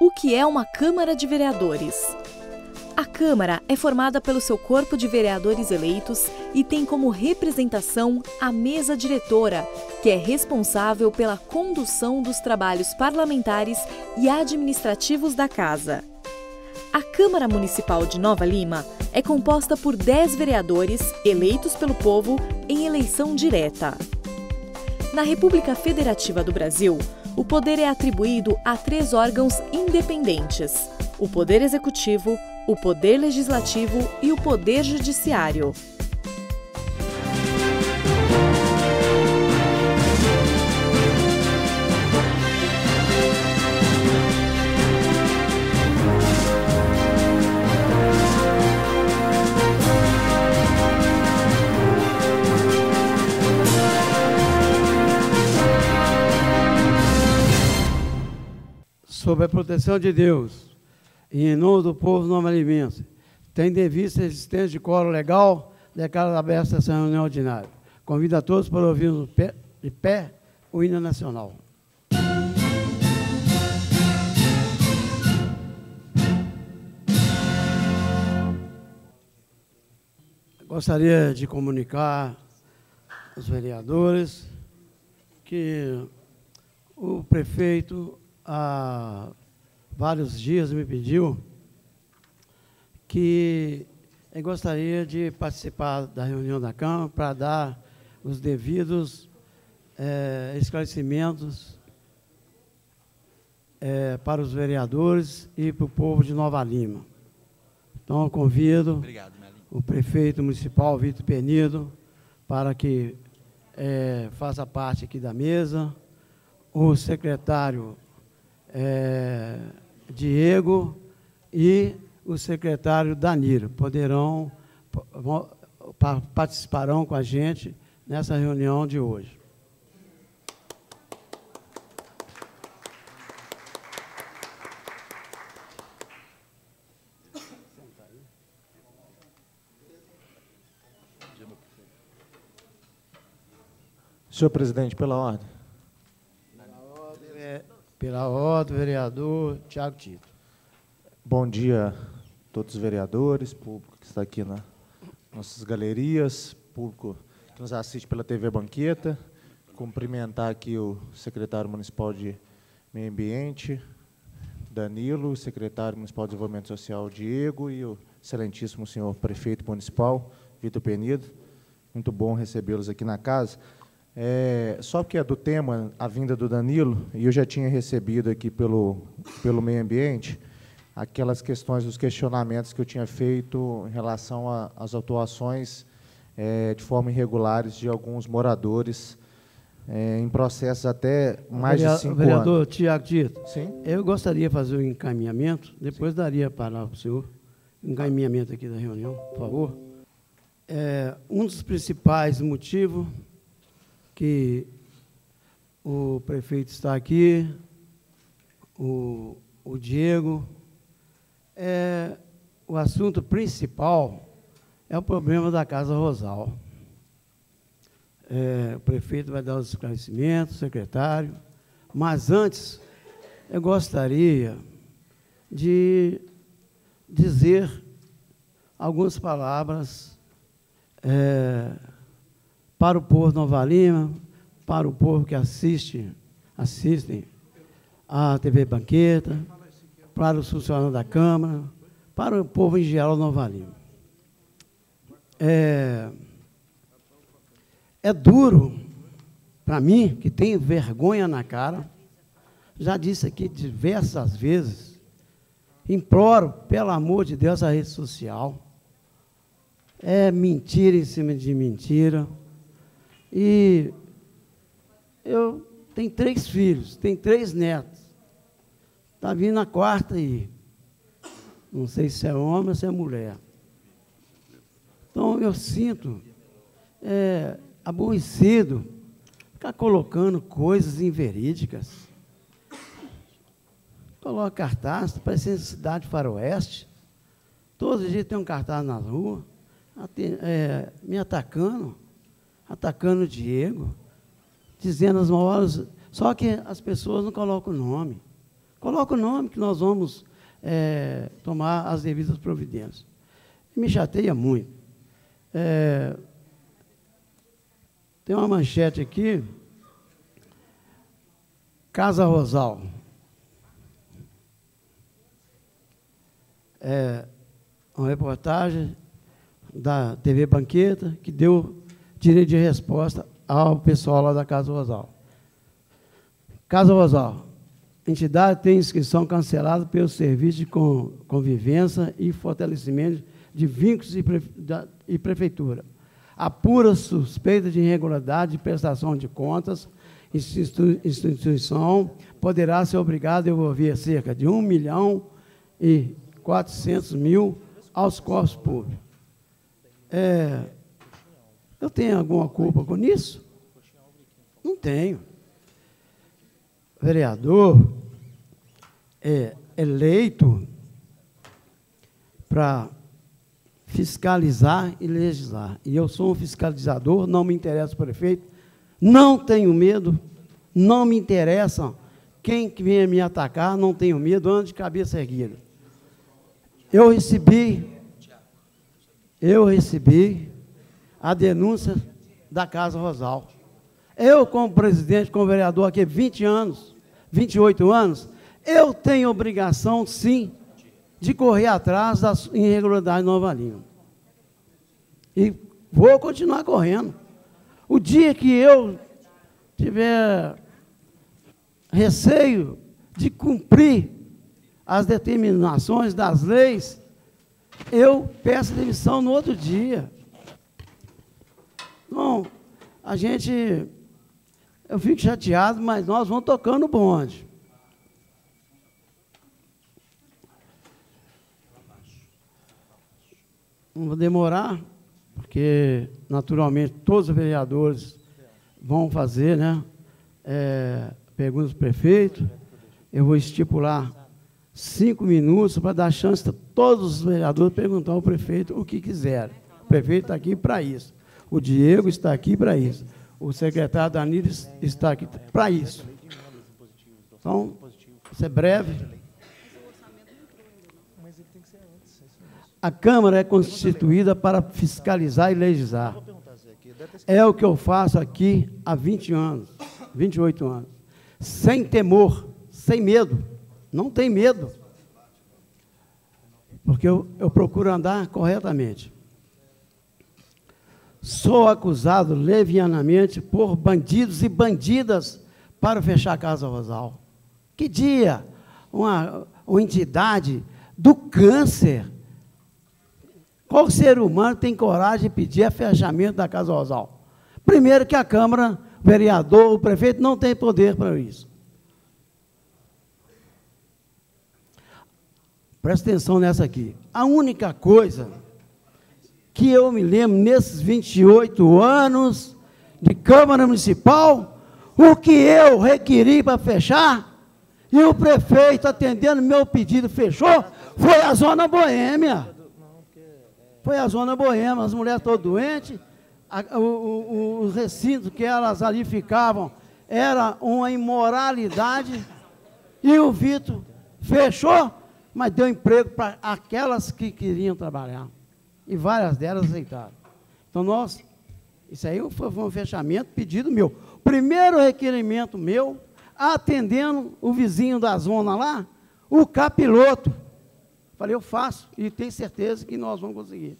O que é uma Câmara de Vereadores? A Câmara é formada pelo seu corpo de vereadores eleitos e tem como representação a mesa diretora, que é responsável pela condução dos trabalhos parlamentares e administrativos da Casa. A Câmara Municipal de Nova Lima é composta por 10 vereadores eleitos pelo povo em eleição direta. Na República Federativa do Brasil, o poder é atribuído a três órgãos independentes: o Poder Executivo, o Poder Legislativo e o Poder Judiciário. Sob a proteção de Deus e em nome do povo nova-limense, tendo em vista a existência de coro legal, declaro aberta essa reunião ordinária. Convido a todos para ouvir de pé o hino nacional. Gostaria de comunicar aos vereadores que o prefeito há vários dias me pediu que gostaria de participar da reunião da Câmara para dar os devidos é, esclarecimentos é, para os vereadores e para o povo de Nova Lima. Então, eu convido Obrigado, o prefeito municipal, Vitor Penido, para que é, faça parte aqui da mesa, o secretário é, Diego e o secretário Danilo poderão participarão com a gente nessa reunião de hoje. Senhor presidente, pela ordem. Pela ordem, vereador Tiago Tito. Bom dia a todos os vereadores, público que está aqui nas nossas galerias, público que nos assiste pela TV Banqueta. Cumprimentar aqui o secretário municipal de Meio Ambiente, Danilo, o secretário municipal de Desenvolvimento Social, Diego, e o excelentíssimo senhor prefeito municipal, Vitor Penido. Muito bom recebê-los aqui na casa. É, só que é do tema a vinda do Danilo, e eu já tinha recebido aqui pelo, pelo meio ambiente aquelas questões, os questionamentos que eu tinha feito em relação às atuações é, de forma irregulares de alguns moradores é, em processos até mais vereador, de cinco vereador, anos. Vereador Tiago Tito, Sim? eu gostaria de fazer o um encaminhamento, depois Sim. daria para o senhor encaminhamento aqui da reunião, por favor. É, um dos principais motivos que o prefeito está aqui, o, o Diego. É, o assunto principal é o problema da Casa Rosal. É, o prefeito vai dar os esclarecimentos, o secretário, mas antes eu gostaria de dizer algumas palavras é, para o povo de Nova Lima, para o povo que assiste, assistem à TV Banqueta, para os funcionários da Câmara, para o povo em geral de Nova Lima. É, é duro para mim, que tenho vergonha na cara, já disse aqui diversas vezes, imploro, pelo amor de Deus, a rede social. É mentira em cima de mentira. E eu tenho três filhos, tenho três netos. Está vindo a quarta aí. Não sei se é homem ou se é mulher. Então eu sinto é, aborrecido ficar colocando coisas inverídicas. Coloca cartaz, parece cidade faroeste. Todos os dias tem um cartaz na rua, é, me atacando atacando o Diego, dizendo as maiores. Só que as pessoas não colocam o nome. Coloca o nome que nós vamos é, tomar as devidas providências. Me chateia muito. É, tem uma manchete aqui. Casa Rosal. É uma reportagem da TV Banqueta que deu direito de resposta ao pessoal lá da Casa Rosal. Casa Rosal, entidade tem inscrição cancelada pelo Serviço de Convivência e Fortalecimento de Vínculos e, Prefeitura. Apura suspeita de irregularidade de prestação de contas, instituição poderá ser obrigada a devolver cerca de 1 milhão e 400 mil aos corpos públicos. É, eu tenho alguma culpa com isso? Não tenho. Vereador é eleito para fiscalizar e legislar. E eu sou um fiscalizador, não me interessa o prefeito, não tenho medo, não me interessa quem que venha me atacar, não tenho medo, ando de cabeça erguida. Eu recebi, eu recebi a denúncia da Casa Rosal. Eu, como presidente, como vereador aqui 20 anos, 28 anos, eu tenho obrigação, sim, de correr atrás das irregularidades de Nova Lima. E vou continuar correndo. O dia que eu tiver receio de cumprir as determinações das leis, eu peço demissão no outro dia. Não, a gente, eu fico chateado, mas nós vamos tocando o bonde. Não vou demorar, porque naturalmente todos os vereadores vão fazer, né? É, perguntas do prefeito. Eu vou estipular cinco minutos para dar chance a todos os vereadores perguntar ao prefeito o que quiserem. O prefeito está aqui para isso. O Diego está aqui para isso. O secretário Danilo está aqui para isso. Então, isso é breve. A Câmara é constituída para fiscalizar e legislar. É o que eu faço aqui há 20 anos, 28 anos. Sem temor, sem medo. Não tem medo. Porque eu, eu procuro andar corretamente sou acusado levianamente por bandidos e bandidas para fechar a Casa Rosal. Que dia uma, uma entidade do câncer, qual ser humano tem coragem de pedir a fechamento da Casa Rosal? Primeiro que a Câmara, o vereador, o prefeito não tem poder para isso. Presta atenção nessa aqui. A única coisa que eu me lembro nesses 28 anos de Câmara Municipal, o que eu requeri para fechar, e o prefeito atendendo meu pedido fechou, foi a Zona Boêmia. Foi a Zona Boêmia, as mulheres todas doentes, os recintos que elas ali ficavam, era uma imoralidade, e o Vitor fechou, mas deu emprego para aquelas que queriam trabalhar e várias delas aceitaram. Então, nós, isso aí foi um fechamento, pedido meu. Primeiro requerimento meu, atendendo o vizinho da zona lá, o capiloto. Falei, eu faço e tenho certeza que nós vamos conseguir.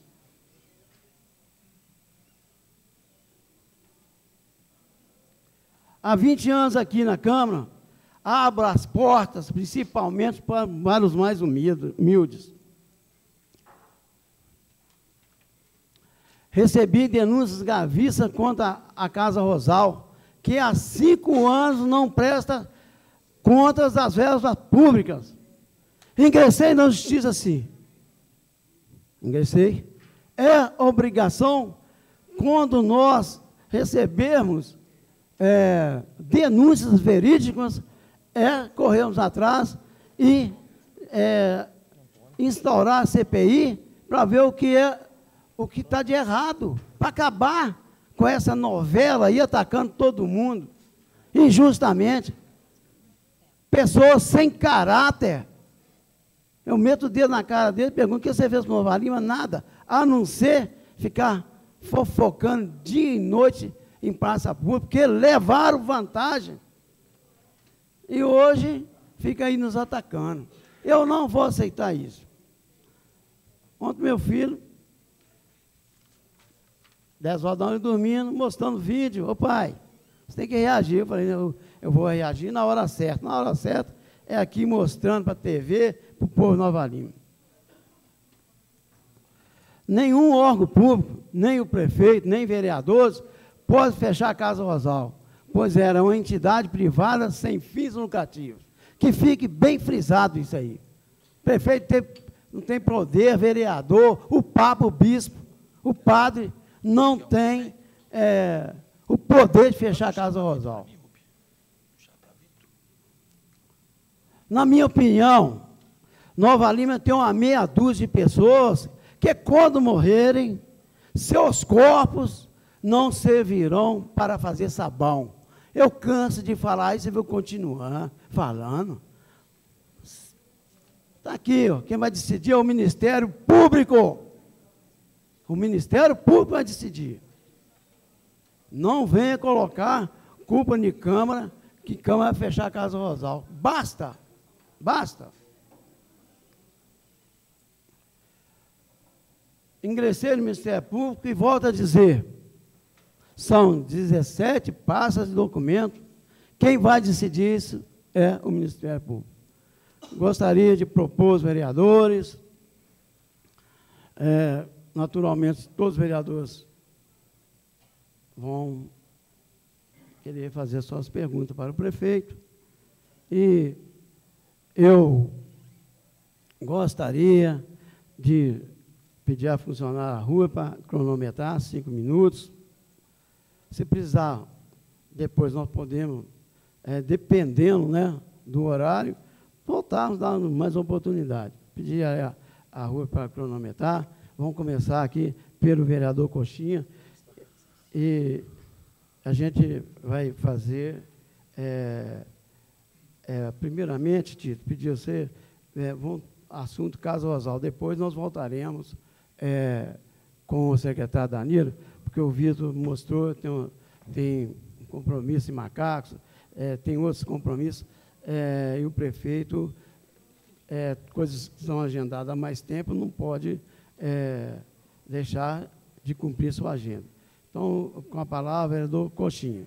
Há 20 anos aqui na Câmara, abro as portas, principalmente para os mais humildes. Recebi denúncias gravíssimas contra a Casa Rosal, que há cinco anos não presta contas das verbas públicas. Ingressei na justiça sim. Ingressei. É obrigação, quando nós recebermos é, denúncias verídicas, é corrermos atrás e é, instaurar a CPI para ver o que é o que está de errado, para acabar com essa novela aí atacando todo mundo, injustamente. pessoas sem caráter. Eu meto o dedo na cara dele e pergunto: o que você fez com Nova Lima? Nada, a não ser ficar fofocando dia e noite em praça pública, porque levaram vantagem. E hoje fica aí nos atacando. Eu não vou aceitar isso. Ontem meu filho, 10 horas da noite dormindo, mostrando vídeo. Ô pai, você tem que reagir. Eu falei, eu, eu vou reagir na hora certa. Na hora certa é aqui mostrando para a TV, para o povo Nova Lima. Nenhum órgão público, nem o prefeito, nem vereadores, pode fechar a Casa Rosal, pois era uma entidade privada sem fins lucrativos. Que fique bem frisado isso aí. Prefeito tem, não tem poder, vereador, o papa, o bispo, o padre não tem é, o poder de fechar a Casa Rosal. Na minha opinião, Nova Lima tem uma meia dúzia de pessoas que quando morrerem, seus corpos não servirão para fazer sabão. Eu canso de falar isso e vou continuar falando. Está aqui, ó, quem vai decidir é o Ministério Público. O Ministério Público vai decidir. Não venha colocar culpa de Câmara, que Câmara vai fechar a Casa Rosal. Basta! Basta. Ingressei no Ministério Público e volto a dizer: são 17 passas de documento. Quem vai decidir isso é o Ministério Público. Gostaria de propor os vereadores, é, naturalmente, todos os vereadores vão querer fazer suas perguntas para o prefeito. E eu gostaria de pedir a funcionária a rua para cronometrar cinco minutos. Se precisar, depois nós podemos, é, dependendo né, do horário, voltarmos, dar mais oportunidade. Pedir a, a rua para cronometrar. Vamos começar aqui pelo vereador Coxinha. E a gente vai fazer. É, é, primeiramente, Tito, pedir você, é, assunto Casa Rosal. Depois nós voltaremos é, com o secretário Danilo, porque o Vitor mostrou, tem um, tem um compromisso em Macacos, é, tem outros compromissos, é, e o prefeito, é, coisas que são agendadas há mais tempo, não pode é, deixar de cumprir sua agenda. Então, com a palavra, vereador Coxinha.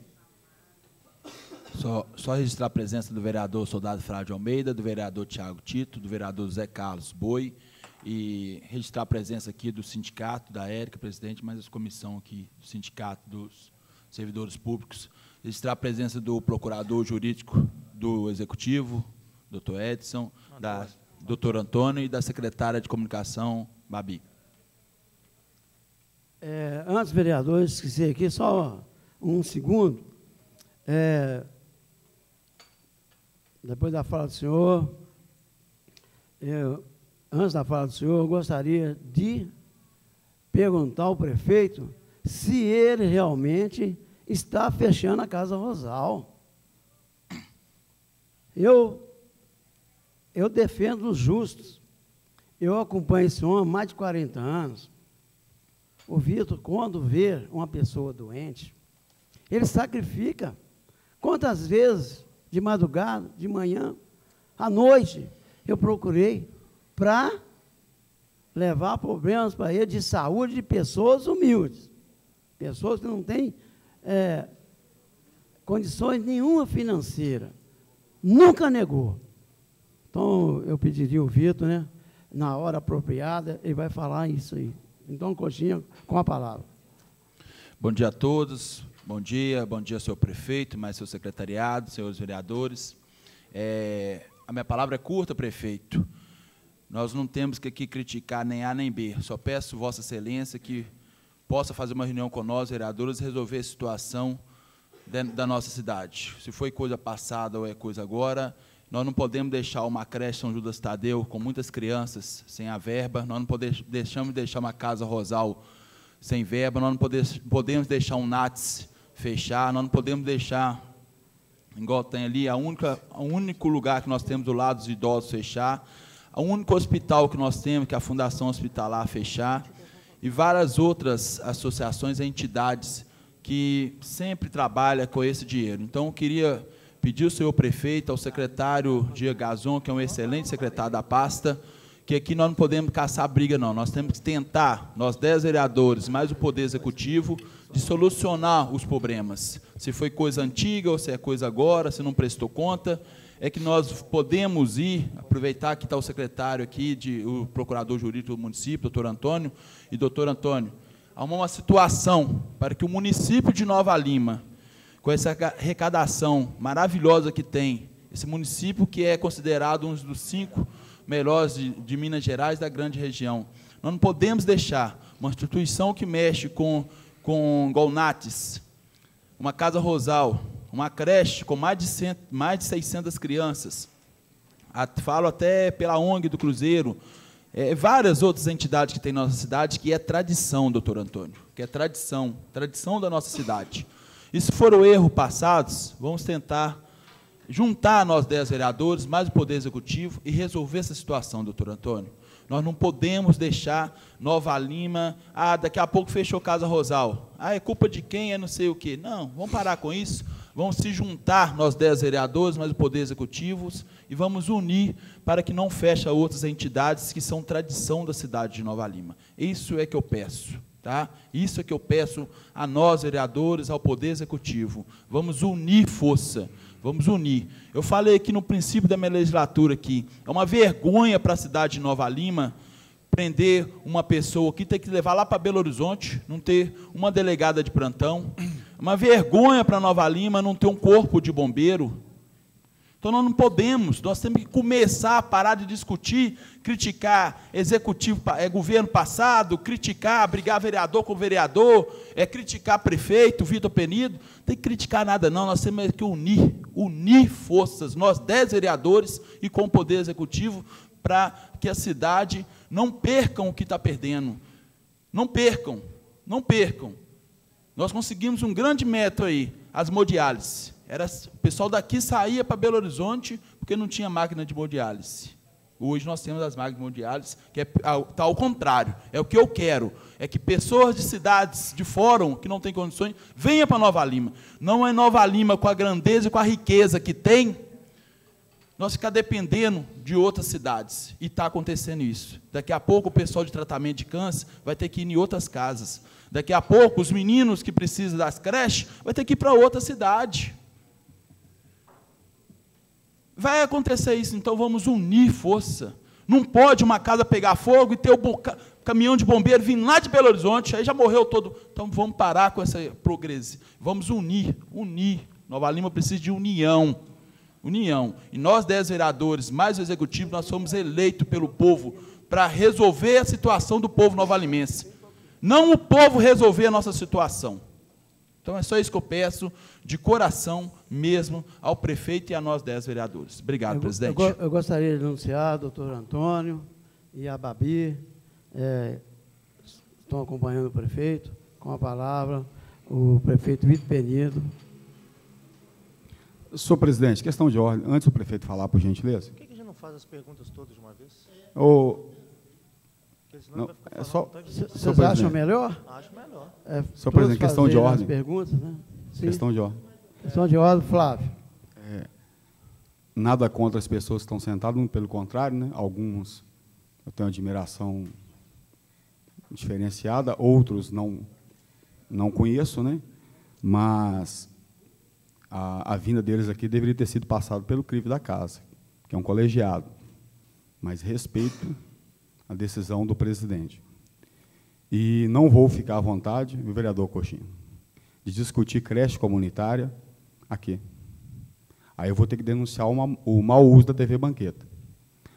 Só, só registrar a presença do vereador Soldado Frade de Almeida, do vereador Tiago Tito, do vereador Zé Carlos Boi, e registrar a presença aqui do sindicato, da Érica, presidente, mas a comissão aqui do sindicato dos servidores públicos. Registrar a presença do procurador jurídico do Executivo, doutor Edson, da doutor Antônio e da secretária de comunicação, Babi. É, antes, vereadores, esqueci aqui só um segundo. É, depois da fala do senhor, eu, antes da fala do senhor, eu gostaria de perguntar ao prefeito se ele realmente está fechando a Casa Rosal. Eu, eu defendo os justos. Eu acompanho esse homem há mais de 40 anos. O Vitor, quando vê uma pessoa doente, ele sacrifica. Quantas vezes de madrugada, de manhã, à noite, eu procurei para levar problemas para ele de saúde de pessoas humildes, pessoas que não têm é, condições nenhuma financeira. Nunca negou. Então, eu pediria o Vitor, né, na hora apropriada, ele vai falar isso aí. Então, Coxinha, com a palavra. Bom dia a todos. Bom dia, bom dia, senhor prefeito, mais seu secretariado, senhores vereadores. É, a minha palavra é curta, prefeito. Nós não temos que aqui criticar nem A nem B. Só peço, Vossa Excelência, que possa fazer uma reunião com nós, vereadores, e resolver a situação da nossa cidade. Se foi coisa passada ou é coisa agora, nós não podemos deixar uma creche São Judas Tadeu com muitas crianças sem a verba, nós não podemos, deixamos deixar uma casa Rosal sem verba, nós não podemos, deixar um NATS fechar, nós não podemos deixar igual tem ali, a única, o único lugar que nós temos do lado dos idosos fechar, o único hospital que nós temos, que é a Fundação Hospitalar fechar, e várias outras associações e entidades que sempre trabalham com esse dinheiro. Então, eu queria pedir ao senhor prefeito, ao secretário Dia Gazon, que é um excelente secretário da pasta, que aqui nós não podemos caçar briga, não. Nós temos que tentar, nós dez vereadores, mais o Poder Executivo, de solucionar os problemas. Se foi coisa antiga ou se é coisa agora, se não prestou conta, é que nós podemos ir, aproveitar que está o secretário aqui, de, o procurador jurídico do município, doutor Antônio, e doutor Antônio, há uma situação para que o município de Nova Lima, com essa arrecadação maravilhosa que tem, esse município que é considerado um dos cinco melhores de, de Minas Gerais da grande região, nós não podemos deixar uma instituição que mexe com, com Golnates, uma casa Rosal, uma creche com mais de, cento, mais de 600 crianças, falo até pela ONG do Cruzeiro, é, várias outras entidades que tem na nossa cidade, que é tradição, doutor Antônio, que é tradição, tradição da nossa cidade. E se for o erro passados, vamos tentar juntar nós dez vereadores, mais o Poder Executivo, e resolver essa situação, doutor Antônio. Nós não podemos deixar Nova Lima, ah, daqui a pouco fechou Casa Rosal. Ah, é culpa de quem, é não sei o quê. Não, vamos parar com isso vamos se juntar, nós dez vereadores, mas o Poder Executivo, e vamos unir para que não feche outras entidades que são tradição da cidade de Nova Lima. Isso é que eu peço. Tá? Isso é que eu peço a nós, vereadores, ao Poder Executivo. Vamos unir força, vamos unir. Eu falei aqui no princípio da minha legislatura aqui, é uma vergonha para a cidade de Nova Lima prender uma pessoa que tem que levar lá para Belo Horizonte, não ter uma delegada de plantão, uma vergonha para Nova Lima não ter um corpo de bombeiro. Então nós não podemos, nós temos que começar a parar de discutir, criticar executivo, é, governo passado, criticar, brigar vereador com vereador, é criticar prefeito, Vitor Penido. Não tem que criticar nada, não. Nós temos que unir, unir forças, nós dez vereadores e com o poder executivo, para que a cidade não percam o que está perdendo. Não percam, não percam. Nós conseguimos um grande método aí, as modiálises. Era, o pessoal daqui saía para Belo Horizonte porque não tinha máquina de hemodiálise. Hoje nós temos as máquinas de hemodiálise, que está é, tá ao contrário. É o que eu quero. É que pessoas de cidades de fórum, que não têm condições, venham para Nova Lima. Não é Nova Lima com a grandeza e com a riqueza que tem, nós ficar dependendo de outras cidades. E está acontecendo isso. Daqui a pouco o pessoal de tratamento de câncer vai ter que ir em outras casas. Daqui a pouco, os meninos que precisam das creches vai ter que ir para outra cidade. Vai acontecer isso, então vamos unir força. Não pode uma casa pegar fogo e ter o caminhão de bombeiro vir lá de Belo Horizonte, aí já morreu todo. Então vamos parar com essa progresso. Vamos unir, unir. Nova Lima precisa de união. União. E nós, dez vereadores, mais o executivo, nós somos eleitos pelo povo para resolver a situação do povo nova-limense não o povo resolver a nossa situação. Então é só isso que eu peço, de coração mesmo, ao prefeito e a nós dez vereadores. Obrigado, eu, presidente. Eu, eu, gostaria de anunciar, doutor Antônio e a Babi, é, estão acompanhando o prefeito, com a palavra, o prefeito Vitor Penido. Senhor presidente, questão de ordem, antes do prefeito falar, por gentileza. Por que, que a gente não faz as perguntas todas de uma vez? O, não, é só. Vocês acham melhor? Acho melhor. É, Senhor presidente, questão de ordem. perguntas, né? Sim. Questão de ordem. Questão de ordem, Flávio. É, nada contra as pessoas que estão sentadas, pelo contrário, né? Alguns eu tenho admiração diferenciada, outros não não conheço, né? Mas a, a vinda deles aqui deveria ter sido passado pelo crivo da casa, que é um colegiado. Mas respeito a decisão do presidente. E não vou ficar à vontade, o vereador Coxinha, de discutir creche comunitária aqui. Aí eu vou ter que denunciar uma, o mau uso da TV Banqueta.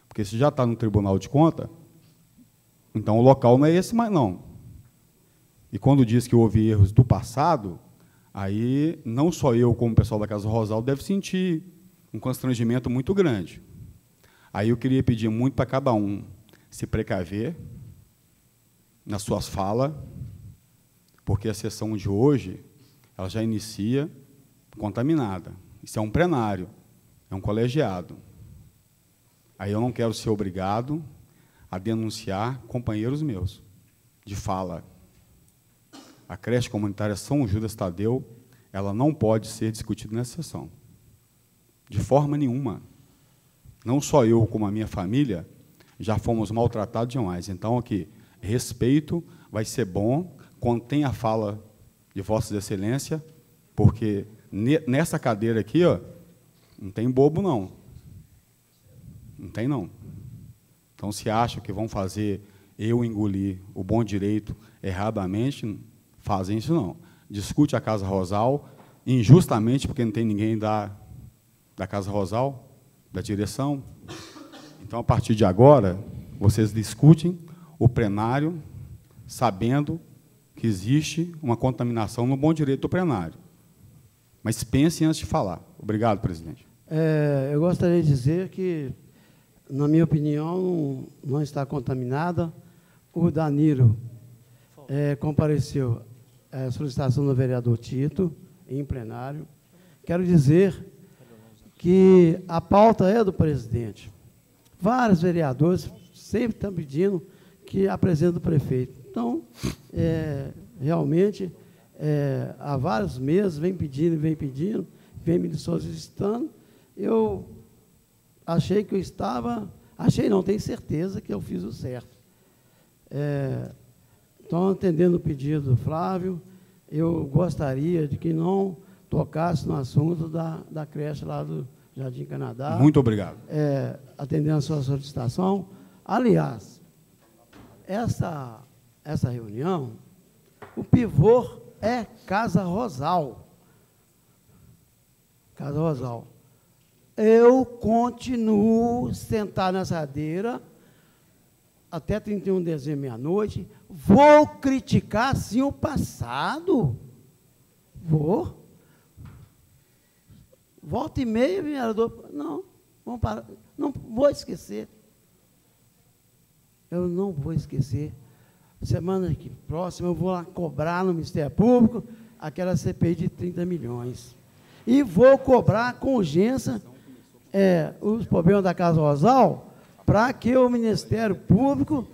Porque se já está no Tribunal de Conta, então o local não é esse mais não. E quando diz que houve erros do passado, aí não só eu, como o pessoal da Casa Rosal, deve sentir um constrangimento muito grande. Aí eu queria pedir muito para cada um se precaver nas suas falas, porque a sessão de hoje ela já inicia contaminada. Isso é um plenário, é um colegiado. Aí eu não quero ser obrigado a denunciar companheiros meus de fala. A creche comunitária São Judas Tadeu, ela não pode ser discutida nessa sessão. De forma nenhuma. Não só eu, como a minha família, já fomos maltratados demais. Então, aqui, respeito vai ser bom, contém a fala de Vossa Excelência, porque nessa cadeira aqui, ó, não tem bobo, não. Não tem, não. Então, se acham que vão fazer eu engolir o bom direito erradamente, fazem isso não. Discute a Casa Rosal, injustamente, porque não tem ninguém da, da Casa Rosal, da direção. Então, a partir de agora, vocês discutem o plenário, sabendo que existe uma contaminação no bom direito do plenário. Mas pensem antes de falar. Obrigado, presidente. É, eu gostaria de dizer que, na minha opinião, não está contaminada. O Danilo é, compareceu à solicitação do vereador Tito, em plenário. Quero dizer que a pauta é do presidente. Vários vereadores sempre estão pedindo que apresente o prefeito. Então, é, realmente, é, há vários meses, vem pedindo, vem pedindo, vem me solicitando. Eu achei que eu estava, achei não, tenho certeza que eu fiz o certo. É, então, atendendo o pedido do Flávio, eu gostaria de que não tocasse no assunto da, da creche lá do Jardim Canadá. Muito obrigado. É, atendendo a sua solicitação. Aliás, essa, essa reunião, o pivô é Casa Rosal. Casa Rosal. Eu continuo sentado nessa cadeira até 31 de dezembro, meia-noite. Vou criticar, sim, o passado. Vou. Volta e meia, vereador. Não, vamos parar. Não vou esquecer. Eu não vou esquecer. Semana que próxima eu vou lá cobrar no Ministério Público aquela CPI de 30 milhões. E vou cobrar com urgência é, os problemas da Casa Rosal para que o Ministério Público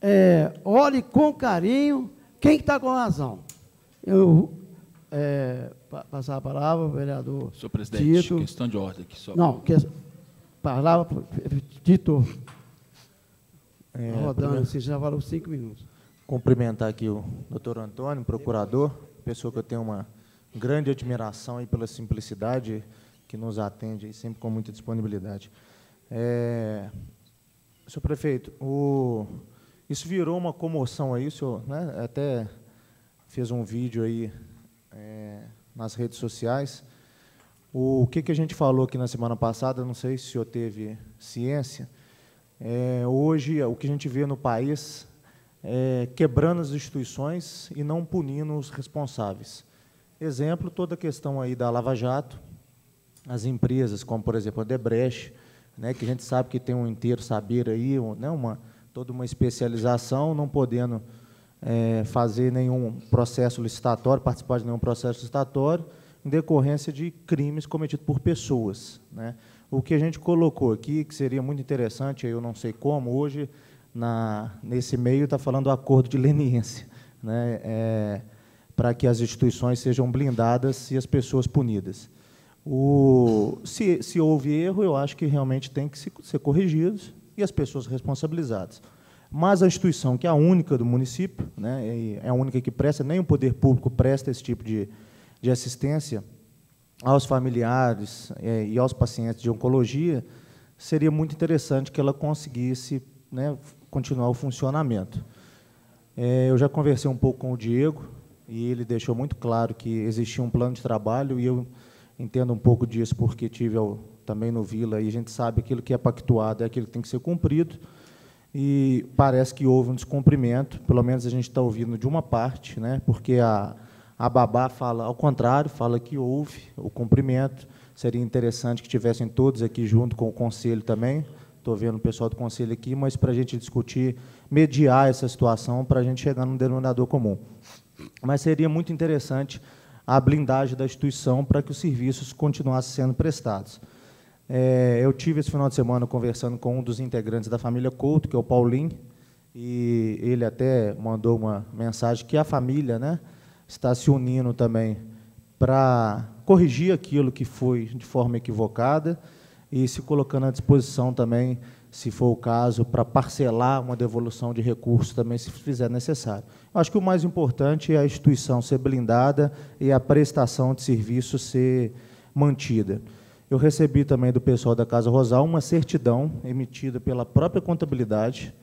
é, olhe com carinho quem está com razão. Eu é, passar a palavra ao vereador. Senhor presidente, Tito. questão de ordem aqui. Só. Não, que, palavra, Tito. É, Rodando, primeiro, você já falou cinco minutos. Cumprimentar aqui o doutor Antônio, procurador, pessoa que eu tenho uma grande admiração aí pela simplicidade que nos atende aí sempre com muita disponibilidade. É, senhor prefeito, o, isso virou uma comoção aí, o senhor né, até fez um vídeo aí é, nas redes sociais. O que, que a gente falou aqui na semana passada, não sei se o senhor teve ciência, é, hoje o que a gente vê no país é quebrando as instituições e não punindo os responsáveis. Exemplo, toda a questão aí da Lava Jato, as empresas, como por exemplo a Debrecht, né, que a gente sabe que tem um inteiro saber aí, né, uma, toda uma especialização, não podendo é, fazer nenhum processo licitatório, participar de nenhum processo licitatório, em decorrência de crimes cometidos por pessoas. Né. O que a gente colocou aqui, que seria muito interessante, eu não sei como, hoje, na, nesse meio, está falando do acordo de leniência, né, é, para que as instituições sejam blindadas e as pessoas punidas. O, se, se houve erro, eu acho que realmente tem que ser corrigido e as pessoas responsabilizadas. Mas a instituição, que é a única do município, né, é a única que presta, nem o poder público presta esse tipo de, de assistência, aos familiares é, e aos pacientes de oncologia, seria muito interessante que ela conseguisse né, continuar o funcionamento. É, eu já conversei um pouco com o Diego e ele deixou muito claro que existia um plano de trabalho e eu entendo um pouco disso porque tive ao, também no Vila e a gente sabe aquilo que é pactuado é aquilo que tem que ser cumprido e parece que houve um descumprimento, pelo menos a gente está ouvindo de uma parte, né, porque a a Babá fala ao contrário, fala que houve o cumprimento. Seria interessante que tivessem todos aqui junto com o conselho também. Estou vendo o pessoal do conselho aqui, mas para a gente discutir, mediar essa situação, para a gente chegar num denominador comum. Mas seria muito interessante a blindagem da instituição para que os serviços continuassem sendo prestados. É, eu tive esse final de semana conversando com um dos integrantes da família Couto, que é o Paulinho, e ele até mandou uma mensagem que a família né, está se unindo também para corrigir aquilo que foi de forma equivocada e se colocando à disposição também, se for o caso, para parcelar uma devolução de recursos também, se fizer necessário. Acho que o mais importante é a instituição ser blindada e a prestação de serviço ser mantida. Eu recebi também do pessoal da Casa Rosal uma certidão emitida pela própria contabilidade,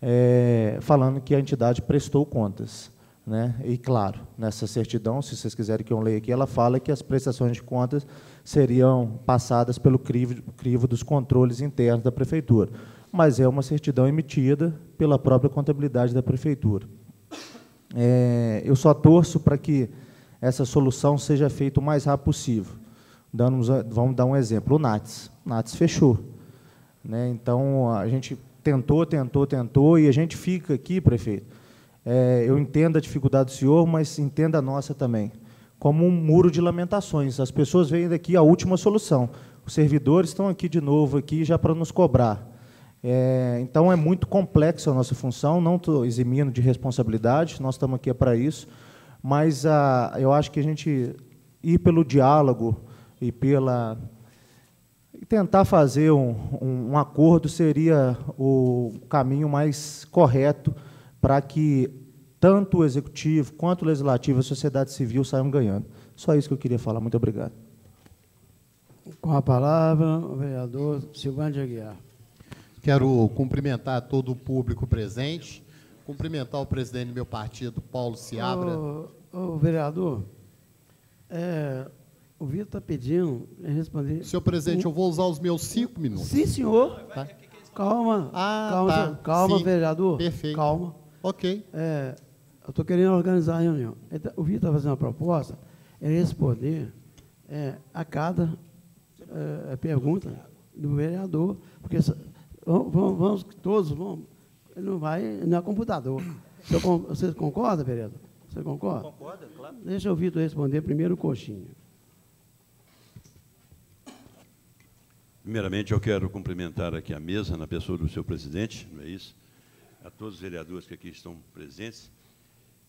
é, falando que a entidade prestou contas. Né? E, claro, nessa certidão, se vocês quiserem que eu leia aqui, ela fala que as prestações de contas seriam passadas pelo crivo, crivo dos controles internos da Prefeitura. Mas é uma certidão emitida pela própria contabilidade da Prefeitura. É, eu só torço para que essa solução seja feita o mais rápido possível. Dando, vamos dar um exemplo, o NATS. O NATS fechou. Né? Então, a gente tentou, tentou, tentou, e a gente fica aqui, prefeito, é, eu entendo a dificuldade do senhor, mas entenda a nossa também, como um muro de lamentações. As pessoas veem daqui a última solução. Os servidores estão aqui de novo aqui já para nos cobrar. É, então é muito complexa a nossa função, não estou eximindo de responsabilidade, nós estamos aqui para isso, mas a, eu acho que a gente ir pelo diálogo e pela tentar fazer um, um, um acordo seria o caminho mais correto para que tanto o executivo quanto o legislativo, a sociedade civil saiam ganhando. Só isso que eu queria falar. Muito obrigado. Com a palavra, o vereador Silvano de Aguiar. Quero cumprimentar todo o público presente, cumprimentar o presidente do meu partido, Paulo Seabra. Ô, ô vereador, é, o Vitor está pedindo responder. Senhor presidente, eu vou usar os meus cinco minutos. Sim, senhor. Tá? Calma. Ah, calma, tá. calma Sim. vereador. Perfeito. Calma. Ok. É, eu estou querendo organizar a reunião. Então, o Vitor está fazendo uma proposta, é responder é, a cada é, pergunta do vereador, porque vamos, vamos, todos vamos, ele não vai, não é computador. Você concorda, vereador? Você concorda? Concorda, claro. Deixa o Vitor responder primeiro o coxinha. Primeiramente, eu quero cumprimentar aqui a mesa, na pessoa do seu presidente, não é isso? A todos os vereadores que aqui estão presentes,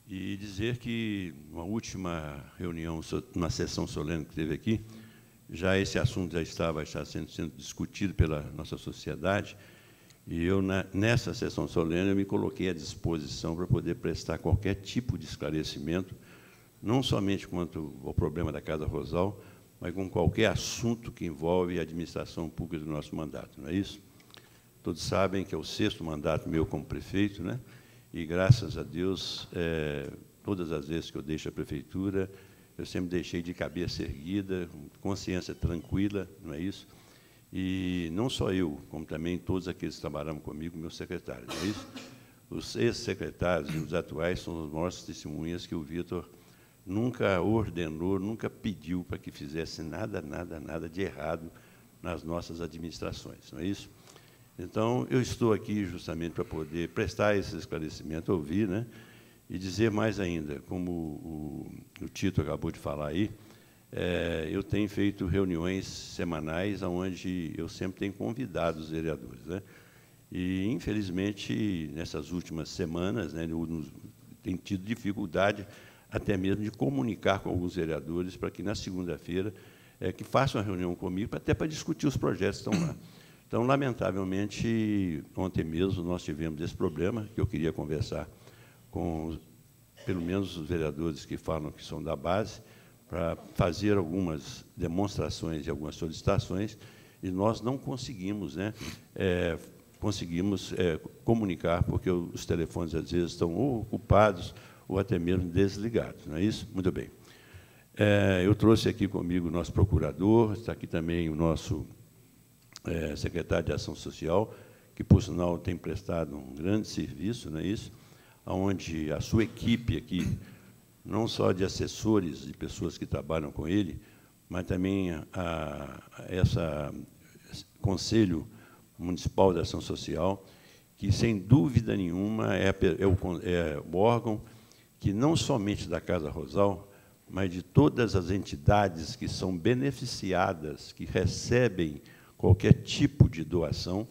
e dizer que, uma última reunião, uma sessão solene que teve aqui, já esse assunto já estava já sendo, sendo discutido pela nossa sociedade, e eu, na- nessa sessão solene, eu me coloquei à disposição para poder prestar qualquer tipo de esclarecimento, não somente quanto ao problema da Casa Rosal, mas com qualquer assunto que envolve a administração pública do nosso mandato, não é isso? Todos sabem que é o sexto mandato meu como prefeito, né? E, graças a Deus, eh, todas as vezes que eu deixo a prefeitura, eu sempre deixei de cabeça erguida, consciência tranquila, não é isso? E não só eu, como também todos aqueles que trabalham comigo, meus secretários, não é isso? Os ex-secretários e os atuais são as maiores testemunhas que o Vitor nunca ordenou, nunca pediu para que fizesse nada, nada, nada de errado nas nossas administrações, não é isso? Então, eu estou aqui justamente para poder prestar esse esclarecimento, ouvir, né? E dizer mais ainda, como o, o Tito acabou de falar aí, eh, eu tenho feito reuniões semanais onde eu sempre tenho convidado os vereadores, né? E, infelizmente, nessas últimas semanas, né, eu nos- tenho tido dificuldade até mesmo de comunicar com alguns vereadores para que, na segunda-feira, eh, que façam uma reunião comigo, até para discutir os projetos que estão lá. Então, lamentavelmente, ontem mesmo nós tivemos esse problema, que eu queria conversar com, pelo menos, os vereadores que falam que são da base, para fazer algumas demonstrações e algumas solicitações, e nós não conseguimos, né, eh, conseguimos eh, comunicar, porque os telefones, às vezes, estão ou ocupados ou até mesmo desligados, não é isso? Muito bem. Eh, eu trouxe aqui comigo o nosso procurador, está aqui também o nosso eh, secretário de Ação Social, que, por sinal, tem prestado um grande serviço, não é isso? Onde a sua equipe aqui, não só de assessores e pessoas que trabalham com ele, mas também a, a- essa Conselho Municipal de Ação Social, que, sem dúvida nenhuma, é, é o, é o órgão que, não somente da Casa Rosal, mas de todas as entidades que são beneficiadas, que recebem qualquer tipo de doação,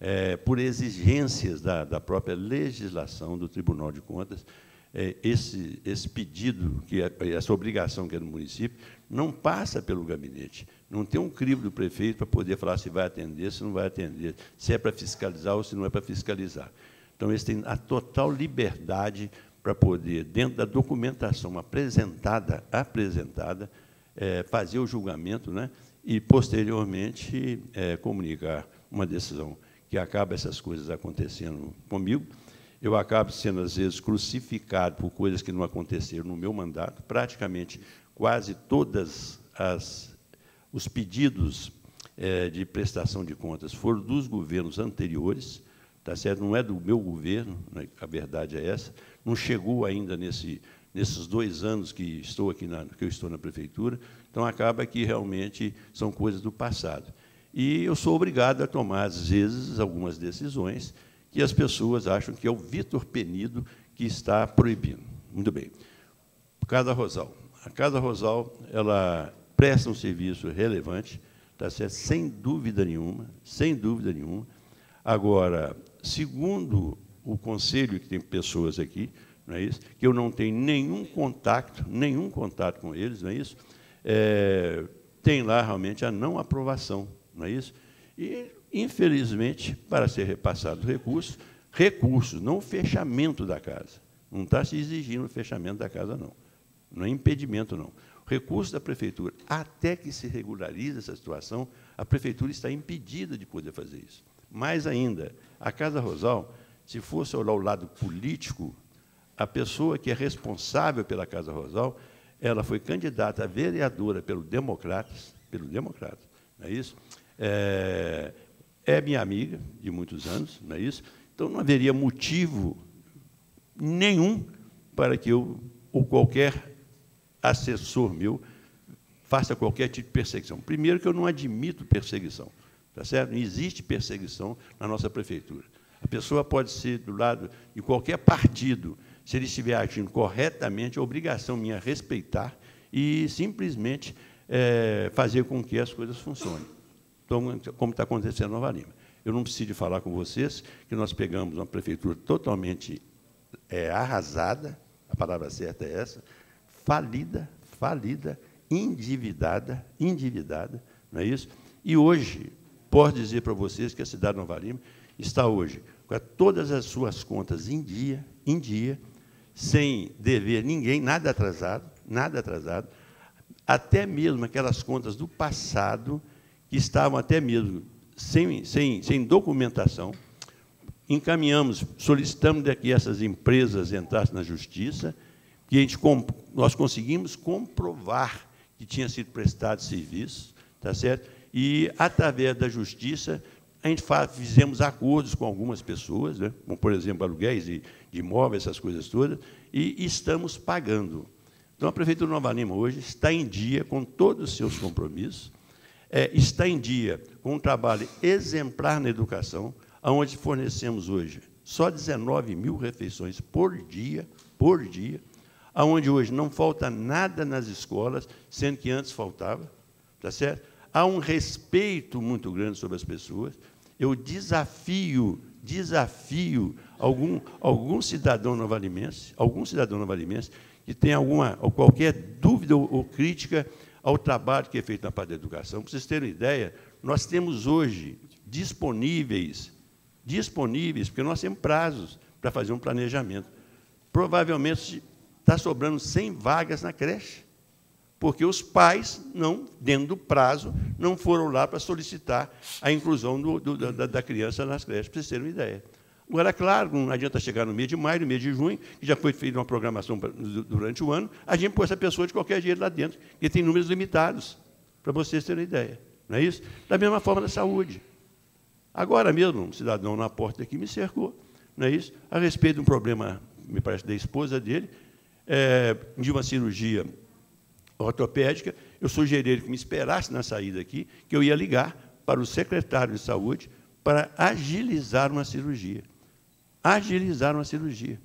é, por exigências da, da, própria legislação do Tribunal de Contas, é, esse, esse pedido, que é, essa obrigação que é do município, não passa pelo gabinete. Não tem um crivo do prefeito para poder falar se vai atender, se não vai atender, se é para fiscalizar ou se não é para fiscalizar. Então, eles têm a total liberdade para poder, dentro da documentação apresentada, apresentada, é, fazer o julgamento né, e, posteriormente, é, comunicar uma decisão que acaba essas coisas acontecendo comigo. Eu acabo sendo, às vezes, crucificado por coisas que não aconteceram no meu mandato. Praticamente, quase todas as os pedidos é, de prestação de contas foram dos governos anteriores, tá certo? Não é do meu governo, né? a verdade é essa. Não chegou ainda nesse, nesses dois anos que estou aqui na, que eu estou na prefeitura. Então acaba que realmente são coisas do passado. E eu sou obrigado a tomar, às vezes, algumas decisões que as pessoas acham que é o Vitor Penido que está proibindo. Muito bem. Casa Rosal. A Casa Rosal ela presta um serviço relevante, tá certo? sem dúvida nenhuma, sem dúvida nenhuma. Agora, segundo o conselho, que tem pessoas aqui, não é isso? que eu não tenho nenhum contato, nenhum contato com eles, não é isso? É, tem lá realmente a não aprovação não é isso? E, infelizmente, para ser repassado recursos, recursos, não o fechamento da casa. Não está se exigindo o fechamento da casa, não. Não é impedimento, não. Recurso da prefeitura, até que se regularize essa situação, a prefeitura está impedida de poder fazer isso. Mais ainda, a Casa Rosal, se fosse olhar o lado político, a pessoa que é responsável pela Casa Rosal, ela foi candidata a vereadora pelo Democratas, pelo Democratas, não é isso? é, é minha amiga de muitos anos, não é isso? Então não haveria motivo nenhum para que eu ou qualquer assessor meu faça qualquer tipo de perseguição. Primeiro que eu não admito perseguição, tá certo? Não existe perseguição na nossa prefeitura. A pessoa pode ser do lado de qualquer partido, se ele estiver agindo corretamente, é obrigação minha respeitar e simplesmente é, fazer com que as coisas funcionem como está acontecendo em Nova Lima. Eu não preciso falar com vocês que nós pegamos uma prefeitura totalmente é, arrasada, a palavra certa é essa, falida, falida, endividada, endividada, não é isso? E hoje, posso dizer para vocês que a cidade de Nova Lima está hoje com todas as suas contas em dia, em dia, sem dever ninguém, nada atrasado, nada atrasado, até mesmo aquelas contas do passado que estavam até mesmo sem, sem, sem documentação. Encaminhamos, solicitamos que essas empresas entrassem na justiça, que a gente, nós conseguimos comprovar que tinha sido prestado serviço, tá certo? E, através da justiça, a gente faz, fizemos acordos com algumas pessoas, né? como, por exemplo, aluguéis de, de imóveis, essas coisas todas, e estamos pagando. Então, a Prefeitura Nova Lima hoje está em dia com todos os seus compromissos, é, está em dia com um trabalho exemplar na educação, onde fornecemos hoje só 19 mil refeições por dia, por dia, aonde hoje não falta nada nas escolas, sendo que antes faltava, tá certo? Há um respeito muito grande sobre as pessoas. Eu desafio, desafio algum, algum cidadão novalimense, algum cidadão novalimense que tenha alguma ou qualquer dúvida ou, ou crítica ao trabalho que é feito na parte da educação. Para vocês terem ideia, nós temos hoje disponíveis, disponíveis, porque nós temos prazos para fazer um planejamento. Provavelmente está sobrando 100 vagas na creche, porque os pais, não, dentro do prazo, não foram lá para solicitar a inclusão do, do, da, da criança nas creches, para vocês terem uma ideia. Agora, claro, não adianta chegar no mês de maio, no mês de junho, que já foi feita uma programação durante o ano, a gente põe essa pessoa de qualquer jeito lá dentro, que tem números limitados, para vocês terem ideia. Não é isso? Da mesma forma na saúde. Agora mesmo, um cidadão na porta aqui me cercou, não é isso? A respeito de um problema, me parece, da esposa dele, é, de uma cirurgia ortopédica, eu sugeri que me esperasse na saída aqui, que eu ia ligar para o secretário de saúde para agilizar uma cirurgia agilizaram a cirurgia.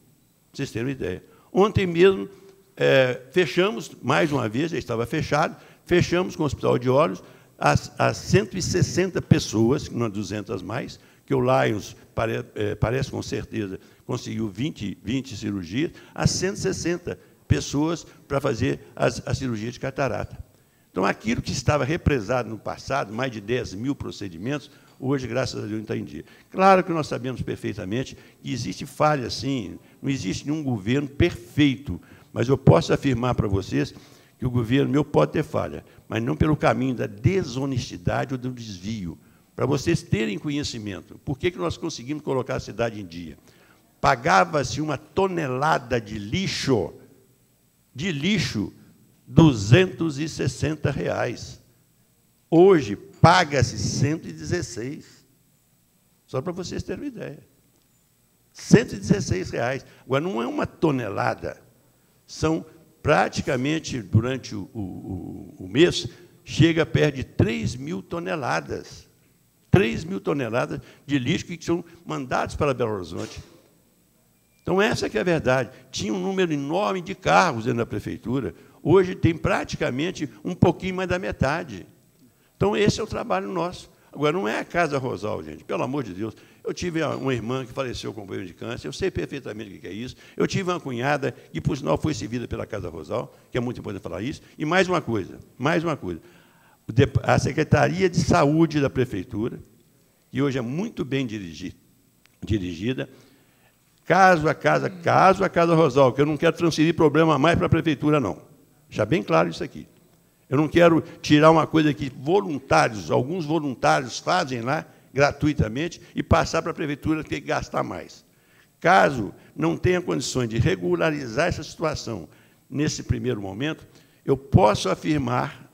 Para vocês terem uma ideia. Ontem mesmo, é, fechamos, mais uma vez, já estava fechado, fechamos com o Hospital de Olhos as, as 160 pessoas, não 200 mais, que o Lions pare, é, parece com certeza conseguiu 20, 20 cirurgias, a 160 pessoas para fazer as, a cirurgia de catarata. Então, aquilo que estava represado no passado, mais de 10 mil procedimentos, hoje, graças a Deus, está em dia. Claro que nós sabemos perfeitamente que existe falha, sim, não existe nenhum governo perfeito, mas eu posso afirmar para vocês que o governo meu pode ter falha, mas não pelo caminho da desonestidade ou do desvio. Para vocês terem conhecimento, por que, que nós conseguimos colocar a cidade em dia? Pagava-se uma tonelada de lixo, de lixo, 260 reais. Hoje, paga-se 116. Só para vocês terem uma ideia. 116 reais. Agora, não é uma tonelada. São praticamente, durante o, o, o mês, chega perto de 3 mil toneladas. 3 mil toneladas de lixo que são mandados para Belo Horizonte. Então, essa que é a verdade. Tinha um número enorme de carros dentro da prefeitura. Hoje tem praticamente um pouquinho mais da metade. Então, esse é o trabalho nosso. Agora, não é a Casa Rosal, gente, pelo amor de Deus. Eu tive uma irmã que faleceu com problema de câncer, eu sei perfeitamente o que é isso. Eu tive uma cunhada que, por sinal, foi servida pela Casa Rosal, que é muito importante falar isso. E mais uma coisa, mais uma coisa. A Secretaria de Saúde da Prefeitura, que hoje é muito bem dirigida, caso a casa, caso a Casa Rosal, que eu não quero transferir problema mais para a Prefeitura, não. Já bem claro isso aqui. Eu não quero tirar uma coisa que voluntários, alguns voluntários fazem lá gratuitamente e passar para a prefeitura ter que gastar mais. Caso não tenha condições de regularizar essa situação nesse primeiro momento, eu posso afirmar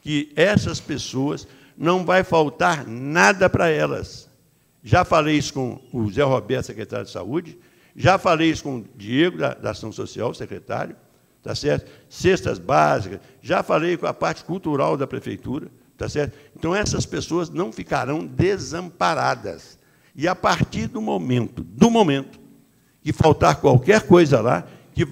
que essas pessoas não vai faltar nada para elas. Já falei isso com o Zé Roberto, secretário de Saúde, já falei isso com o Diego, da, da Ação Social, secretário, tá certo? Cestas básicas, já falei com a parte cultural da prefeitura, tá certo? Então essas pessoas não ficarão desamparadas. E a partir do momento, do momento que faltar qualquer coisa lá, que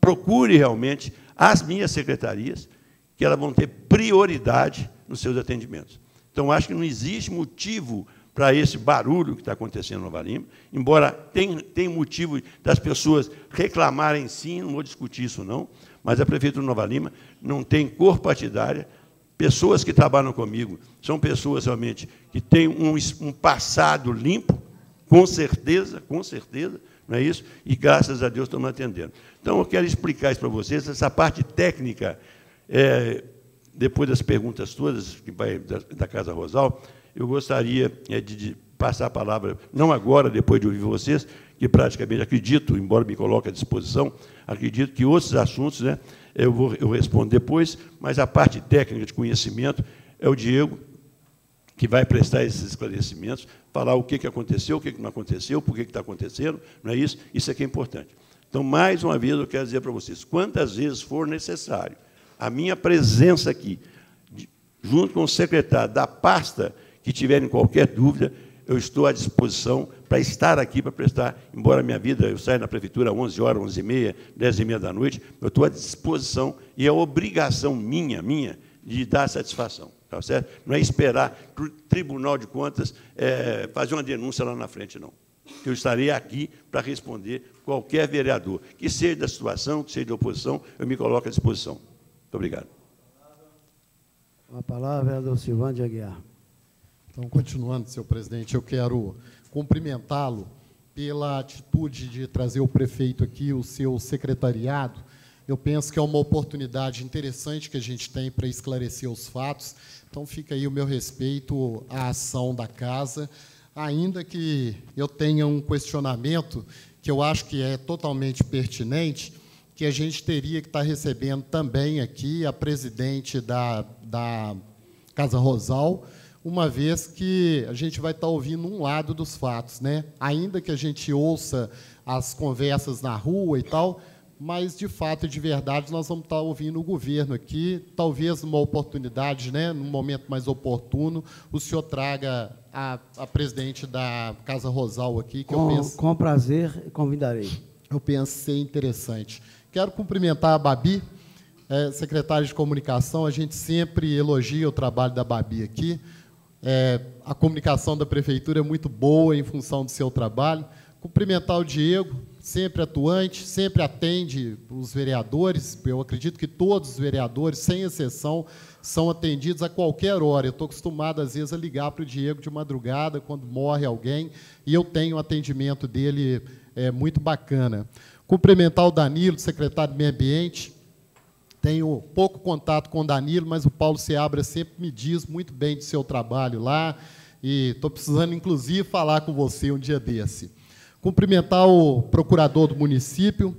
procure realmente as minhas secretarias, que elas vão ter prioridade nos seus atendimentos. Então acho que não existe motivo para esse barulho que está acontecendo no Lima, embora tenha, tenha motivo das pessoas reclamarem sim, não vou discutir isso não, mas a Prefeitura de Nova Lima não tem cor partidária, pessoas que trabalham comigo são pessoas realmente que têm um, um passado limpo, com certeza, com certeza, não é isso? E graças a Deus estamos atendendo. Então, eu quero explicar isso para vocês, essa parte técnica, é, depois das perguntas todas que vai da, da Casa Rosal, eu gostaria é, de, de, passar a palavra, não agora, depois de ouvir vocês, que praticamente acredito, embora me coloque à disposição, acredito que outros assuntos né, eu vou eu respondo depois, mas a parte técnica de conhecimento é o Diego que vai prestar esses esclarecimentos, falar o que, que aconteceu, o que, que não aconteceu, por que está acontecendo, não é isso? Isso é que é importante. Então, mais uma vez, eu quero dizer para vocês, quantas vezes for necessário, a minha presença aqui, junto com o secretário da pasta que tiverem qualquer dúvida, eu estou à disposição para estar aqui, para prestar, embora minha vida, eu saia na prefeitura às 11 horas, 11 e meia, 10 e meia da noite, eu estou à disposição e é obrigação minha, minha, de dar satisfação. Tá certo? Não é esperar o Tribunal de Contas é, fazer uma denúncia lá na frente, não. Eu estarei aqui para responder qualquer vereador, que seja da situação, que seja da oposição, eu me coloco à disposição. Muito obrigado. A palavra é do Silvano de Aguiar. Então, continuando, senhor presidente, eu quero cumprimentá-lo pela atitude de trazer o prefeito aqui, o seu secretariado. Eu penso que é uma oportunidade interessante que a gente tem para esclarecer os fatos. Então, fica aí o meu respeito à ação da casa, ainda que eu tenha um questionamento que eu acho que é totalmente pertinente, que a gente teria que estar recebendo também aqui a presidente da, da Casa Rosal, uma vez que a gente vai estar ouvindo um lado dos fatos, né? Ainda que a gente ouça as conversas na rua e tal, mas de fato e de verdade nós vamos estar ouvindo o governo aqui, talvez numa oportunidade, né, num momento mais oportuno, o senhor traga a, a presidente da Casa Rosal aqui, que com, eu penso... Com prazer, convidarei. eu penso ser interessante. Quero cumprimentar a Babi, é, secretária de comunicação, a gente sempre elogia o trabalho da Babi aqui. É, a comunicação da prefeitura é muito boa em função do seu trabalho. Cumprimentar o Diego, sempre atuante, sempre atende os vereadores. Eu acredito que todos os vereadores, sem exceção, são atendidos a qualquer hora. Eu estou acostumado, às vezes, a ligar para o Diego de madrugada, quando morre alguém, e eu tenho o atendimento dele é, muito bacana. Cumprimentar o Danilo, secretário do Meio Ambiente. Tenho pouco contato com o Danilo, mas o Paulo Seabra sempre me diz muito bem do seu trabalho lá, e estou precisando, inclusive, falar com você um dia desse. Cumprimentar o procurador do município,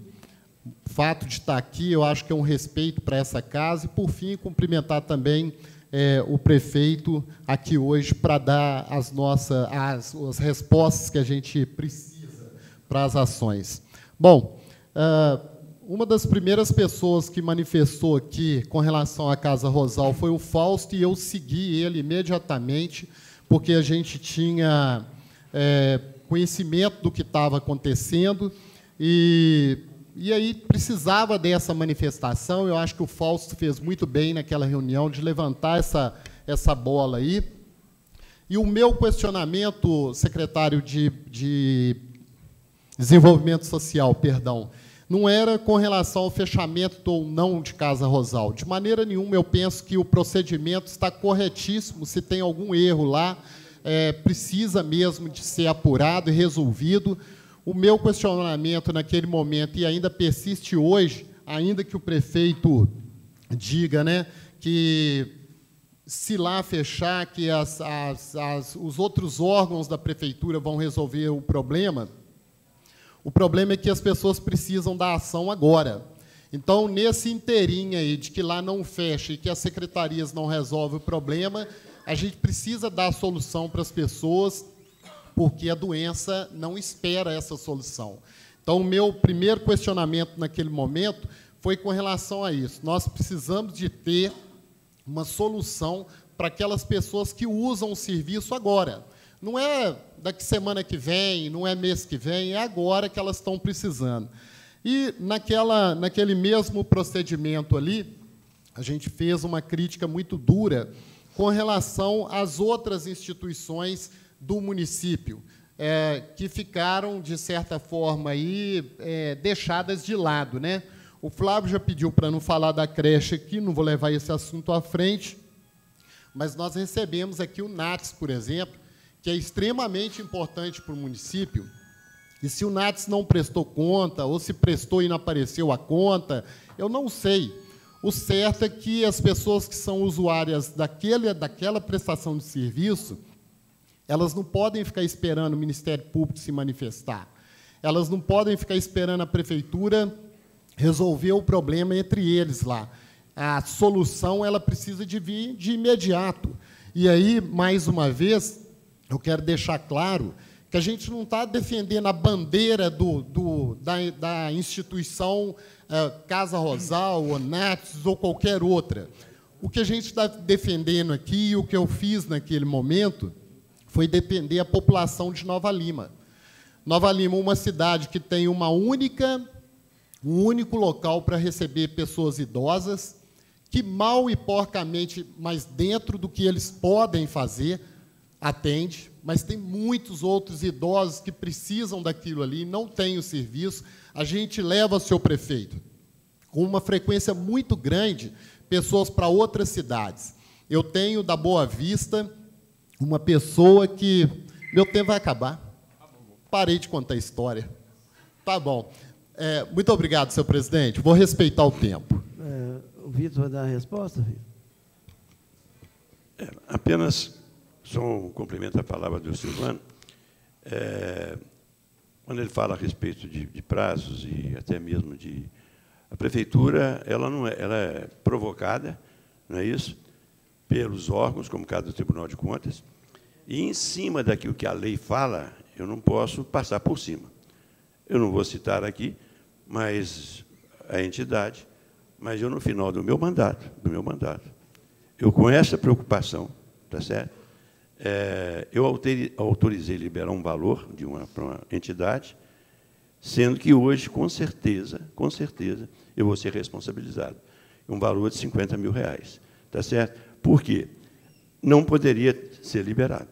o fato de estar aqui, eu acho que é um respeito para essa casa. E, por fim, cumprimentar também é, o prefeito aqui hoje para dar as nossas as, as, respostas que a gente precisa para as ações. Bom, uh, uma das primeiras pessoas que manifestou aqui com relação à Casa Rosal foi o Fausto, e eu segui ele imediatamente, porque a gente tinha é, conhecimento do que estava acontecendo e, e aí precisava dessa manifestação. Eu acho que o Fausto fez muito bem naquela reunião de levantar essa, essa bola aí. E o meu questionamento, secretário de, de Desenvolvimento Social, perdão, não era com relação ao fechamento ou não de Casa Rosal. De maneira nenhuma, eu penso que o procedimento está corretíssimo. Se tem algum erro lá, é, precisa mesmo de ser apurado e resolvido. O meu questionamento naquele momento, e ainda persiste hoje, ainda que o prefeito diga né, que se lá fechar, que as, as, as, os outros órgãos da prefeitura vão resolver o problema, o problema é que as pessoas precisam da ação agora. Então, nesse inteirinho aí de que lá não fecha e que as secretarias não resolvem o problema, a gente precisa dar solução para as pessoas, porque a doença não espera essa solução. Então, o meu primeiro questionamento naquele momento foi com relação a isso. Nós precisamos de ter uma solução para aquelas pessoas que usam o serviço agora. Não é daqui semana que vem, não é mês que vem, é agora que elas estão precisando. E naquela, naquele mesmo procedimento ali, a gente fez uma crítica muito dura com relação às outras instituições do município, é, que ficaram, de certa forma, aí, é, deixadas de lado. Né? O Flávio já pediu para não falar da creche aqui, não vou levar esse assunto à frente, mas nós recebemos aqui o NATS, por exemplo, que é extremamente importante para o município, e se o NATS não prestou conta, ou se prestou e não apareceu a conta, eu não sei. O certo é que as pessoas que são usuárias daquele, daquela prestação de serviço, elas não podem ficar esperando o Ministério Público se manifestar. Elas não podem ficar esperando a prefeitura resolver o problema entre eles lá. A solução ela precisa de vir de imediato. E aí, mais uma vez, eu quero deixar claro que a gente não está defendendo a bandeira do, do da, da instituição é, Casa Rosal, ou Nats, ou qualquer outra. O que a gente está defendendo aqui, e o que eu fiz naquele momento, foi defender a população de Nova Lima. Nova Lima, uma cidade que tem uma única, um único local para receber pessoas idosas, que mal e porcamente, mas dentro do que eles podem fazer, atende, mas tem muitos outros idosos que precisam daquilo ali, não têm o serviço, a gente leva, seu prefeito, com uma frequência muito grande, pessoas para outras cidades. Eu tenho da Boa Vista uma pessoa que. Meu tempo vai acabar. Parei de contar a história. Tá bom. É, muito obrigado, seu presidente. Vou respeitar o tempo. É, o Vitor vai dar a resposta, Vitor? É, apenas só um cumprimento à palavra do Silvano. É, quando ele fala a respeito de, de, prazos e até mesmo de a prefeitura, ela não é, ela é provocada, não é isso, pelos órgãos, como o caso do Tribunal de Contas, e em cima daquilo que a lei fala, eu não posso passar por cima. Eu não vou citar aqui, mas a entidade, mas eu no final do meu mandato, do meu mandato, eu com essa preocupação, tá certo? É, eu autorizei liberar um valor de uma, para uma entidade, Sendo que hoje, com certeza, com certeza, eu vou ser responsabilizado. Um valor de 50 mil reais. Tá certo? Por quê? Não poderia ser liberado.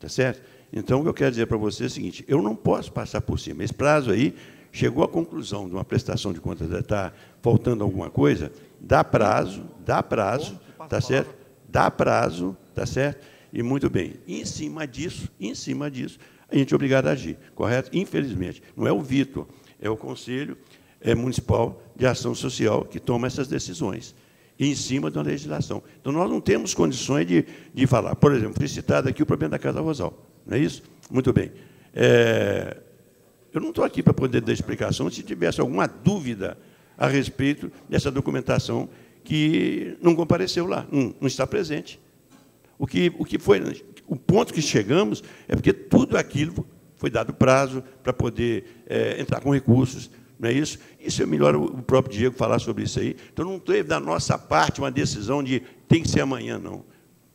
Tá certo? Então, o que eu quero dizer para você é o seguinte: eu não posso passar por cima. Esse prazo aí chegou à conclusão de uma prestação de contas, está faltando alguma coisa, dá prazo, dá prazo, tá certo? Dá prazo, tá certo? E muito bem. Em cima disso, em cima disso, a gente é obrigado a agir, correto? Infelizmente, não é o Vitor, é o Conselho é, Municipal de Ação Social que toma essas decisões, em cima da legislação. Então, nós não temos condições de, de falar. Por exemplo, foi citado aqui o problema da Casa Rosal, não é isso? Muito bem. É, eu não estou aqui para poder dar explicação se tivesse alguma dúvida a respeito dessa documentação que não compareceu lá, não, não está presente. O que, o que foi, o ponto que chegamos é porque tudo aquilo foi dado prazo para poder é, entrar com recursos, não é isso? Isso é melhor o próprio Diego falar sobre isso aí. Então, não teve da nossa parte uma decisão de tem que ser amanhã, não.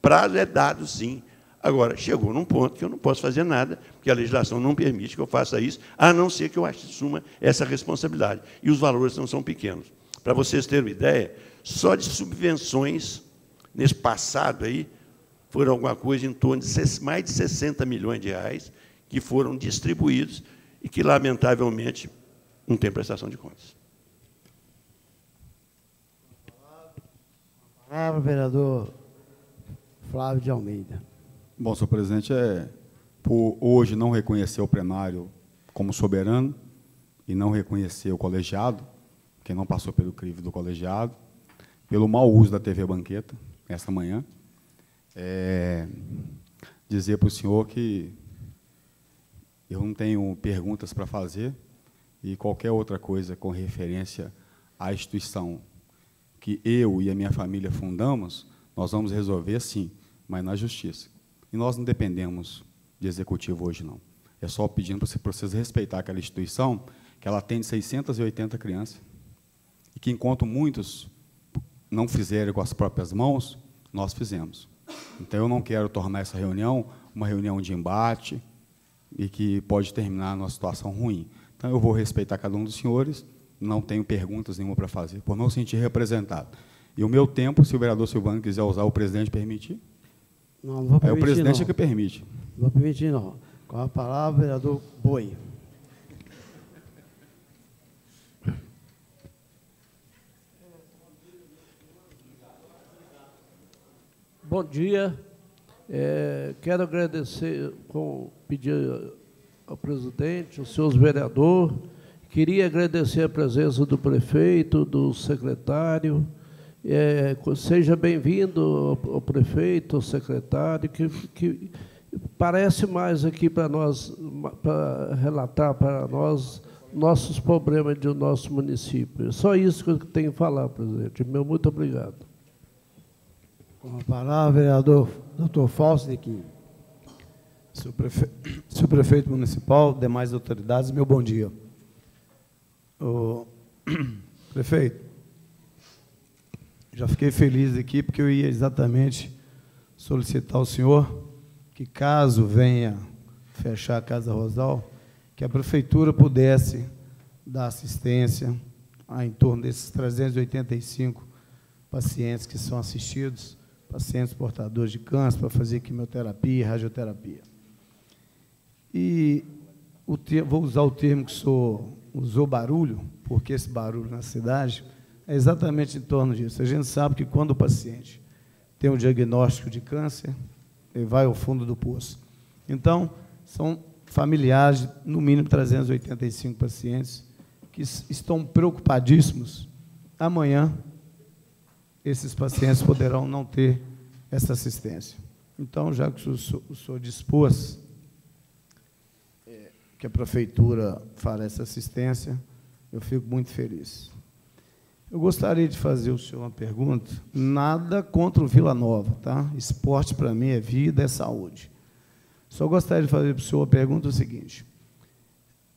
Prazo é dado, sim. Agora, chegou num ponto que eu não posso fazer nada, porque a legislação não permite que eu faça isso, a não ser que eu assuma essa responsabilidade. E os valores não são pequenos. Para vocês terem uma ideia, só de subvenções, nesse passado aí, foram alguma coisa em torno de mais de 60 milhões de reais que foram distribuídos e que, lamentavelmente, não tem prestação de contas. Palavra, vereador Flávio de Almeida. Bom, senhor presidente, é por hoje não reconhecer o plenário como soberano e não reconhecer o colegiado, quem não passou pelo crivo do colegiado, pelo mau uso da TV Banqueta, essa manhã, é, dizer para o senhor que eu não tenho perguntas para fazer e qualquer outra coisa com referência à instituição que eu e a minha família fundamos, nós vamos resolver sim, mas na justiça. E nós não dependemos de executivo hoje, não. É só pedindo para vocês respeitar aquela instituição, que ela atende 680 crianças, e que enquanto muitos não fizeram com as próprias mãos, nós fizemos. Então, eu não quero tornar essa reunião uma reunião de embate e que pode terminar numa situação ruim. Então, eu vou respeitar cada um dos senhores, não tenho perguntas nenhuma para fazer, por não sentir representado. E o meu tempo, se o vereador Silvano quiser usar, o presidente permitir? Não, não vou permitir, É o presidente não. que permite. Não vou permitir, não. Com a palavra, vereador Boi. Bom dia. É, quero agradecer, com, pedir ao presidente, aos seus vereadores. Queria agradecer a presença do prefeito, do secretário. É, seja bem-vindo ao, prefeito, ao secretário, que, que parece mais aqui para nós, para relatar para nós nossos problemas do nosso município. Só isso que eu tenho que falar, presidente. Meu muito obrigado. Com a palavra, vereador doutor Fausto de Quim. Senhor, prefe... Senhor prefeito municipal, demais autoridades, meu bom dia. O... Prefeito, já fiquei feliz aqui porque eu ia exatamente solicitar ao senhor que caso venha fechar a Casa Rosal, que a prefeitura pudesse dar assistência a em torno desses 385 pacientes que são assistidos, pacientes portadores de câncer, para fazer quimioterapia e radioterapia. E o ter, vou usar o termo que senhor usou, barulho, porque esse barulho na cidade é exatamente em torno disso. A gente sabe que quando o paciente tem um diagnóstico de câncer, ele vai ao fundo do poço. Então, são familiares, no mínimo 385 pacientes, que estão preocupadíssimos. Amanhã, esses pacientes poderão não ter essa assistência. Então, já que o senhor, o senhor dispôs é, que a prefeitura fará essa assistência, eu fico muito feliz. Eu gostaria de fazer ao senhor uma pergunta. Nada contra o Vila Nova, tá? Esporte para mim é vida, é saúde. Só gostaria de fazer para o senhor a pergunta o seguinte.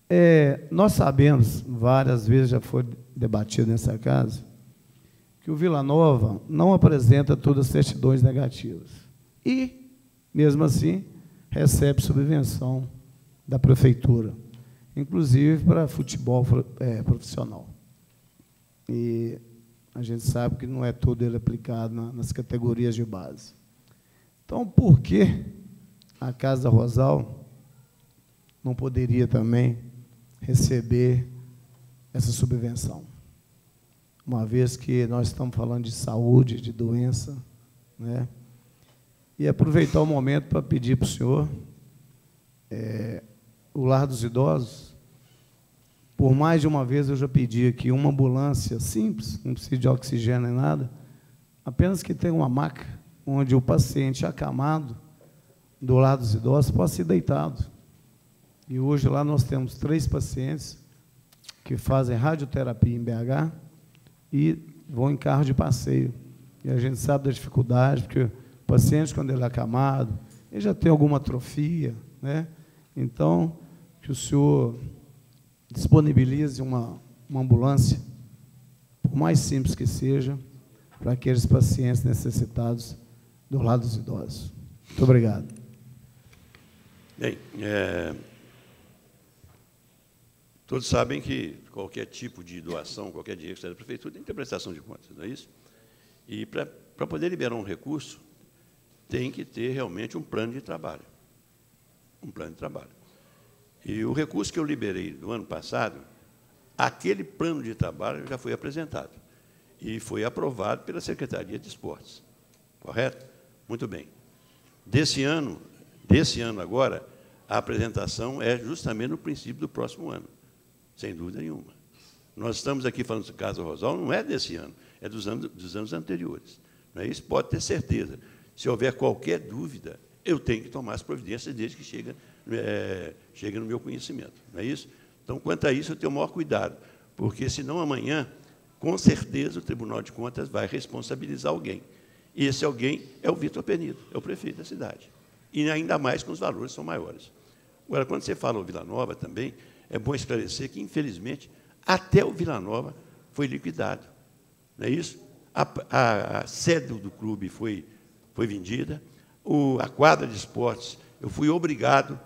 É, nós sabemos, várias vezes já foi debatido nessa casa, que o Vila Nova não apresenta todas as certidões negativas. E, mesmo assim, recebe subvenção da prefeitura. inclusive para futebol é, profissional. E a gente sabe que não é todo ele aplicado na, nas categorias de base. Então, por que a Casa Rosal não poderia também receber essa subvenção? Uma vez que nós estamos falando de saúde, de doença, né? E aproveitar o momento para pedir para o senhor, é, o Lar dos Idosos, por mais de uma vez eu já pedi aqui uma ambulância simples, não precisa de oxigênio nem nada, apenas que tenha uma maca onde o paciente acamado do lado dos idosos possa ser deitado. E hoje lá nós temos três pacientes que fazem radioterapia em BH e vão em carro de passeio. E a gente sabe da dificuldade, porque o paciente, quando ele é acamado, ele já tem alguma atrofia, né? Então, que o senhor disponibilize uma, uma ambulância, por mais simples que seja, para aqueles pacientes necessitados do lado dos idosos. Muito obrigado. Bem, é, todos sabem que qualquer tipo de doação, qualquer dinheiro que sai da prefeitura, tem que ter prestação de contas, não é isso? E para poder liberar um recurso, tem que ter realmente um plano de trabalho. Um plano de trabalho. E o recurso que eu liberei no ano passado, aquele plano de trabalho já foi apresentado e foi aprovado pela Secretaria de Esportes. Correto? Muito bem. Desse ano, desse ano agora, a apresentação é justamente no princípio do próximo ano, sem dúvida nenhuma. Nós estamos aqui falando do caso Rosal, não é desse ano, é dos anos, dos anos anteriores. Não é isso? Pode ter certeza. Se houver qualquer dúvida, eu tenho que tomar as providências desde que chega, é, chega no meu conhecimento. Não é isso? Então, quanto a isso, eu tenho o maior cuidado, porque senão amanhã, com certeza, o Tribunal de Contas vai responsabilizar alguém. E esse alguém é o Vitor Penido, é o prefeito da cidade. E ainda mais com os valores são maiores. Agora, quando você fala o Vila Nova também, é bom esclarecer que, infelizmente, até o Vila Nova foi liquidado. Não é isso? A, a, a sede do clube foi, foi vendida, o, a quadra de esportes, eu fui obrigado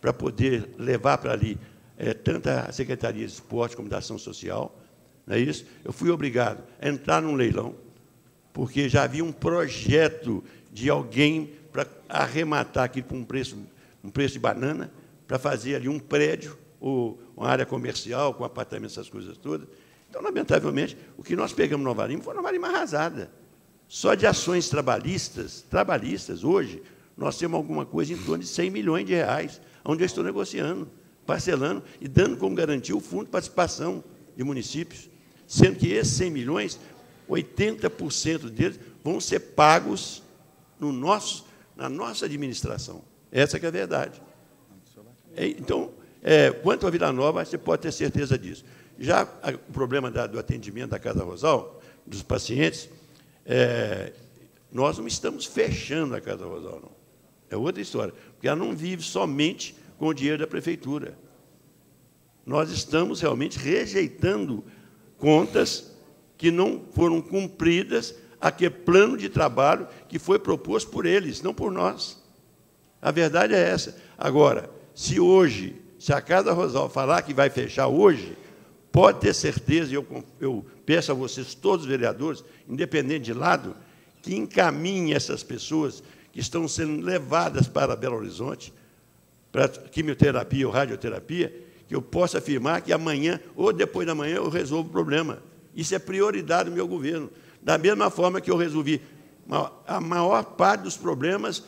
para poder levar para ali é, tanto a Secretaria de Esporte como da Ação Social, não é isso? Eu fui obrigado a entrar num leilão, porque já havia um projeto de alguém para arrematar aqui por um preço, um preço de banana, para fazer ali um prédio, ou uma área comercial, com apartamentos, essas coisas todas. Então, lamentavelmente, o que nós pegamos no Lima foi Nova Lima arrasada. Só de ações trabalhistas, trabalhistas, hoje, nós temos alguma coisa em torno de 100 milhões de reais, onde eu estou negociando, parcelando e dando como garantia o fundo de participação de municípios, sendo que esses 100 milhões, 80% deles vão ser pagos no nosso, na nossa administração. Essa é a verdade. É, então, é, quanto à Vila Nova, você pode ter certeza disso. Já o problema da, do atendimento da Casa Rosal, dos pacientes, é, nós não estamos fechando a Casa Rosal, não. É outra história, porque ela não vive somente com o dinheiro da prefeitura. Nós estamos realmente rejeitando contas que não foram cumpridas aquele plano de trabalho que foi proposto por eles, não por nós. A verdade é essa. Agora, se hoje, se a Casa Rosal falar que vai fechar hoje, Pode ter certeza, e eu, eu peço a vocês, todos os vereadores, independente de lado, que encaminhem essas pessoas que estão sendo levadas para Belo Horizonte, para quimioterapia ou radioterapia, que eu possa afirmar que amanhã ou depois da manhã eu resolvo o problema. Isso é prioridade do meu governo. Da mesma forma que eu resolvi a maior parte dos problemas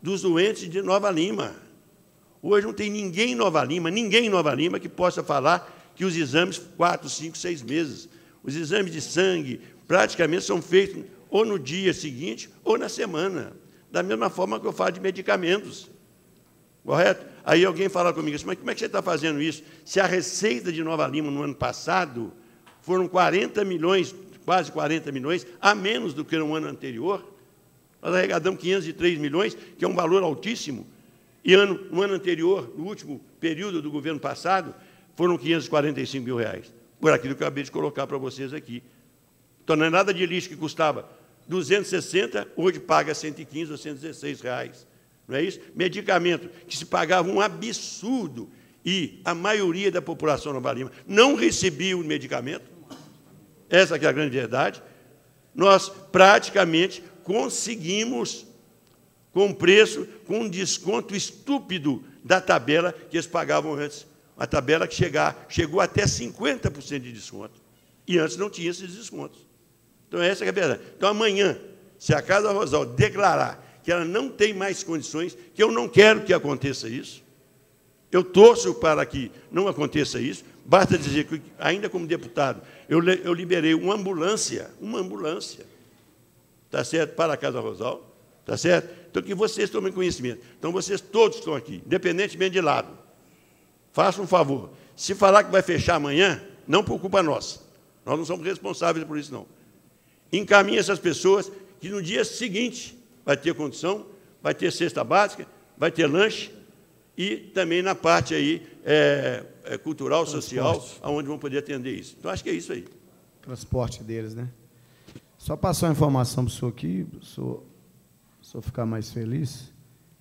dos doentes de Nova Lima. Hoje não tem ninguém em Nova Lima, ninguém em Nova Lima que possa falar que os exames, quatro, cinco, seis meses. Os exames de sangue praticamente são feitos ou no dia seguinte ou na semana. Da mesma forma que eu falo de medicamentos. Correto? Aí alguém fala comigo assim, mas como é que você está fazendo isso? Se a receita de Nova Lima no ano passado foram 40 milhões, quase 40 milhões, a menos do que no ano anterior, nós arrecadamos 503 milhões, que é um valor altíssimo. E ano, no ano anterior, no último período do governo passado, foram 545 mil reais, por aquilo que eu acabei de colocar para vocês aqui. Então, não é de lixo que custava 260, hoje paga 115 ou 116 reais. Não é isso? Medicamento que se pagava um absurdo e a maioria da população Nova Lima não recebia o medicamento, essa é a grande verdade, nós praticamente conseguimos, com preço, com um desconto estúpido da tabela que eles pagavam antes. A tabela que chegar, chegou até 50% de desconto. E antes não tinha esses descontos. Então, essa é a verdade. Então, amanhã, se a Casa Rosal declarar que ela não tem mais condições, que eu não quero que aconteça isso, eu torço para que não aconteça isso, basta dizer que, ainda como deputado, eu, eu liberei uma ambulância, uma ambulância, tá certo, para a Casa Rosal, tá certo? Então, que vocês tomem conhecimento. Então, vocês todos estão aqui, independentemente de lado. Façam um favor. Se falar que vai fechar amanhã, não por culpa nossa. Nós não somos responsáveis por isso, não. Encaminhe essas pessoas que no dia seguinte vai ter condição, vai ter cesta básica, vai ter lanche e também na parte aí é, é, cultural, social, aonde vão poder atender isso. Então, acho que é isso aí. Transporte deles, né? Só passar uma informação para o senhor aqui, o senhor, senhor ficar mais feliz,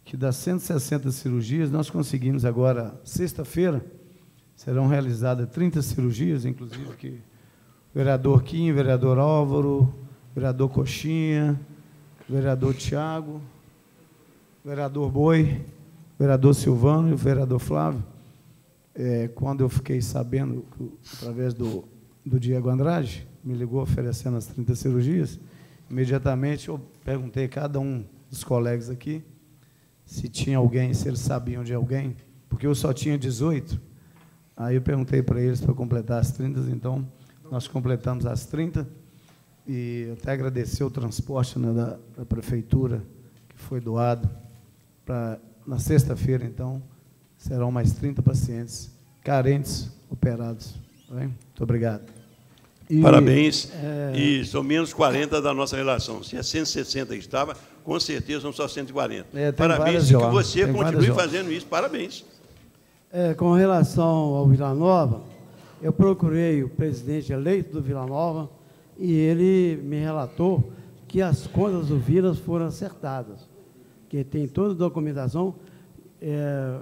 que das 160 cirurgias, nós conseguimos agora, sexta-feira, serão realizadas 30 cirurgias, inclusive que o vereador Kim, o vereador Álvaro, o vereador Coxinha, o vereador Tiago, vereador Boi, vereador Silvano e o vereador Flávio, é, quando eu fiquei sabendo, através do, do Diego Andrade, me ligou oferecendo as 30 cirurgias, imediatamente eu perguntei a cada um dos colegas aqui se tinha alguém, se eles sabiam de alguém, porque eu só tinha 18. Aí eu perguntei para eles para completar as 30, então nós completamos as 30 e até agradecer o transporte né, da, da prefeitura que foi doado para na sexta-feira, então, serão mais 30 pacientes carentes operados. Tá? Muito obrigado. E, Parabéns. É... E são menos 40 da nossa relação. Se é 160 que estava, com certeza são só 140. É, Parabéns e que você continue fazendo isso. Parabéns. É, com relação ao Vila Nova, eu procurei o presidente eleito do Vila Nova e ele me relatou que as contas do Vila foram acertadas que tem toda a documentação. É,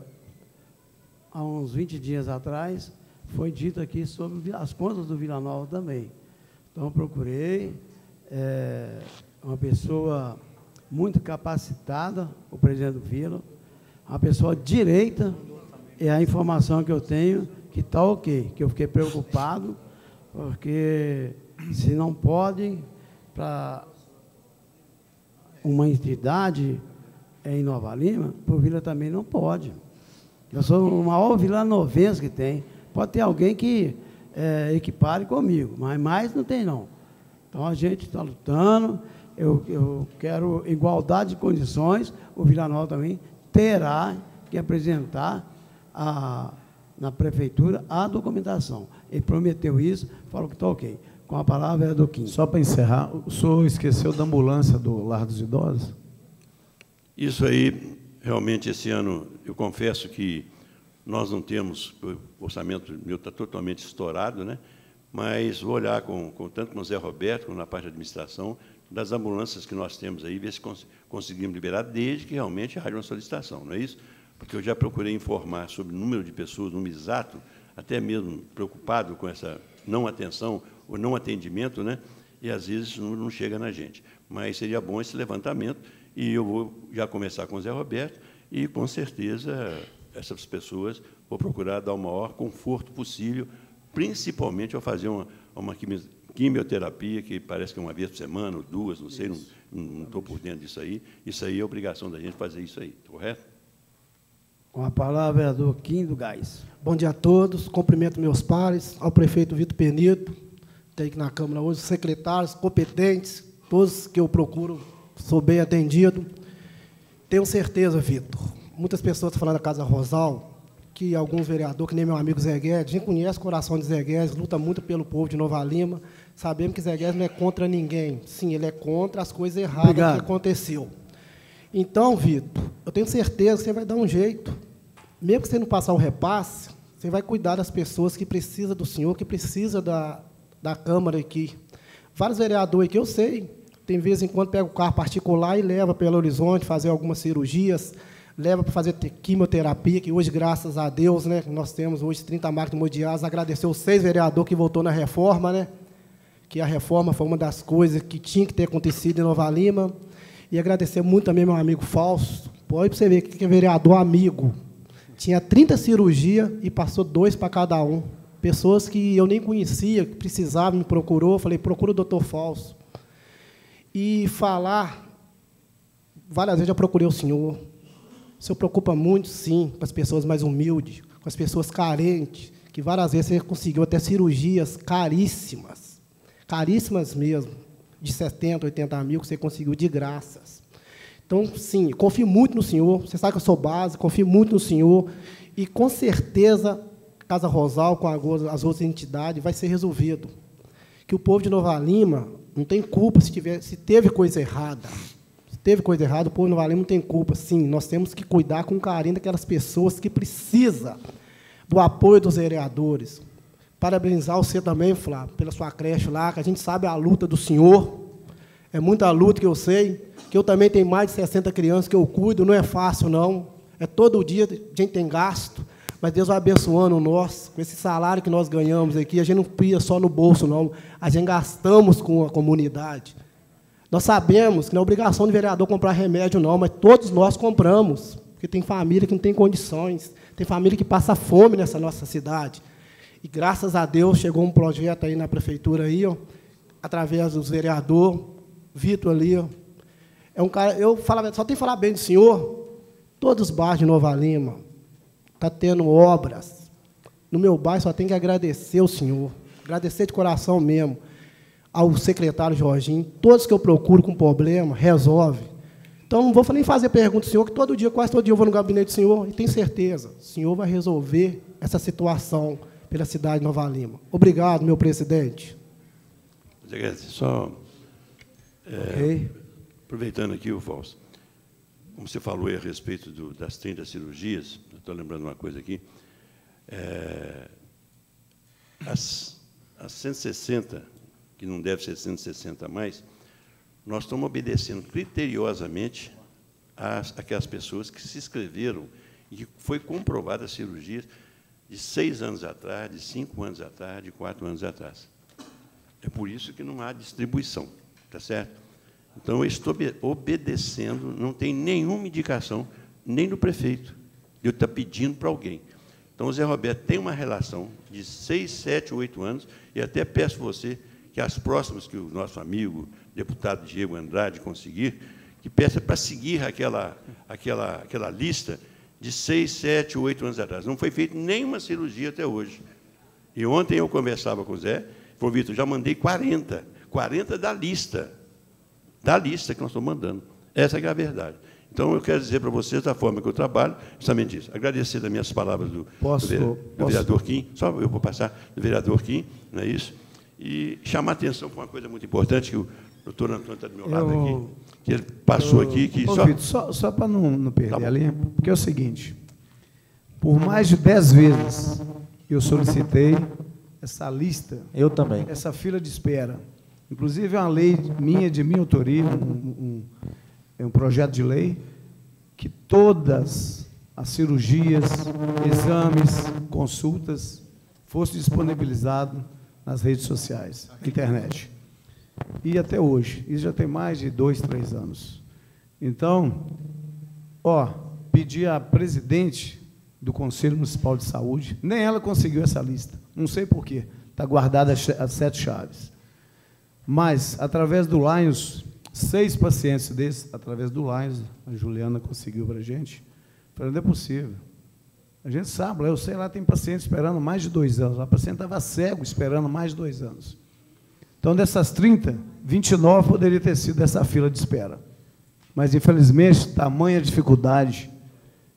há uns 20 dias atrás, foi dito aqui sobre as contas do Vila Nova também. Então, procurei é, uma pessoa muito capacitada, o presidente do Vila, uma pessoa direita, é a informação que eu tenho que está ok, que eu fiquei preocupado, porque se não pode, para uma entidade é em Nova Lima, por Vila também não pode. Eu sou o maior vilanovense que tem. Pode ter alguém que é, equipare comigo, mas mais não tem não. Então a gente está lutando, eu, eu quero igualdade de condições, o Vila Nova também terá que apresentar a, na prefeitura a documentação. Ele prometeu isso, falou que está ok. Com a palavra é do Kim. Só para encerrar, o senhor esqueceu da ambulância do Lar dos Idosos? Isso aí, realmente, esse ano, eu confesso que nós não temos, o orçamento meu está totalmente estourado, né? Mas vou olhar com, com, tanto com o Zé Roberto, como na parte de administração, das ambulâncias que nós temos aí, ver se cons conseguimos liberar, desde que realmente haja uma solicitação, não é isso? Porque eu já procurei informar sobre o número de pessoas, número exato, até mesmo preocupado com essa não atenção, ou não atendimento, né? e às vezes não, não chega na gente. Mas seria bom esse levantamento, e eu vou já começar com o Zé Roberto, e com certeza essas pessoas vou procurar dar o maior conforto possível, principalmente ao fazer uma, uma quimioterapia, que parece que é uma vez por semana, ou duas, não sei, não estou por dentro disso aí. Isso aí é obrigação da gente fazer isso aí, correto? Com a palavra do Kim do Gás. Bom dia a todos, cumprimento meus pares, ao prefeito Vitor Penito, tem aqui na Câmara hoje, secretários competentes, todos que eu procuro sou bem atendido. Tenho certeza, Vitor, muitas pessoas estão falando da Casa Rosal, que alguns vereadores, que nem meu amigo Zé Guedes, a gente conhece o coração de Zé Guedes, luta muito pelo povo de Nova Lima, sabemos que Zé Guedes não é contra ninguém. Sim, ele é contra as coisas erradas Obrigado. que aconteceu. Então, Vitor, eu tenho certeza que você vai dar um jeito. Mesmo que você não passar o repasse, você vai cuidar das pessoas que precisam do senhor, que precisam da, da Câmara aqui. Vários vereadores que eu sei, tem vez em quando pega o carro particular e leva pelo Horizonte fazer algumas cirurgias. Leva para fazer quimioterapia, que hoje, graças a Deus, né, nós temos hoje 30 máquinas hemodiálises, agradecer os seis vereadores que votou na reforma, né, que a reforma foi uma das coisas que tinha que ter acontecido em Nova Lima, e agradecer muito também meu amigo Fausto, pode você ver que é vereador amigo, tinha 30 cirurgias e passou dois para cada um, pessoas que eu nem conhecia, que precisavam, me procurou, falei, procura o doutor Fausto, e falar, várias vezes já procurei o senhor, o senhor preocupa muito, sim, com as pessoas mais humildes, com as pessoas carentes, que várias vezes você conseguiu até cirurgias caríssimas, caríssimas mesmo, de 70, 80 mil, que você conseguiu de graças. Então, sim, confio muito no senhor, você sabe que eu sou base, confio muito no senhor, e com certeza, Casa Rosal, com as outras entidades, vai ser resolvido. Que o povo de Nova Lima não tem culpa se, tiver, se teve coisa errada teve coisa errada, o povo não vale, não tem culpa. Sim, nós temos que cuidar com carinho daquelas pessoas que precisam do apoio dos vereadores. Parabenizar você também, Flávio, pela sua creche lá, que a gente sabe a luta do senhor. É muita luta que eu sei, que eu também tenho mais de 60 crianças que eu cuido, não é fácil, não. É todo dia, a gente tem gasto, mas Deus vai abençoando nosso, com esse salário que nós ganhamos aqui, a gente não pia só no bolso, não. A gente gastamos com a comunidade. Nós sabemos que não é obrigação do vereador comprar remédio, não, mas todos nós compramos, porque tem família que não tem condições, tem família que passa fome nessa nossa cidade. E graças a Deus chegou um projeto aí na prefeitura aí, ó, através dos vereadores, Vitor ali, ó. É um cara, eu só tem que falar bem do senhor. Todos os bairros de Nova Lima tá tendo obras. No meu bairro só tem que agradecer o senhor, agradecer de coração mesmo ao secretário Jorginho, todos que eu procuro com problema, resolve. Então, não vou nem fazer pergunta ao senhor, que todo dia, quase todo dia, eu vou no gabinete do senhor e tenho certeza, o senhor vai resolver essa situação pela cidade de Nova Lima. Obrigado, meu presidente. Só é, okay. aproveitando aqui, o Fausto, como você falou a respeito do, das 30 cirurgias, estou lembrando uma coisa aqui, é, as, as 160 que não deve ser 160 mais, nós estamos obedecendo criteriosamente às, aquelas pessoas que se inscreveram e foi comprovada a cirurgia de seis anos atrás, de cinco anos atrás, de quatro anos atrás. É por isso que não há distribuição, tá certo? Então, eu estou obedecendo, não tem nenhuma indicação, nem do prefeito, de eu estar pedindo para alguém. Então, o Zé Roberto tem uma relação de seis, sete, oito anos, e até peço você que as próximas que o nosso amigo, deputado Diego Andrade, conseguir, que peça para seguir aquela, aquela, aquela lista de seis, sete, oito anos atrás. Não foi feita nenhuma cirurgia até hoje. E ontem eu conversava com o Zé, falou, Vitor, já mandei 40, 40 da lista, da lista que nós estamos mandando. Essa é a verdade. Então, eu quero dizer para vocês, da forma que eu trabalho, justamente isso. Agradecer das minhas palavras do, posso, do, do vereador Kim, só eu vou passar, do vereador Kim, não é isso? E chamar atenção para uma coisa muito importante, que o doutor Antônio está do meu lado eu, aqui, que ele passou eu, aqui. Que só Vitor, só, só para não, não perder tá a linha, porque é o seguinte, por mais de dez vezes eu solicitei essa lista. Eu também. Essa fila de espera. Inclusive, é uma lei minha, de minha autoria, um, um, é um projeto de lei, que todas as cirurgias, exames, consultas fossem disponibilizados nas redes sociais, internet. E até hoje. Isso já tem mais de dois, três anos. Então, ó, pedi à presidente do Conselho Municipal de Saúde, nem ela conseguiu essa lista. Não sei porquê. Está guardada as sete chaves. Mas, através do Lions, seis pacientes desses, através do Lions, a Juliana conseguiu para a gente. Falei, não é possível. A gente sabe, eu sei lá, tem paciente esperando mais de dois anos. A paciente estava cego esperando mais de dois anos. Então, dessas 30, 29 poderia ter sido dessa fila de espera. Mas, infelizmente, tamanha dificuldade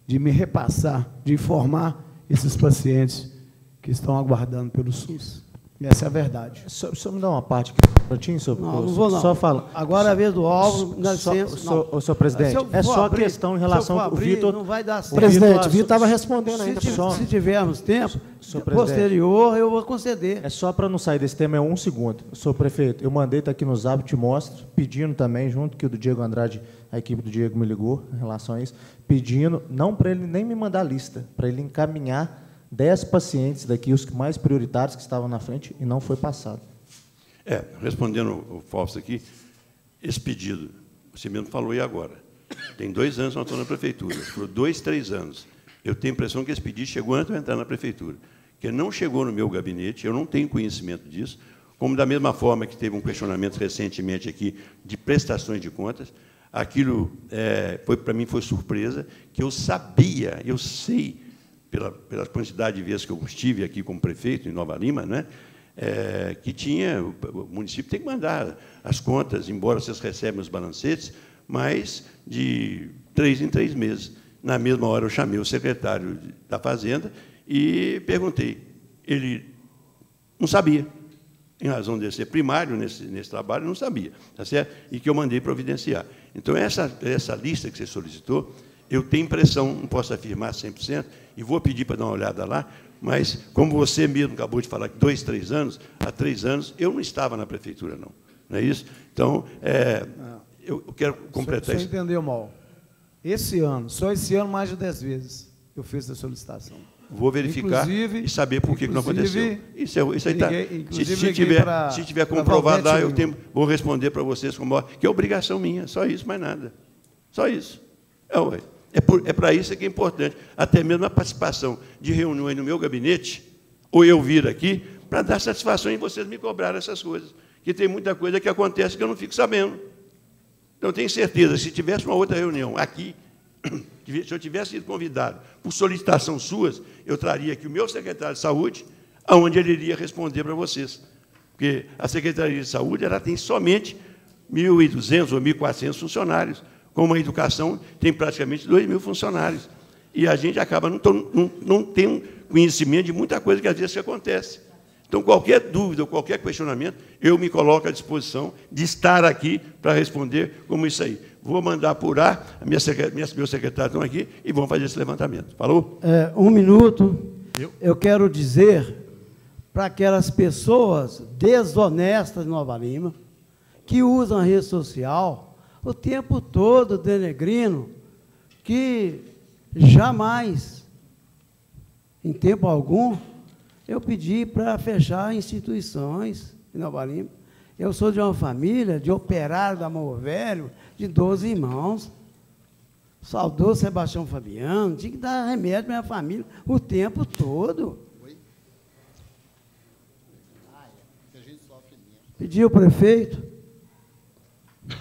de me repassar, de informar esses pacientes que estão aguardando pelo SUS. Essa é a verdade. Só, só me dá uma parte aqui, um minutinho, senhor. Não, não vou não. Só fala. Agora é a vez do Álvaro, dá Só, licença. só, não. senhor presidente, Se é só abrir- questão em relação ao Vitor. Não vai dar certo. Presidente, Vitor- o Vitor estava respondendo Se, ainda. só- se tivermos tempo, Senhor posterior, eu vou conceder. É só para não sair desse tema, é um segundo. Senhor prefeito, eu mandei, está aqui no zap, te mostro, pedindo também, junto que o do Diego Andrade, a equipe do Diego me ligou em relação a isso, pedindo, não para ele nem me mandar a lista, para ele encaminhar 10 pacientes daqui, os mais prioritários que estavam na frente, e não foi passado. É, respondendo o Fausto aqui, esse pedido, você mesmo falou e agora? Tem dois anos que nós estamos na prefeitura, por dois, três anos. Eu tenho a impressão que esse pedido chegou antes de eu entrar na prefeitura, que não chegou no meu gabinete, eu não tenho conhecimento disso, como da mesma forma que teve um questionamento recentemente aqui de prestações de contas, aquilo é, foi para mim foi surpresa, que eu sabia, eu sei, pela, pela quantidade de vezes que eu estive aqui como prefeito em Nova Lima, né, é, que tinha, o município tem que mandar as contas, embora vocês recebem os balancetes, mas de três em três meses. Na mesma hora, eu chamei o secretário da Fazenda e perguntei. Ele não sabia, em razão de ser primário nesse, nesse trabalho, não sabia, tá certo? E que eu mandei providenciar. Então, essa, essa lista que você solicitou, eu tenho impressão, não posso afirmar 100%, e vou pedir para dar uma olhada lá, mas, como você mesmo acabou de falar, que dois, três anos, há três anos, eu não estava na prefeitura, não. Não é isso? Então, é, eu eu quero completar Você isso. entendeu mal. Esse ano, só esse ano, mais de 10 vezes eu fiz essa solicitação. Vou verificar Inclusive- e saber por que, não aconteceu. Isso, é, isso aí está. Se, se tiver, pra- se tiver comprovado lá, eu tenho, vou responder para vocês como que é obrigação minha, só isso, mais nada. Só isso. É, ué. É, por- é para isso que é importante. Até mesmo a participação de reuniões no meu gabinete, ou eu vir aqui, para dar satisfação em vocês me cobrarem essas coisas. Que tem muita coisa que acontece que eu não fico sabendo. Então, tenho certeza, se tivesse uma outra reunião aqui, se eu tivesse sido convidado por solicitação suas, eu traria aqui o meu secretário de saúde, aonde ele iria responder para vocês. Porque a Secretaria de Saúde ela tem somente 1.200 ou 1.400 funcionários, como a educação tem praticamente 2 mil funcionários. E a gente acaba não, não, não tendo conhecimento de muita coisa que às vezes acontece. Então, qualquer dúvida ou qualquer questionamento, eu me coloco à disposição de estar aqui para responder como isso aí. Vou mandar apurar, a minha minhas- meus secretários estão aqui e vão fazer esse levantamento. Falou? É, um minuto. Eu quero dizer para aquelas pessoas desonestas de Nova Lima, que usam a rede social o tempo todo denegrindo, que jamais, em tempo algum, eu pedi para fechar instituições em Nova Lima. Eu sou de uma família de operário da Amor Velho, de 12 irmãos. Saudoso Sebastião Fabiano, tinha que dar remédio para minha família o tempo todo. Pedi ao prefeito,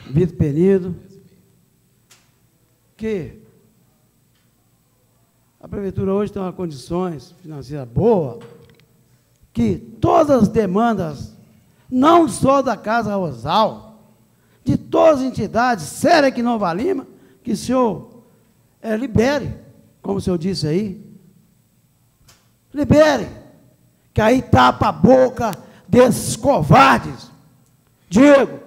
Vitor Penido, que a prefeitura hoje tem uma condições financeiras boas, que todas as demandas, não só da Casa Rosal, de todas as entidades sérias aqui em Nova Lima, que o senhor eh, libere, como o senhor disse aí. Libere. Que aí tapa a boca desses covardes. Diego,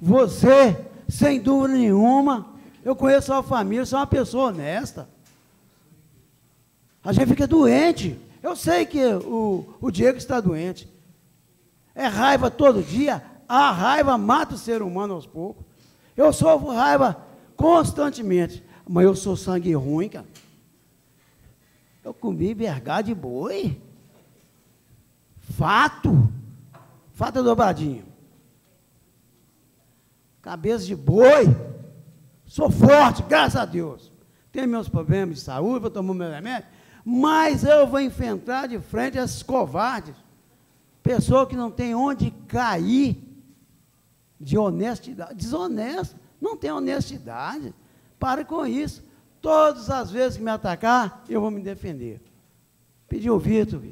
você, sem dúvida nenhuma, eu conheço a família, você é uma pessoa honesta. A gente fica doente. Eu sei que o, o Diego está doente. É raiva todo dia. A raiva mata o ser humano aos poucos. Eu sofro raiva constantemente. Mas eu sou sangue ruim, cara. Eu comi vergá de boi. Fato. Fato dobradinho. Cabeça de boi. Sou forte, graças a Deus. Tenho meus problemas de saúde, vou tomar meu remédio. Mas eu vou enfrentar de frente esses covardes. Pessoa que não tem onde cair de honestidade. Desonesto. Não tem honestidade. Pare com isso. Todas as vezes que me atacar, eu vou me defender. Pediu o Vitor.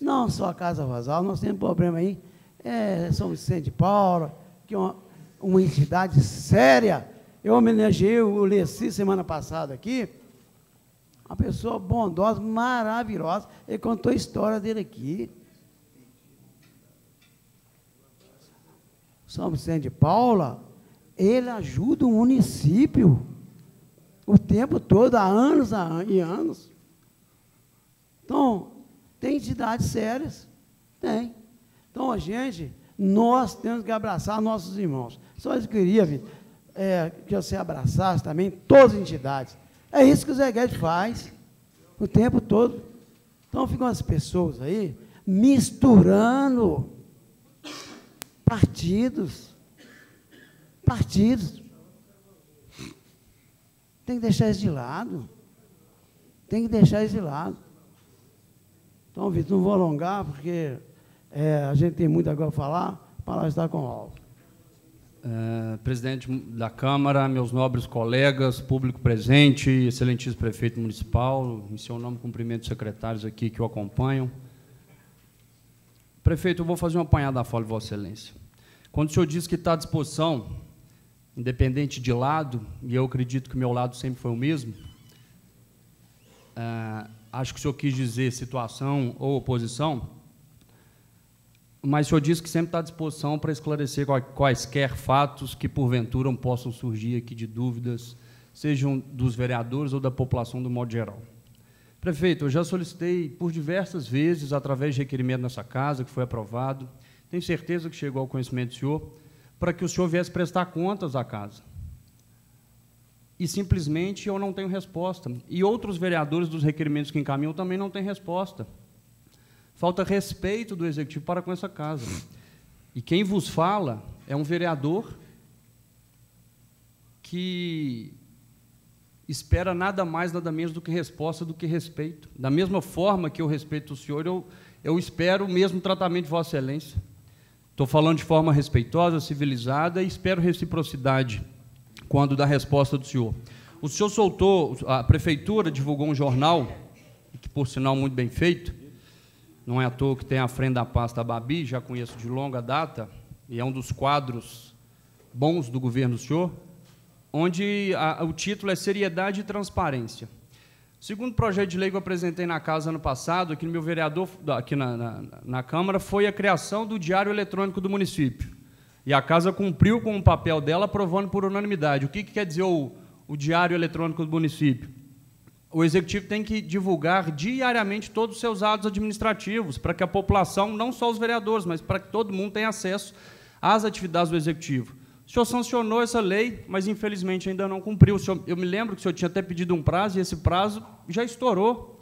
Não só a Casa Rosal, nós temos problema aí. É São Vicente de Paula, que é uma, uma entidade séria. Eu homenageei o Leci semana passada aqui. Uma pessoa bondosa, maravilhosa. Ele contou a história dele aqui. São Vicente de Paula, ele ajuda o município o tempo todo, há anos e anos. Então, tem entidades sérias? Tem. Então, a gente, nós temos que abraçar nossos irmãos. Só eu queria, é, que você abraçasse também todas as entidades. É isso que o Zé Guedes faz o tempo todo. Então ficam as pessoas aí misturando partidos. Partidos. Tem que deixar isso de lado. Tem que deixar isso de lado. Então, Vitor, não vou alongar, porque é, a gente tem muito agora a falar. A palavra está com o Alvo. É, presidente da Câmara, meus nobres colegas, público presente, excelentíssimo prefeito municipal, em seu nome, cumprimento os secretários aqui que o acompanham. Prefeito, eu vou fazer uma apanhada da fala de Vossa Excelência. Quando o senhor diz que está à disposição, independente de lado, e eu acredito que o meu lado sempre foi o mesmo, é, acho que o senhor quis dizer situação ou oposição, mas o senhor disse que sempre está à disposição para esclarecer quaisquer fatos que, porventura, possam surgir aqui de dúvidas, sejam dos vereadores ou da população do modo geral. Prefeito, eu já solicitei por diversas vezes, através de requerimento nessa casa, que foi aprovado, tenho certeza que chegou ao conhecimento do senhor, para que o senhor viesse prestar contas à casa. E simplesmente eu não tenho resposta. E outros vereadores dos requerimentos que encaminham também não têm resposta. Falta respeito do executivo para com essa casa. E quem vos fala é um vereador que espera nada mais, nada menos do que resposta, do que respeito. Da mesma forma que eu respeito o senhor, eu, eu espero o mesmo tratamento de Vossa Excelência. Estou falando de forma respeitosa, civilizada e espero reciprocidade quando da resposta do senhor. O senhor soltou, a prefeitura divulgou um jornal, que por sinal muito bem feito, não é à toa que tem a frente da pasta Babi, já conheço de longa data, e é um dos quadros bons do governo do senhor, onde a, o título é Seriedade e Transparência. O segundo projeto de lei que eu apresentei na casa ano passado, aqui no meu vereador, aqui na, na, na Câmara, foi a criação do Diário Eletrônico do município. E a casa cumpriu com o papel dela, aprovando por unanimidade. O que, que quer dizer o, o Diário Eletrônico do município? O executivo tem que divulgar diariamente todos os seus atos administrativos, para que a população, não só os vereadores, mas para que todo mundo tenha acesso às atividades do executivo. O senhor sancionou essa lei, mas infelizmente ainda não cumpriu. Senhor, eu me lembro que o senhor tinha até pedido um prazo e esse prazo já estourou.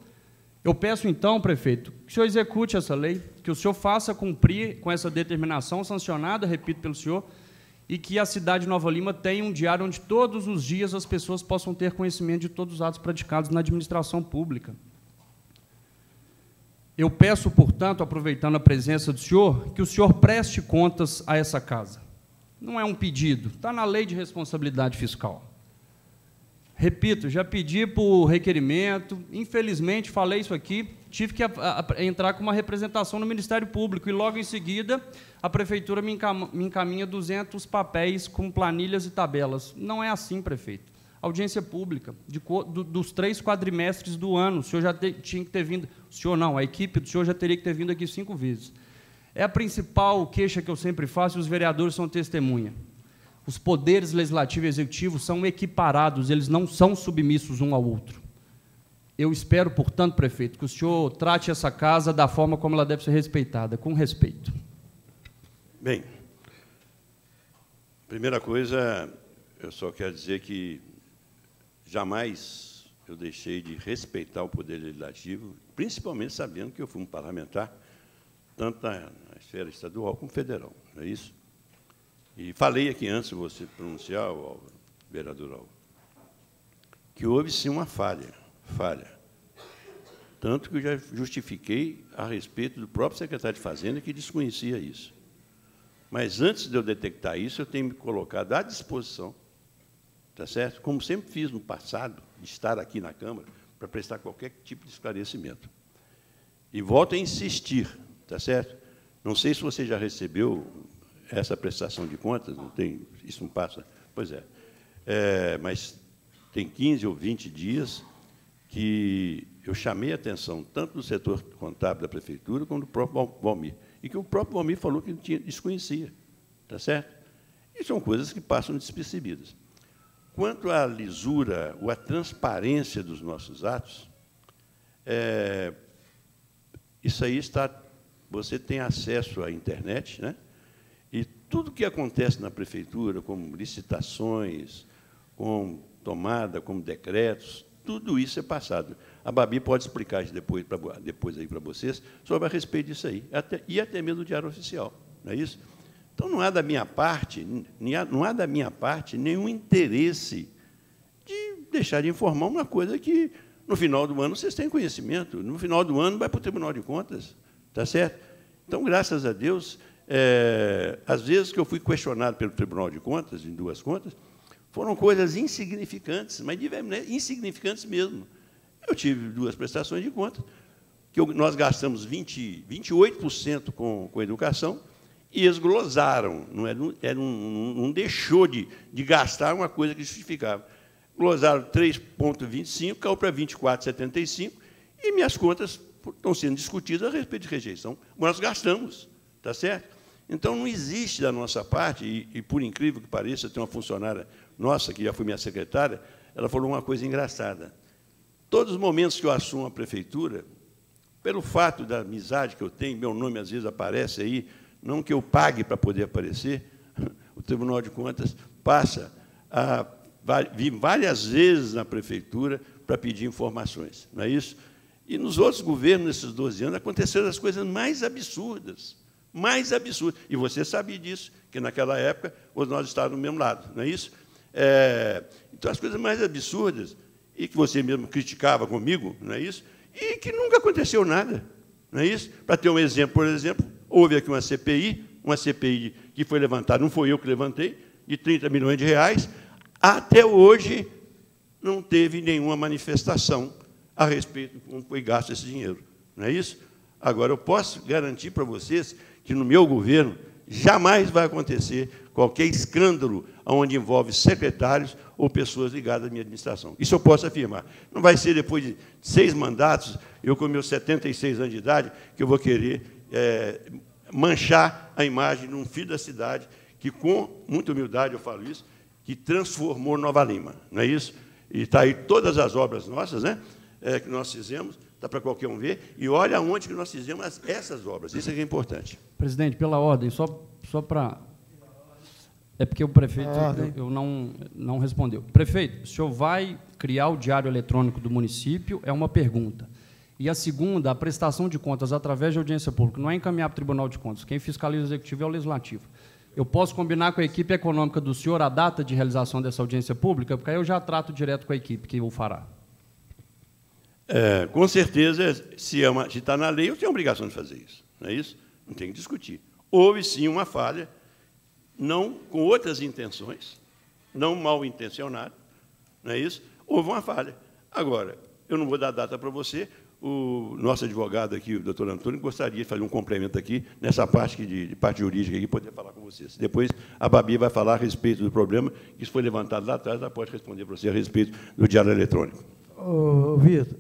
Eu peço então, prefeito, que o senhor execute essa lei, que o senhor faça cumprir com essa determinação sancionada, repito, pelo senhor, e que a cidade de Nova Lima tenha um diário onde todos os dias as pessoas possam ter conhecimento de todos os atos praticados na administração pública. Eu peço, portanto, aproveitando a presença do senhor, que o senhor preste contas a essa casa. Não é um pedido, está na lei de responsabilidade fiscal. Repito, já pedi por requerimento, infelizmente falei isso aqui, tive que a, a, entrar com uma representação no Ministério Público e logo em seguida a prefeitura me, encam, me encaminha 200 papéis com planilhas e tabelas. Não é assim, prefeito. Audiência pública, de, do, dos três quadrimestres do ano, o senhor já te, tinha que ter vindo, o senhor não, a equipe do senhor já teria que ter vindo aqui cinco vezes. É a principal queixa que eu sempre faço e os vereadores são testemunha. Os poderes legislativo e executivo são equiparados, eles não são submissos um ao outro. Eu espero, portanto, prefeito, que o senhor trate essa casa da forma como ela deve ser respeitada, com respeito. Bem, primeira coisa, eu só quero dizer que jamais eu deixei de respeitar o poder legislativo, principalmente sabendo que eu fui um parlamentar, tanto na, esfera estadual como federal, não é isso? E falei aqui antes de você pronunciar, Álvaro, vereador Álvaro, que houve sim uma falha falha. Tanto que eu já justifiquei a respeito do próprio secretário de Fazenda, que desconhecia isso. Mas antes de eu detectar isso, eu tenho me colocado à disposição, tá certo? Como sempre fiz no passado, de estar aqui na Câmara para prestar qualquer tipo de esclarecimento. E volto a insistir, tá certo? Não sei se você já recebeu essa prestação de contas, não tem, isso não passa. Pois é. é mas tem 15 ou 20 dias que eu chamei a atenção tanto do setor contábil da prefeitura como do próprio Valmir, e que o próprio Valmir falou que tinha, desconhecia, tá certo? E são coisas que passam despercebidas. Quanto à lisura ou à transparência dos nossos atos, é, isso aí está. Você tem acesso à internet, né? E tudo que acontece na prefeitura, como licitações, com tomada, como decretos, tudo isso é passado. A Babi pode explicar depois, pra, depois aí para vocês, sobre a respeito disso aí, até, e até mesmo do Diário Oficial, não é isso? Então, não há da minha parte, não há da minha parte nenhum interesse de deixar de informar uma coisa que, no final do ano, vocês têm conhecimento. No final do ano, vai para o Tribunal de Contas. Está certo? Então, graças a Deus, é, às vezes que eu fui questionado pelo Tribunal de Contas, em duas contas, foram coisas insignificantes, mas né, insignificantes mesmo. Eu tive duas prestações de contas, que nós gastamos 20, 28% com, com educação, e eles glosaram, não, era, era um, não deixou de, de gastar uma coisa que justificava. Glosaram 3,25, caiu para 24,75, e minhas contas estão sendo discutidas a respeito de rejeição. Nós gastamos, está certo? Então, não existe da nossa parte, e, e, por incrível que pareça, tem uma funcionária nossa, que já foi minha secretária, ela falou uma coisa engraçada. Todos os momentos que eu assumo a prefeitura, pelo fato da amizade que eu tenho, meu nome às vezes aparece aí, não que eu pague para poder aparecer, o Tribunal de Contas passa a vir várias vezes na prefeitura para pedir informações, não é isso? E nos outros governos, nesses 12 anos, aconteceram as coisas mais absurdas, mais absurdas. E você sabia disso, que naquela época nós estávamos do mesmo lado, não é isso? É, então, as coisas mais absurdas, e que você mesmo criticava comigo, não é isso? E que nunca aconteceu nada, não é isso? Para ter um exemplo, por exemplo, houve aqui uma CPI, uma CPI que foi levantada, não foi eu que levantei, de 30 milhões de reais, até hoje não teve nenhuma manifestação a respeito de como foi gasto esse dinheiro. Não é isso? Agora, eu posso garantir para vocês que no meu governo jamais vai acontecer qualquer escândalo onde envolve secretários ou pessoas ligadas à minha administração. Isso eu posso afirmar. Não vai ser depois de seis mandatos, eu com meus 76 anos de idade, que eu vou querer é, manchar a imagem de um filho da cidade que, com muita humildade, eu falo isso, que transformou Nova Lima. Não é isso? E está aí todas as obras nossas né, é, que nós fizemos, está para qualquer um ver, e olha onde que nós fizemos essas obras. Isso é que é importante. Presidente, pela ordem, só, só para é porque o prefeito eu, eu não, não respondeu. Prefeito, o senhor vai criar o diário eletrônico do município? É uma pergunta. E a segunda, a prestação de contas através de audiência pública. Não é encaminhar para o Tribunal de Contas. Quem fiscaliza o executivo é o legislativo. Eu posso combinar com a equipe econômica do senhor a data de realização dessa audiência pública, porque aí eu já trato direto com a equipe que o fará. É, com certeza, se é está na lei, eu tenho a obrigação de fazer isso. Não é isso? Não tem que discutir. Houve sim uma falha não com outras intenções, não mal intencionado, não é isso? Houve uma falha. Agora, eu não vou dar data para você, o nosso advogado aqui, o doutor Antônio, gostaria de fazer um complemento aqui, nessa parte de, de parte jurídica aqui, poder falar com vocês. Depois, a Babi vai falar a respeito do problema, que isso foi levantado lá atrás, ela pode responder para você a respeito do diário eletrônico. Ô, Vitor.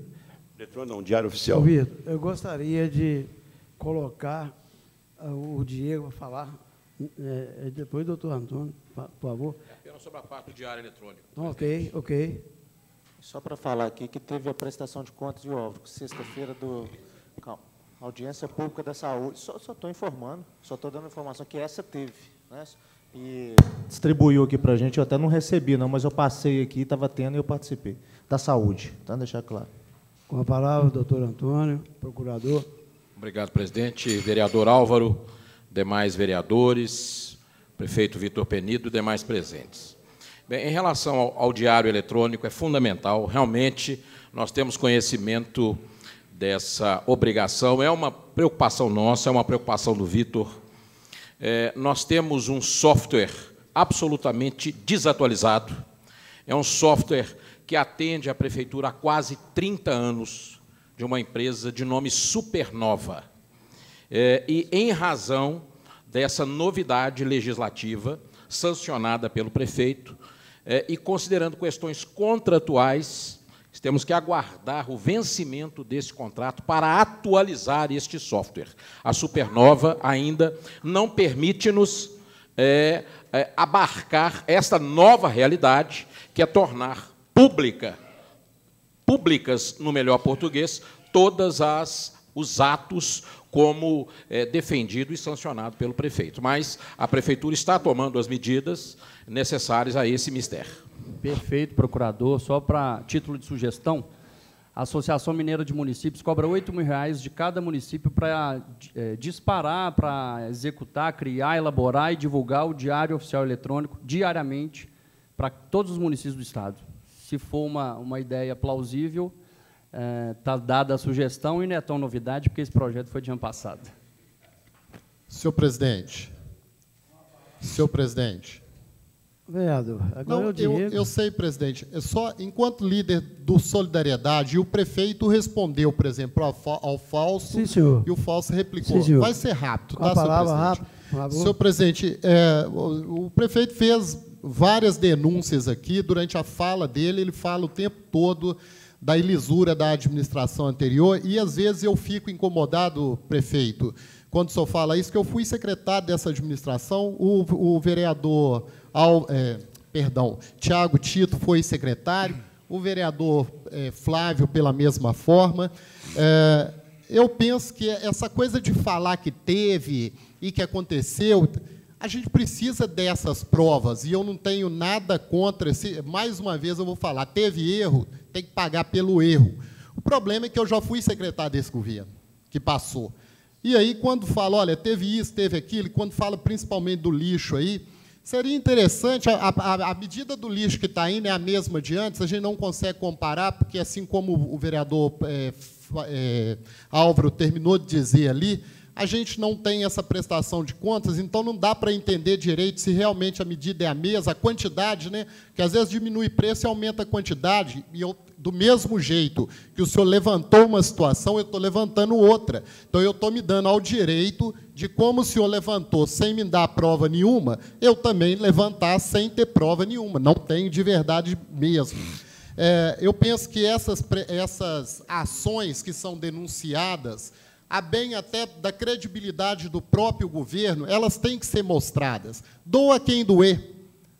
Eletrônico não, diário oficial. Ô, Vitor, eu gostaria de colocar uh, o Diego a falar é, é, depois, doutor Antônio, por favor. É apenas sobre a parte do diário eletrônico. Ok, ok. Só para falar aqui que teve a prestação de contas de óbvio, sexta-feira do. Calma. Audiência Pública da Saúde. Só estou informando, só estou dando informação que essa teve. Né? E distribuiu aqui para a gente, eu até não recebi, não, mas eu passei aqui, estava tendo e eu participei. Da saúde, tá? Deixar claro. Com a palavra, doutor Antônio, procurador. Obrigado, presidente. Vereador Álvaro demais vereadores, prefeito Vitor Penido e demais presentes. Bem, em relação ao, ao, diário eletrônico, é fundamental, realmente, nós temos conhecimento dessa obrigação, é uma preocupação nossa, é uma preocupação do Vitor. É, nós temos um software absolutamente desatualizado, é um software que atende a prefeitura há quase 30 anos, de uma empresa de nome Supernova. É, e em razão dessa novidade legislativa sancionada pelo prefeito é, e considerando questões contratuais, temos que aguardar o vencimento desse contrato para atualizar este software. A Supernova ainda não permite-nos é, é, abarcar esta nova realidade, que é tornar pública, públicas, no melhor português, todas as os atos como é, defendido e sancionado pelo prefeito. Mas a prefeitura está tomando as medidas necessárias a esse mistério. Perfeito, procurador. Só para título de sugestão, a Associação Mineira de Municípios cobra R$ mil reais de cada município para é, disparar, para executar, criar, elaborar e divulgar o Diário Oficial Eletrônico diariamente para todos os municípios do Estado. Se for uma, uma ideia plausível, está é, dada a sugestão e não é tão novidade, porque esse projeto foi de ano passado. Senhor presidente, senhor presidente. Vereador, agora não, eu, eu, eu sei, presidente. É só enquanto líder do Solidariedade, o prefeito respondeu, por exemplo, ao, ao falso Sim, senhor. e o falso replicou. Sim, Vai ser rápido, Com a tá, palavra, senhor rápido, presidente? favor. Senhor presidente, é, o, o prefeito fez várias denúncias aqui. Durante a fala dele, ele fala o tempo todo da ilisura da administração anterior, e às vezes eu fico incomodado, prefeito, quando o senhor fala isso, que eu fui secretário dessa administração, o, o vereador, Al, é, perdão, Tiago Tito foi secretário, o vereador é, Flávio, pela mesma forma. É, eu penso que essa coisa de falar que teve e que aconteceu, a gente precisa dessas provas, e eu não tenho nada contra. Mais uma vez eu vou falar: teve erro, tem que pagar pelo erro. O problema é que eu já fui secretário desse governo, que passou. E aí, quando fala, olha, teve isso, teve aquilo, quando fala principalmente do lixo aí, seria interessante, a, a, a medida do lixo que está indo é a mesma de antes, a gente não consegue comparar, porque assim como o vereador é, é, Álvaro terminou de dizer ali, a gente não tem essa prestação de contas, então não dá para entender direito se realmente a medida é a mesma, a quantidade, né? que às vezes diminui preço e aumenta a quantidade, e eu, do mesmo jeito que o senhor levantou uma situação, eu estou levantando outra. Então, eu estou me dando ao direito de, como o senhor levantou sem me dar prova nenhuma, eu também levantar sem ter prova nenhuma. Não tenho de verdade mesmo. É, eu penso que essas, essas ações que são denunciadas, a bem até da credibilidade do próprio governo, elas têm que ser mostradas. Doa quem doer.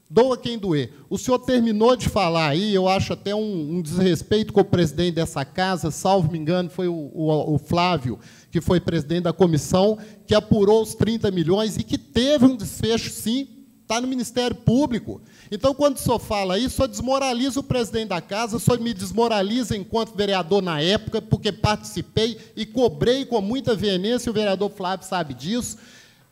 Doa quem doer. O senhor terminou de falar aí, eu acho até um, um desrespeito com o presidente dessa casa, salvo me engano, foi o, o, o Flávio, que foi presidente da comissão, que apurou os 30 milhões e que teve um desfecho, sim, está no Ministério Público. Então, quando o senhor fala isso, o desmoraliza o presidente da casa, o senhor me desmoraliza enquanto vereador na época, porque participei e cobrei com muita veemência, o vereador Flávio sabe disso.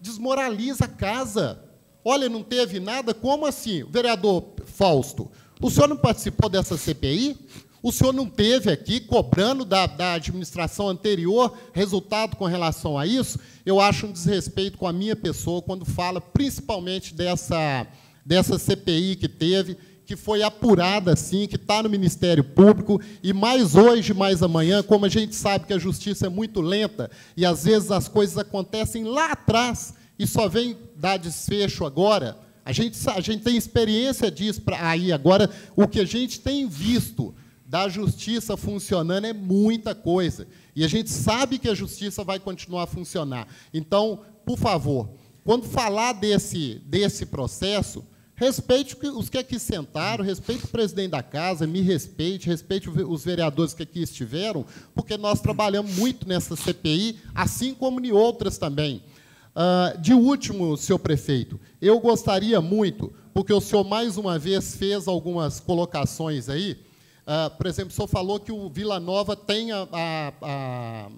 Desmoraliza a casa. Olha, não teve nada? Como assim? Vereador Fausto, o senhor não participou dessa CPI? O senhor não teve aqui cobrando da, da, administração anterior resultado com relação a isso? Eu acho um desrespeito com a minha pessoa quando fala principalmente dessa dessa CPI que teve, que foi apurada, sim, que está no Ministério Público, e mais hoje, mais amanhã, como a gente sabe que a justiça é muito lenta, e às vezes as coisas acontecem lá atrás e só vem dar desfecho agora, a gente, a gente tem experiência disso aí. Agora, o que a gente tem visto da justiça funcionando é muita coisa. E a gente sabe que a justiça vai continuar a funcionar. Então, por favor, quando falar desse, desse processo, respeite os que aqui sentaram, respeite o presidente da casa, me respeite, respeite os vereadores que aqui estiveram, porque nós trabalhamos muito nessa CPI, assim como em outras também. Uh, de último, senhor prefeito, eu gostaria muito, porque o senhor mais uma vez fez algumas colocações aí, uh, por exemplo, o senhor falou que o Vila Nova tem a, a, a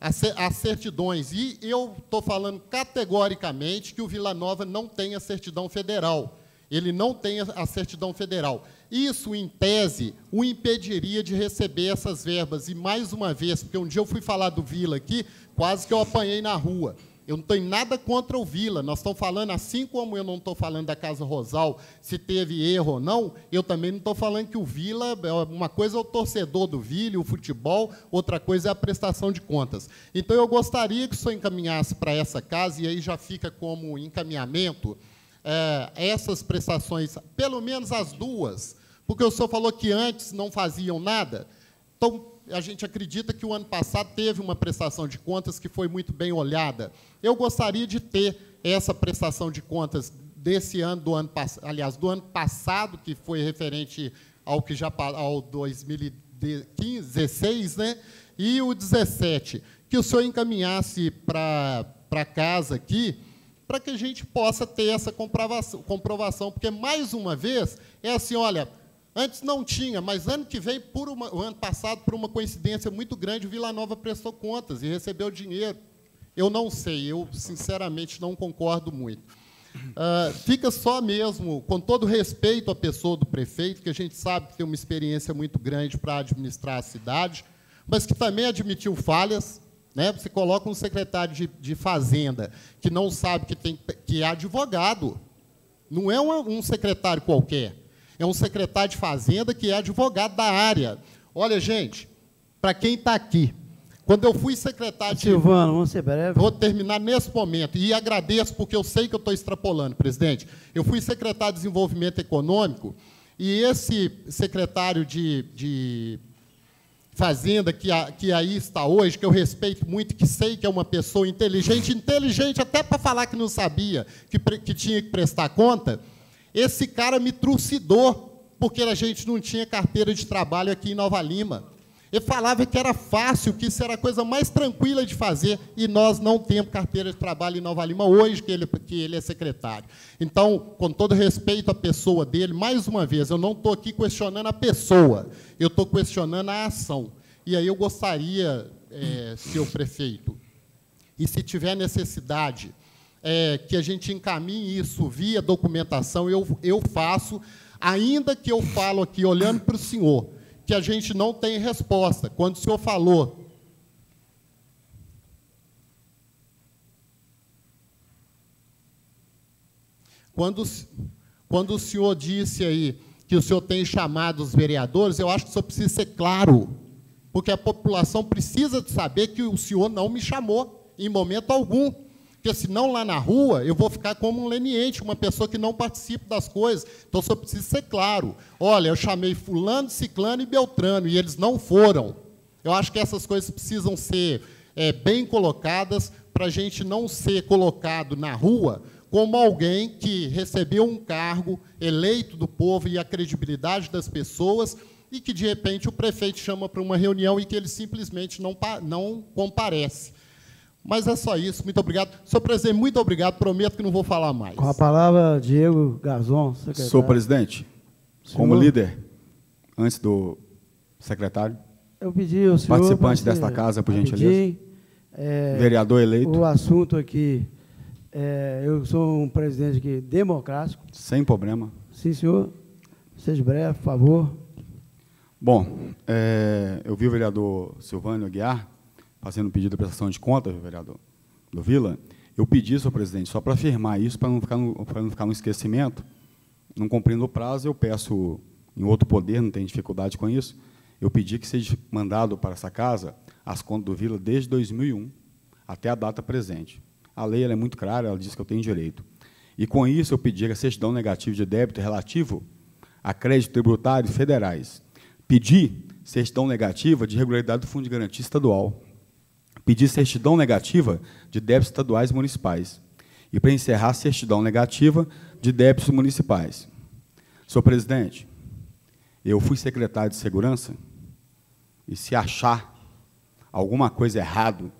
as certidões. E eu estou falando categoricamente que o Vila Nova não tem a certidão federal. Ele não tem a certidão federal. Isso, em tese, o impediria de receber essas verbas. E, mais uma vez, porque um dia eu fui falar do Vila aqui, quase que eu apanhei na rua. Eu não tenho nada contra o Vila. Nós estamos falando, assim como eu não estou falando da Casa Rosal, se teve erro ou não, eu também não estou falando que o Vila, é uma coisa é o torcedor do Vila, o futebol, outra coisa é a prestação de contas. Então, eu gostaria que o senhor encaminhasse para essa casa, e aí já fica como encaminhamento, é, essas prestações, pelo menos as duas, porque o senhor falou que antes não faziam nada. Então, a gente acredita que o ano passado teve uma prestação de contas que foi muito bem olhada. Eu gostaria de ter essa prestação de contas desse ano, do ano aliás, do ano passado, que foi referente ao que já ao 2016, né? E o 17, que o senhor encaminhasse para para casa aqui, para que a gente possa ter essa comprovação, comprovação, porque mais uma vez é assim, olha, antes não tinha, mas ano que vem, por uma, o ano passado, por uma coincidência muito grande, o Vila Nova prestou contas e recebeu dinheiro. Eu não sei, eu sinceramente não concordo muito. Uh, fica só mesmo, com todo respeito à pessoa do prefeito, que a gente sabe que tem uma experiência muito grande para administrar a cidade, mas que também admitiu falhas. Né? Você coloca um secretário de, de Fazenda que não sabe que, tem, que é advogado. Não é um, um secretário qualquer. É um secretário de Fazenda que é advogado da área. Olha, gente, para quem está aqui, quando eu fui secretário de... Silvano, vamos ser breve. Vou terminar nesse momento. E agradeço, porque eu sei que eu estou extrapolando, presidente. Eu fui secretário de Desenvolvimento Econômico, e esse secretário de, de Fazenda, que, a, que aí está hoje, que eu respeito muito, que sei que é uma pessoa inteligente, inteligente até para falar que não sabia, que, que tinha que prestar conta, esse cara me trucidou, porque a gente não tinha carteira de trabalho aqui em Nova Lima. Ele falava que era fácil, que isso era a coisa mais tranquila de fazer, e nós não temos carteira de trabalho em Nova Lima hoje, que ele, que ele é secretário. Então, com todo respeito à pessoa dele, mais uma vez, eu não estou aqui questionando a pessoa, eu estou questionando a ação. E aí eu gostaria, é, prefeito, e se tiver necessidade, é, que a gente encaminhe isso via documentação, eu, eu faço, ainda que eu falo aqui, olhando para o senhor, que a gente não tem resposta. Quando o senhor falou Quando, quando o senhor disse aí que o senhor tem chamado os vereadores, eu acho que o senhor precisa ser claro, porque a população precisa de saber que o senhor não me chamou em momento algum. Porque senão lá na rua eu vou ficar como um leniente, uma pessoa que não participa das coisas. Então só preciso ser claro. Olha, eu chamei fulano, ciclano e beltrano, e eles não foram. Eu acho que essas coisas precisam ser é, bem colocadas para a gente não ser colocado na rua como alguém que recebeu um cargo eleito do povo e a credibilidade das pessoas e que, de repente, o prefeito chama para uma reunião e que ele simplesmente não, não comparece. Mas é só isso. Muito obrigado. Senhor presidente, muito obrigado. Prometo que não vou falar mais. Com a palavra, Diego Garzon, secretário. Senhor presidente, Senhor? como líder, antes do secretário, eu pedi ao senhor participante desta casa, por gentileza. é, vereador eleito. O assunto aqui, é, eu sou um presidente aqui democrático. Sem problema. Sim, senhor. Seja breve, por favor. Bom, é, eu vi o vereador Silvânio Aguiar fazendo pedido de prestação de contas, vereador do Vila, eu pedi, senhor presidente, só para afirmar isso, para não, ficar no, não ficar no esquecimento, não cumprindo o prazo, eu peço em outro poder, não tem dificuldade com isso, eu pedi que seja mandado para essa casa as contas do Vila desde 2001 até a data presente. A lei é muito clara, ela diz que eu tenho direito. E com isso eu pedi a certidão negativa de débito relativo a crédito tributários federais. Pedi certidão negativa de regularidade do Fundo de Garantia Estadual pedir certidão negativa de débitos estaduais e municipais. E, para encerrar, certidão negativa de débitos municipais. Senhor presidente, eu fui secretário de Segurança e se achar alguma coisa errado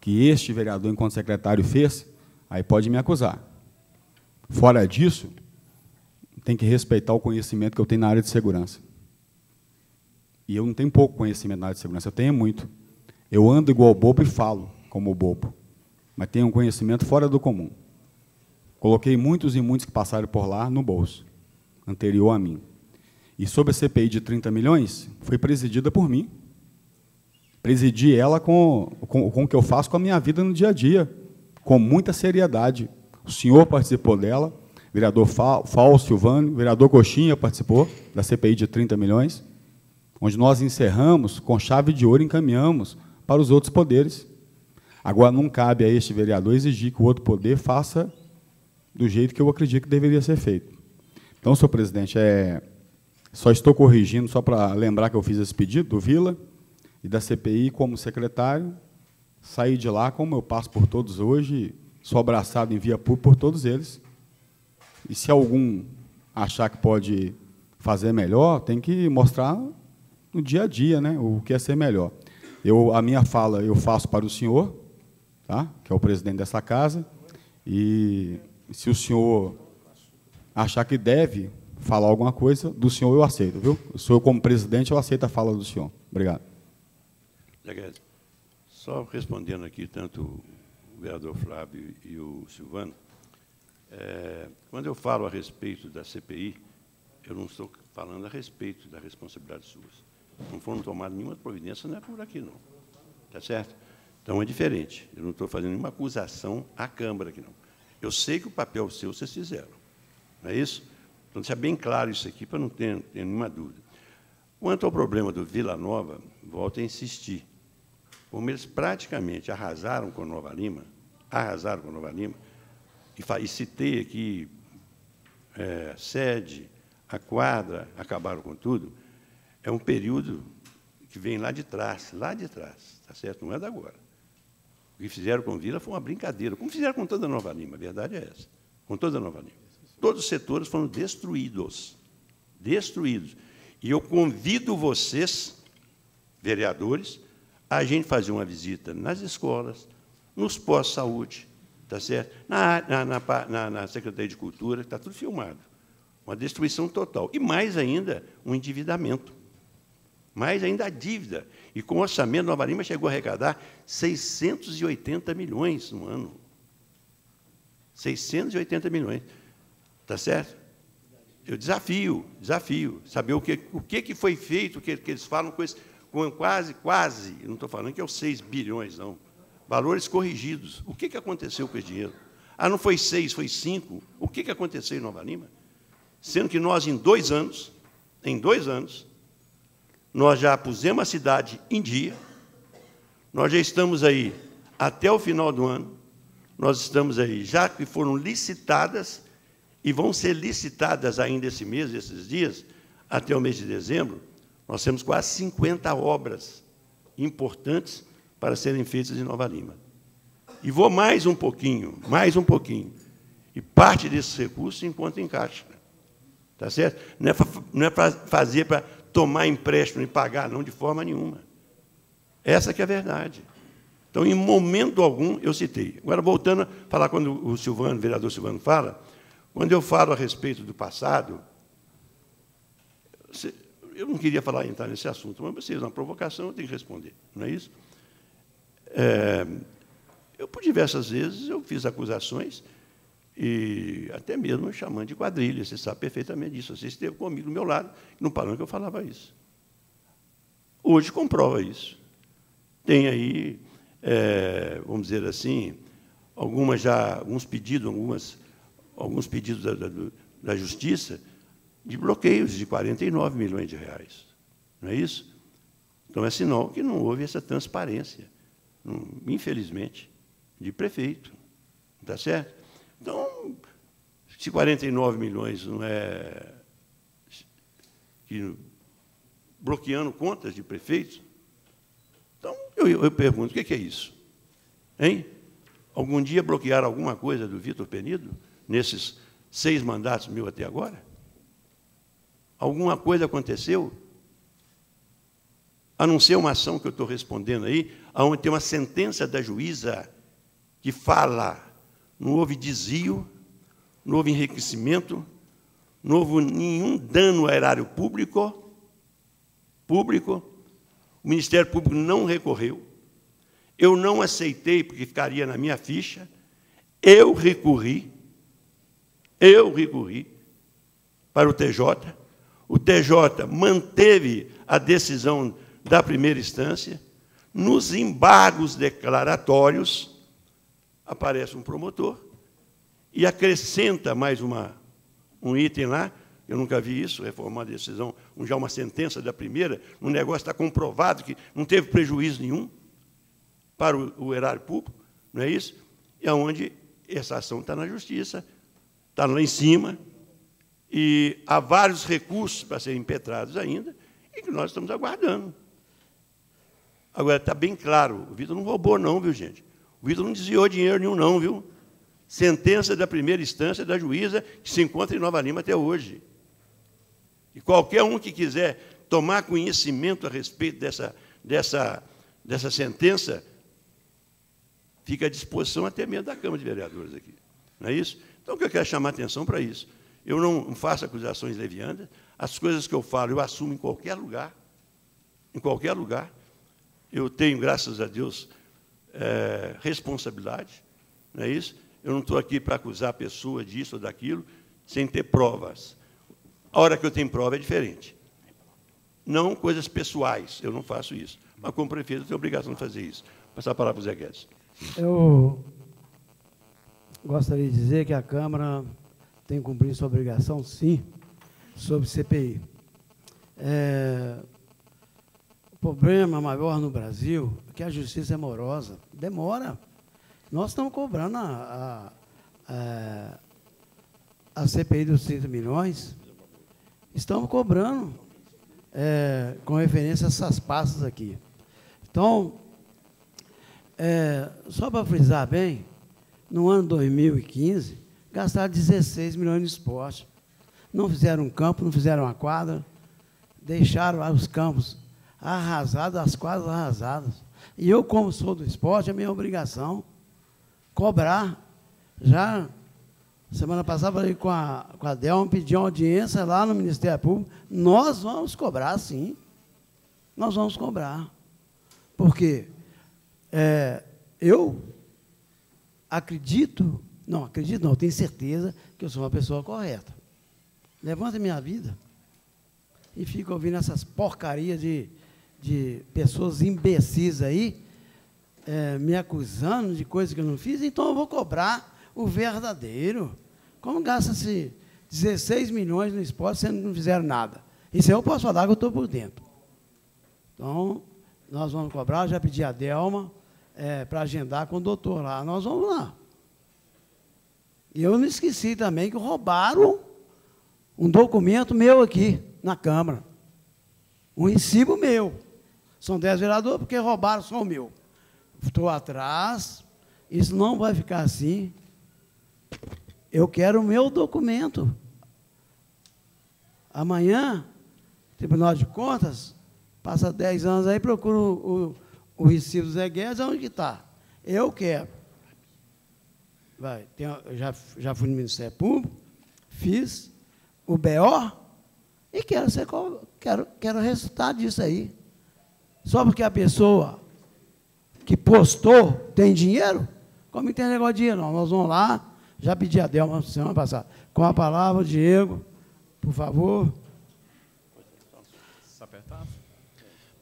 que este vereador, enquanto secretário, fez, aí pode me acusar. Fora disso, tem que respeitar o conhecimento que eu tenho na área de segurança. E eu não tenho pouco conhecimento na área de segurança, eu tenho muito. Eu ando igual bobo e falo como bobo, mas tenho um conhecimento fora do comum. Coloquei muitos e muitos que passaram por lá no bolso, anterior a mim. E sobre a CPI de 30 milhões, foi presidida por mim. Presidi ela com, com, com o que eu faço com a minha vida no dia a dia, com muita seriedade. O senhor participou dela, vereador Fal, Silvano, vereador Coxinha participou da CPI de 30 milhões, onde nós encerramos com chave de ouro, encaminhamos para os outros poderes. Agora, não cabe a este vereador exigir que o outro poder faça do jeito que eu acredito que deveria ser feito. Então, senhor presidente, é, só estou corrigindo, só para lembrar que eu fiz esse pedido do Vila e da CPI como secretário, saí de lá, como eu passo por todos hoje, sou abraçado em via pública por todos eles. E se algum achar que pode fazer melhor, tem que mostrar no dia a dia, né, o que é ser melhor. Eu, a minha fala eu faço para o senhor, tá? que é o presidente dessa casa, e se o senhor achar que deve falar alguma coisa, do senhor eu aceito, viu? O senhor, como presidente, eu aceito a fala do senhor. Obrigado. Só respondendo aqui, tanto o vereador Flávio e o Silvano, é, quando eu falo a respeito da CPI, eu não estou falando a respeito da responsabilidade sua. Não foram tomadas nenhuma providência, não é por aqui, não. Está certo? Então, é diferente. Eu não estou fazendo nenhuma acusação à Câmara aqui, não. Eu sei que o papel seu vocês fizeram. Não é isso? Então, deixa bem claro isso aqui, para não ter, ter nenhuma dúvida. Quanto ao problema do Vila Nova, volto a insistir. Como eles praticamente arrasaram com Nova Lima, arrasaram com Nova Lima, e, e citei aqui é, sede, a quadra, acabaram com tudo, é um período que vem lá de trás, lá de trás, tá certo? Não é da agora. O que fizeram com Vila foi uma brincadeira, como fizeram com toda a Nova Lima, a verdade é essa, com toda a Nova Lima. Todos os setores foram destruídos, destruídos. E eu convido vocês, vereadores, a gente fazer uma visita nas escolas, nos postos de saúde, tá certo? Na, na, na, na Secretaria de Cultura, está tudo filmado. Uma destruição total. E mais ainda, um endividamento. Mais ainda a dívida. E com o orçamento, Nova Lima chegou a arrecadar 680 milhões no ano. 680 milhões. Está certo? Eu desafio, desafio, saber o que, o que, que foi feito, o que, que eles falam com, esse, com quase, quase, não estou falando que é os 6 bilhões, não. Valores corrigidos. O que, que aconteceu com esse dinheiro? Ah, não foi 6, foi 5. O que, que aconteceu em Nova Lima? Sendo que nós, em dois anos, em dois anos, nós já pusemos a cidade em dia, nós já estamos aí até o final do ano, nós estamos aí, já que foram licitadas e vão ser licitadas ainda esse mês, esses dias, até o mês de dezembro, nós temos quase 50 obras importantes para serem feitas em Nova Lima. E vou mais um pouquinho, mais um pouquinho. E parte desses recursos encontra em caixa. Tá certo? Não é, não é fazer para tomar empréstimo e pagar, não, de forma nenhuma. Essa que é a verdade. Então, em momento algum, eu citei. Agora, voltando a falar quando o Silvano, o vereador Silvano, fala, quando eu falo a respeito do passado, eu não queria falar entrar nesse assunto, mas vocês, uma provocação, eu tenho que responder, não é isso? É, eu, por diversas vezes, eu fiz acusações e até mesmo chamando de quadrilha, você sabe perfeitamente disso. Você esteve comigo do meu lado, no palanque eu falava isso. Hoje comprova isso. Tem aí, é, vamos dizer assim, algumas já, alguns pedidos, algumas, alguns pedidos da, da, da Justiça de bloqueios de 49 milhões de reais. Não é isso? Então é sinal que não houve essa transparência, infelizmente, de prefeito. Está certo? Então, se 49 milhões não é que, bloqueando contas de prefeitos, então eu, eu pergunto, o que é isso? Hein? Algum dia bloquearam alguma coisa do Vitor Penido, nesses seis mandatos mil até agora? Alguma coisa aconteceu? A não ser uma ação que eu estou respondendo aí, onde tem uma sentença da juíza que fala não houve desvio, não houve enriquecimento, não houve nenhum dano ao erário público, público. O Ministério Público não recorreu. Eu não aceitei porque ficaria na minha ficha. Eu recorri. Eu recorri para o TJ. O TJ manteve a decisão da primeira instância. Nos embargos declaratórios, aparece um promotor e acrescenta mais uma, um item lá, eu nunca vi isso, reformar a decisão, já uma sentença da primeira, um negócio está comprovado que não teve prejuízo nenhum para o, o erário público, não é isso? E aonde essa ação está na justiça, está lá em cima, e há vários recursos para serem impetrados ainda, e que nós estamos aguardando. Agora, está bem claro, o Vitor não roubou, não, viu, gente? O Vitor não desviou dinheiro nenhum, não, viu? sentença da primeira instância da juíza que se encontra em Nova Lima até hoje. E qualquer um que quiser tomar conhecimento a respeito dessa, dessa, dessa sentença, fica à disposição até mesmo da Câmara de Vereadores aqui. Não é isso? Então, o que eu quero chamar a atenção para isso. Eu não faço acusações levianas, as coisas que eu falo eu assumo em qualquer lugar, em qualquer lugar. Eu tenho, graças a Deus, é, responsabilidade, não é isso? Eu não estou aqui para acusar a pessoa disso ou daquilo, sem ter provas. A hora que eu tenho prova é diferente. Não coisas pessoais, eu não faço isso. Mas, como prefeito, eu tenho obrigação de fazer isso. Vou passar a palavra para o Zé Guedes. Eu gostaria de dizer que a Câmara tem cumprido sua obrigação, sim, sobre CPI. É, problema maior no Brasil é que a justiça é morosa, demora. Nós estamos cobrando a, a, a CPI dos 30 milhões, estamos cobrando é, com referência a essas pastas aqui. Então, é, só para frisar bem, no ano 2015, gastaram 16 milhões de esporte. Não fizeram um campo, não fizeram uma quadra, deixaram os campos arrasados, as quadras arrasadas. E eu, como sou do esporte, é minha obrigação cobrar. Já semana passada falei com a, com a Delma, pedi uma audiência lá no Ministério Público. Nós vamos cobrar, sim. Nós vamos cobrar. Porque é, eu acredito, não acredito, não, tenho certeza que eu sou uma pessoa correta. Levanta minha vida e fica ouvindo essas porcarias de, de pessoas imbecis aí, é, me acusando de coisas que eu não fiz, então eu vou cobrar o verdadeiro. Como gasta-se 16 milhões no esporte sendo que não fizeram nada? Isso eu posso falar que eu estou por dentro. Então, nós vamos cobrar, já pedi a Delma, é, para agendar com o doutor lá. Nós vamos lá. E eu não esqueci também que roubaram um documento meu aqui na Câmara. Um recibo meu. São dez vereadores porque roubaram só o meu. Estou atrás. Isso não vai ficar assim. Eu quero o meu documento. Amanhã, Tribunal de Contas, passa dez anos aí, procura o, o recibo do Zé Guedes, onde está? Eu quero. Vai, tem, já, já fui no Ministério Público, fiz o BO e quero, ser, quero, quero o resultado disso aí. Só porque a pessoa que postou tem dinheiro? Como tem negócio de dinheiro? Não, nós vamos lá, já pedi a Delma semana passada. Com a palavra, Diego, por favor.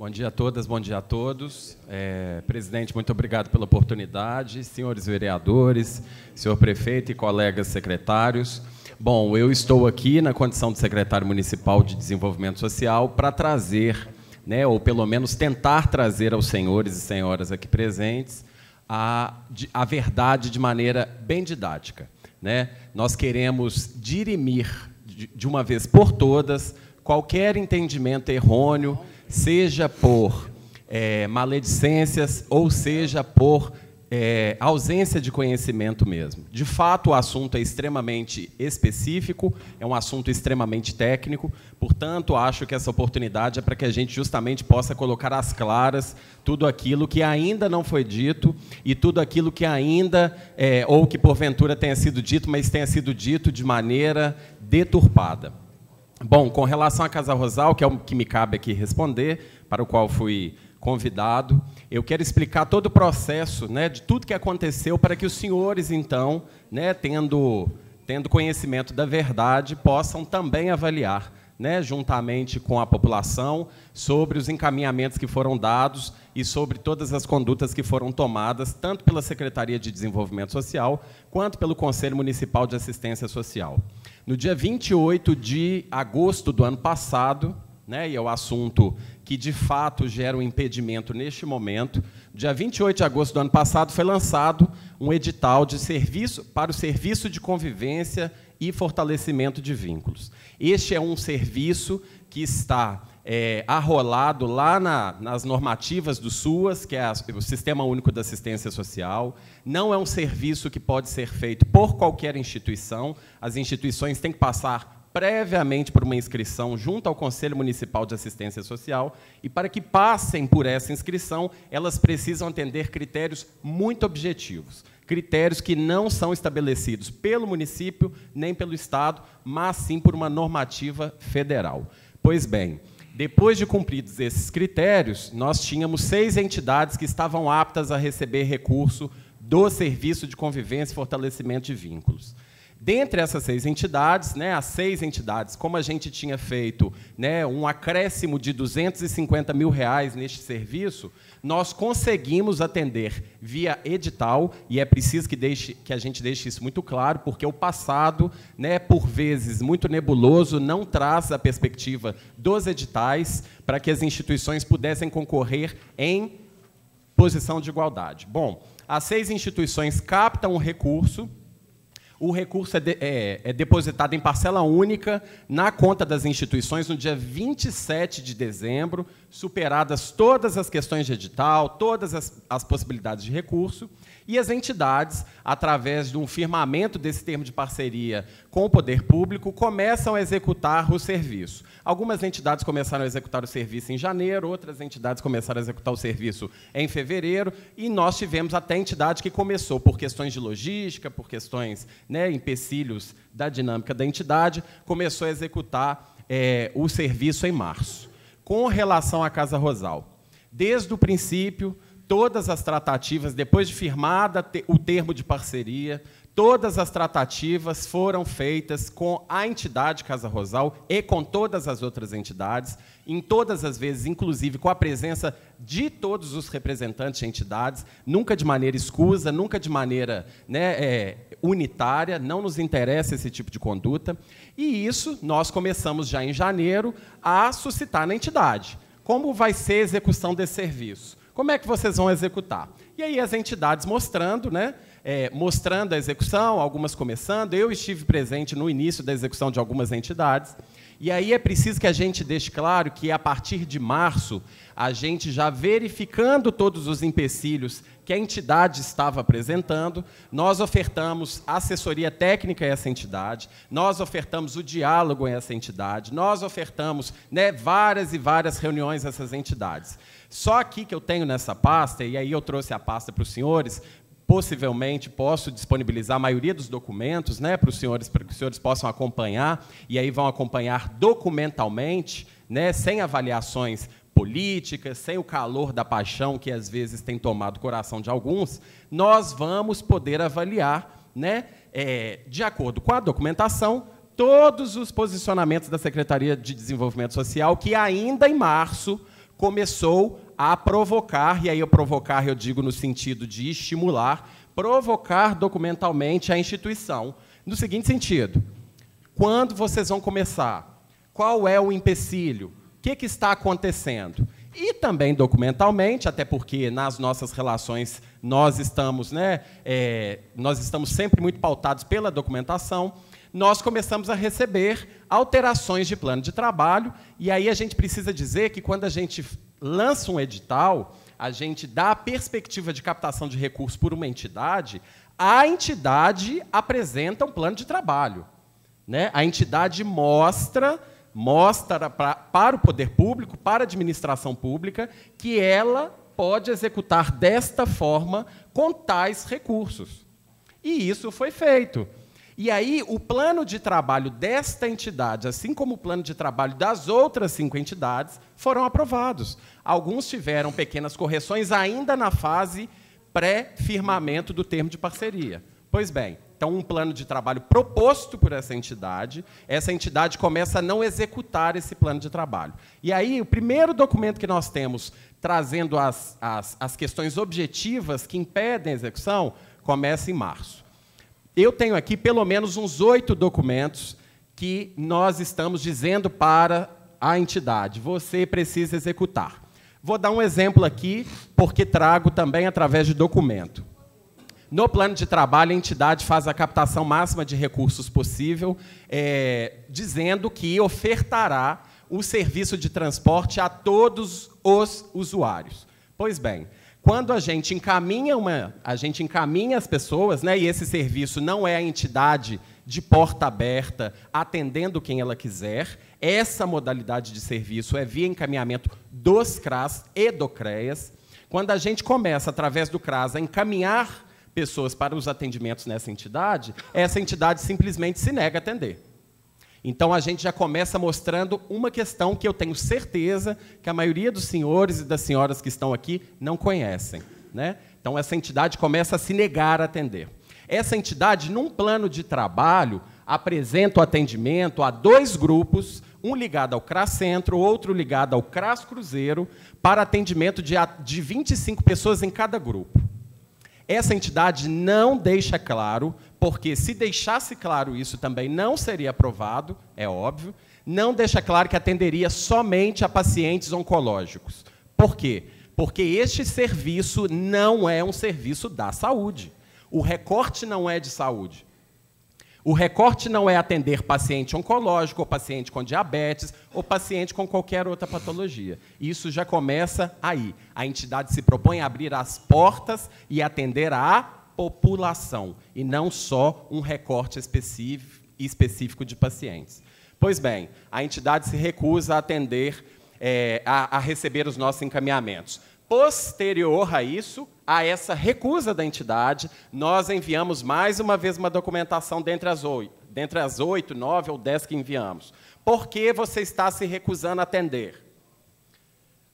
Bom dia a todas, bom dia a todos. É, presidente, muito obrigado pela oportunidade. Senhores vereadores, senhor prefeito e colegas secretários. Bom, eu estou aqui na condição de secretário municipal de desenvolvimento social para trazer, né, ou pelo menos tentar trazer aos senhores e senhoras aqui presentes, a, a verdade de maneira bem didática. Né? Nós queremos dirimir de uma vez por todas qualquer entendimento errôneo seja por é, maledicências ou seja por é, ausência de conhecimento mesmo. De fato, o assunto é extremamente específico, é um assunto extremamente técnico, portanto, acho que essa oportunidade é para que a gente justamente possa colocar às claras tudo aquilo que ainda não foi dito e tudo aquilo que ainda, é, ou que porventura tenha sido dito, mas tenha sido dito de maneira deturpada. Bom, com relação à Casa Rosal, que é o que me cabe aqui responder, para o qual fui convidado, eu quero explicar todo o processo, né, de tudo que aconteceu, para que os senhores, então, né, tendo, tendo conhecimento da verdade, possam também avaliar, né, juntamente com a população, sobre os encaminhamentos que foram dados e sobre todas as condutas que foram tomadas, tanto pela Secretaria de Desenvolvimento Social, quanto pelo Conselho Municipal de Assistência Social. No dia 28 de agosto do ano passado, né, e é o assunto que de fato gera um impedimento neste momento, dia 28 de agosto do ano passado, foi lançado um edital de serviço para o serviço de convivência e fortalecimento de vínculos. Este é um serviço que está é, arrolado lá na, nas normativas do SUAS, que é a, o Sistema Único da Assistência Social. Não é um serviço que pode ser feito por qualquer instituição. As instituições têm que passar previamente por uma inscrição junto ao Conselho Municipal de Assistência Social, e para que passem por essa inscrição, elas precisam atender critérios muito objetivos, critérios que não são estabelecidos pelo município nem pelo Estado, mas sim por uma normativa federal. Pois bem, depois de cumpridos esses critérios, nós tínhamos seis entidades que estavam aptas a receber recurso do Serviço de Convivência e Fortalecimento de Vínculos. Dentre essas seis entidades, né, as seis entidades, como a gente tinha feito né, um acréscimo de 250 mil reais neste serviço, nós conseguimos atender via edital, e é preciso que, deixe, que a gente deixe isso muito claro, porque o passado, né, por vezes muito nebuloso, não traz a perspectiva dos editais para que as instituições pudessem concorrer em posição de igualdade. Bom, as seis instituições captam o recurso o recurso é, de, é, é, depositado em parcela única na conta das instituições no dia 27 de dezembro, superadas todas as questões de edital, todas as, as possibilidades de recurso, e as entidades, através de um firmamento desse termo de parceria com o poder público, começam a executar o serviço. Algumas entidades começaram a executar o serviço em janeiro, outras entidades começaram a executar o serviço em fevereiro, e nós tivemos até entidade que começou por questões de logística, por questões, né, empecilhos da dinâmica da entidade, começou a executar é, o serviço em março. Com relação à Casa Rosal, desde o princípio, todas as tratativas, depois de firmada o termo de parceria, todas as tratativas foram feitas com a entidade Casa Rosal e com todas as outras entidades, em todas as vezes, inclusive com a presença de todos os representantes de entidades, nunca de maneira escusa, nunca de maneira né, é, unitária, não nos interessa esse tipo de conduta. E isso nós começamos já em janeiro a suscitar na entidade. Como vai ser a execução desse serviço? Como é que vocês vão executar? E aí as entidades mostrando, né, é, mostrando a execução, algumas começando. Eu estive presente no início da execução de algumas entidades. E aí é preciso que a gente deixe claro que, a partir de março, a gente já verificando todos os empecilhos que a entidade estava apresentando, nós ofertamos assessoria técnica a essa entidade, nós ofertamos o diálogo a essa entidade, nós ofertamos né, várias e várias reuniões a essas entidades. Só aqui que eu tenho nessa pasta, e aí eu trouxe a pasta para os senhores, possivelmente posso disponibilizar a maioria dos documentos né, para os senhores, para que os senhores possam acompanhar, e aí vão acompanhar documentalmente, né, sem avaliações políticas, sem o calor da paixão que às vezes tem tomado o coração de alguns, nós vamos poder avaliar, né, é, de acordo com a documentação, todos os posicionamentos da Secretaria de Desenvolvimento Social, que ainda em março começou a provocar, e aí eu provocar eu digo no sentido de estimular, provocar documentalmente a instituição. No seguinte sentido: quando vocês vão começar? Qual é o empecilho? O que, que está acontecendo? E também documentalmente, até porque nas nossas relações nós estamos, né, é, nós estamos sempre muito pautados pela documentação nós começamos a receber alterações de plano de trabalho, e aí a gente precisa dizer que quando a gente lança um edital, a gente dá a perspectiva de captação de recursos por uma entidade, a entidade apresenta um plano de trabalho. Né? A entidade mostra, mostra pra, para o poder público, para a administração pública, que ela pode executar desta forma com tais recursos. E isso foi feito. E aí, o plano de trabalho desta entidade, assim como o plano de trabalho das outras cinco entidades, foram aprovados. Alguns tiveram pequenas correções ainda na fase pré-firmamento do termo de parceria. Pois bem, então, um plano de trabalho proposto por essa entidade, essa entidade começa a não executar esse plano de trabalho. E aí, o primeiro documento que nós temos trazendo as, as, as questões objetivas que impedem a execução começa em março. Eu tenho aqui pelo menos uns oito documentos que nós estamos dizendo para a entidade: você precisa executar. Vou dar um exemplo aqui, porque trago também através de documento. No plano de trabalho, a entidade faz a captação máxima de recursos possível, é, dizendo que ofertará o serviço de transporte a todos os usuários. Pois bem, quando a gente encaminha uma, a gente encaminha as pessoas, né, e esse serviço não é a entidade de porta aberta, atendendo quem ela quiser, essa modalidade de serviço é via encaminhamento dos CRAS e do CREAS. Quando a gente começa, através do CRAS, a encaminhar pessoas para os atendimentos nessa entidade, essa entidade simplesmente se nega a atender. Então a gente já começa mostrando uma questão que eu tenho certeza que a maioria dos senhores e das senhoras que estão aqui não conhecem. Né? Então essa entidade começa a se negar a atender. Essa entidade, num plano de trabalho, apresenta o atendimento a dois grupos, um ligado ao CRAS Centro, outro ligado ao CRAS Cruzeiro, para atendimento de, de 25 pessoas em cada grupo. Essa entidade não deixa claro, porque se deixasse claro isso também não seria aprovado, é óbvio. Não deixa claro que atenderia somente a pacientes oncológicos. Por quê? Porque este serviço não é um serviço da saúde. O recorte não é de saúde. O recorte não é atender paciente oncológico, ou paciente com diabetes, ou paciente com qualquer outra patologia. Isso já começa aí. A entidade se propõe a abrir as portas e atender a população, e não só um recorte específico de pacientes. Pois bem, a entidade se recusa a atender, é, a, a receber os nossos encaminhamentos. Posterior a isso, a essa recusa da entidade, nós enviamos mais uma vez uma documentação dentre as oito, dentre as oito, nove ou dez que enviamos. Por que você está se recusando a atender?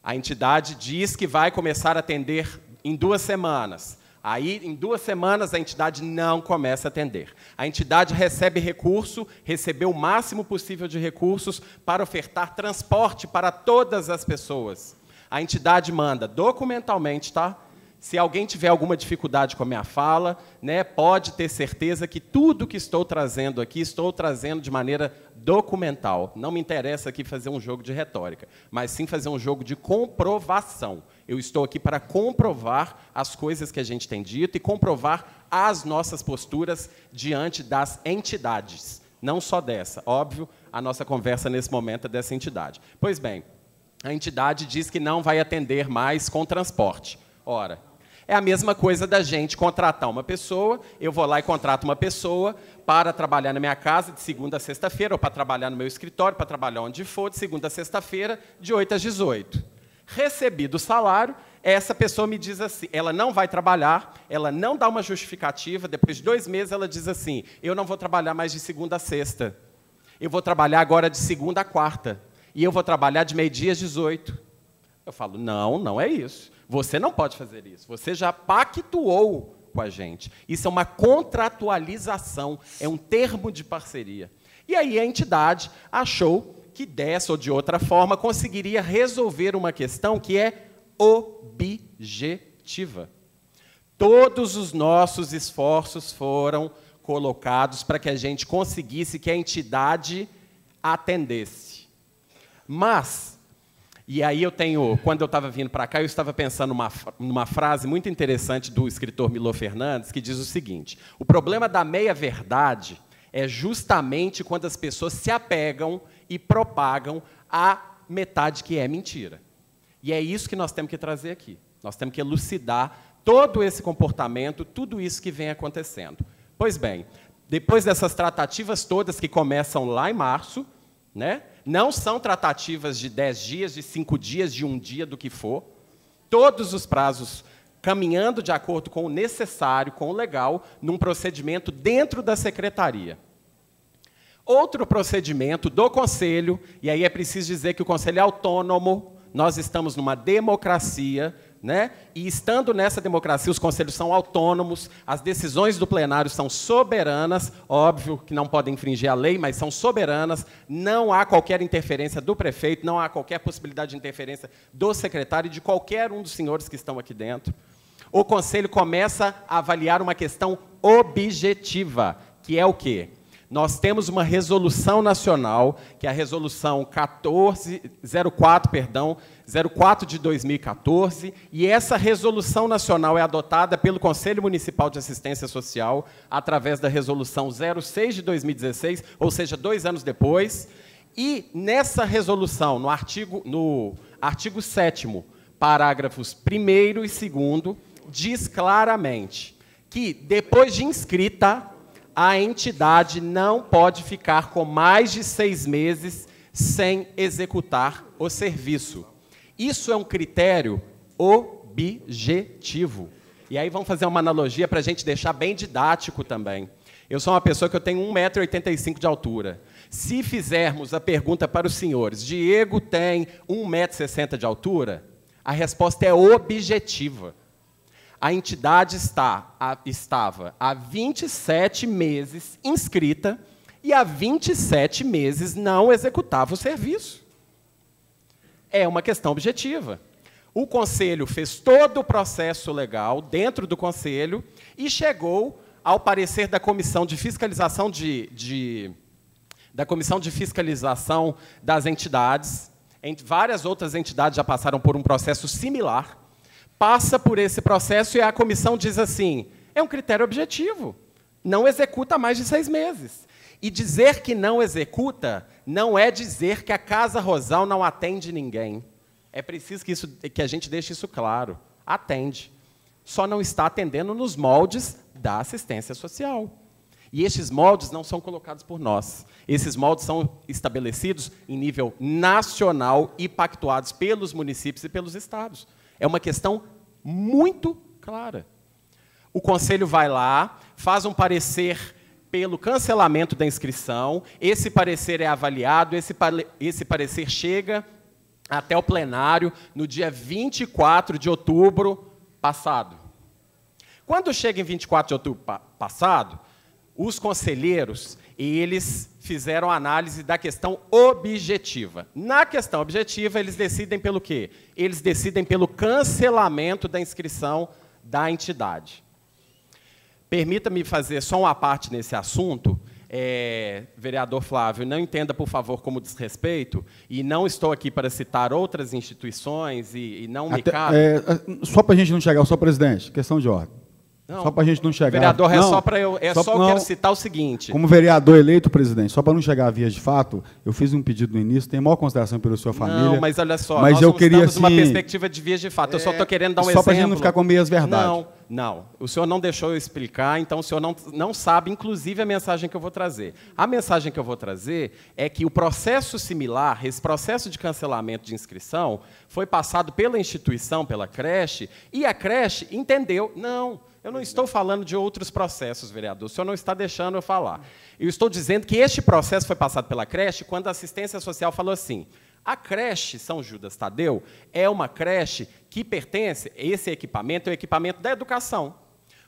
A entidade diz que vai começar a atender em duas semanas. Aí, em duas semanas, a entidade não começa a atender. A entidade recebe recurso, recebeu o máximo possível de recursos para ofertar transporte para todas as pessoas a entidade manda documentalmente, tá? Se alguém tiver alguma dificuldade com a minha fala, né, pode ter certeza que tudo que estou trazendo aqui, estou trazendo de maneira documental. Não me interessa aqui fazer um jogo de retórica, mas sim fazer um jogo de comprovação. Eu estou aqui para comprovar as coisas que a gente tem dito e comprovar as nossas posturas diante das entidades. Não só dessa. Óbvio, a nossa conversa nesse momento é dessa entidade. Pois bem, a entidade diz que não vai atender mais com transporte. Ora, é a mesma coisa da gente contratar uma pessoa, eu vou lá e contrato uma pessoa para trabalhar na minha casa de segunda a sexta-feira, ou para trabalhar no meu escritório, para trabalhar onde for, de segunda a sexta-feira, de 8 às 18. Recebido o salário, essa pessoa me diz assim, ela não vai trabalhar, ela não dá uma justificativa, depois de dois meses ela diz assim, eu não vou trabalhar mais de segunda a sexta, eu vou trabalhar agora de segunda a quarta e eu vou trabalhar de meio-dia às 18. Eu falo, não, não é isso. Você não pode fazer isso. Você já pactuou com a gente. Isso é uma contratualização, é um termo de parceria. E aí a entidade achou que dessa ou de outra forma conseguiria resolver uma questão que é objetiva. Todos os nossos esforços foram colocados para que a gente conseguisse que a entidade atendesse. Mas, e aí eu tenho, quando eu estava vindo para cá, eu estava pensando numa, numa frase muito interessante do escritor Milô Fernandes, que diz o seguinte: o problema da meia-verdade é justamente quando as pessoas se apegam e propagam a metade que é mentira. E é isso que nós temos que trazer aqui. Nós temos que elucidar todo esse comportamento, tudo isso que vem acontecendo. Pois bem, depois dessas tratativas todas que começam lá em março, né? Não são tratativas de dez dias, de cinco dias, de um dia, do que for. Todos os prazos caminhando de acordo com o necessário, com o legal, num procedimento dentro da secretaria. Outro procedimento do conselho, e aí é preciso dizer que o conselho é autônomo, nós estamos numa democracia, né? E estando nessa democracia, os conselhos são autônomos, as decisões do plenário são soberanas, óbvio que não podem infringir a lei, mas são soberanas, não há qualquer interferência do prefeito, não há qualquer possibilidade de interferência do secretário e de qualquer um dos senhores que estão aqui dentro. O conselho começa a avaliar uma questão objetiva, que é o quê? Nós temos uma resolução nacional, que é a resolução 1404, perdão, 04 de 2014, e essa resolução nacional é adotada pelo Conselho Municipal de Assistência Social através da resolução 06 de 2016, ou seja, dois anos depois. E nessa resolução, no artigo, no artigo 7 parágrafos 1 e 2 diz claramente que, depois de inscrita, a entidade não pode ficar com mais de seis meses sem executar o serviço. Isso é um critério objetivo. E aí vamos fazer uma analogia para a gente deixar bem didático também. Eu sou uma pessoa que eu tenho 1,85m de altura. Se fizermos a pergunta para os senhores, Diego tem 1,60m de altura? A resposta é objetiva. A entidade está, a, estava há 27 meses inscrita e há 27 meses não executava o serviço. É uma questão objetiva. O conselho fez todo o processo legal dentro do conselho e chegou ao parecer da comissão de fiscalização de, de da comissão de fiscalização das entidades. Várias outras entidades já passaram por um processo similar. Passa por esse processo e a comissão diz assim: é um critério objetivo. Não executa mais de seis meses. E dizer que não executa não é dizer que a Casa Rosal não atende ninguém. É preciso que, isso, que a gente deixe isso claro. Atende. Só não está atendendo nos moldes da assistência social. E estes moldes não são colocados por nós. Esses moldes são estabelecidos em nível nacional e pactuados pelos municípios e pelos estados. É uma questão muito clara. O conselho vai lá, faz um parecer pelo cancelamento da inscrição, esse parecer é avaliado, esse, esse parecer chega até o plenário no dia 24 de outubro passado. Quando chega em 24 de outubro pa passado, os conselheiros, eles fizeram análise da questão objetiva. Na questão objetiva, eles decidem pelo quê? Eles decidem pelo cancelamento da inscrição da entidade. Permita-me fazer só uma parte nesse assunto. É, vereador Flávio, não entenda, por favor, como desrespeito, e não estou aqui para citar outras instituições e, e não me Até, cabe. É, só para a gente não chegar, só presidente, questão de ordem. Não, só para a gente não chegar. Vereador, é não, só para eu. É só, só eu quero citar o seguinte. Como vereador eleito, presidente, só para não chegar a vias de fato, eu fiz um pedido no início, tenho maior consideração pela sua família. Não, mas olha só, mas nós eu queria assim, uma perspectiva de vias de fato. É, eu só estou querendo dar um só exemplo. Só para a gente não ficar com meias verdades. Não, não. O senhor não deixou eu explicar, então o senhor não, não sabe, inclusive, a mensagem que eu vou trazer. A mensagem que eu vou trazer é que o processo similar, esse processo de cancelamento de inscrição, foi passado pela instituição, pela creche, e a creche entendeu, não eu não estou falando de outros processos, vereador. O senhor não está deixando eu falar. Eu estou dizendo que este processo foi passado pela creche quando a assistência social falou assim: a creche São Judas Tadeu é uma creche que pertence, esse equipamento é o equipamento da educação.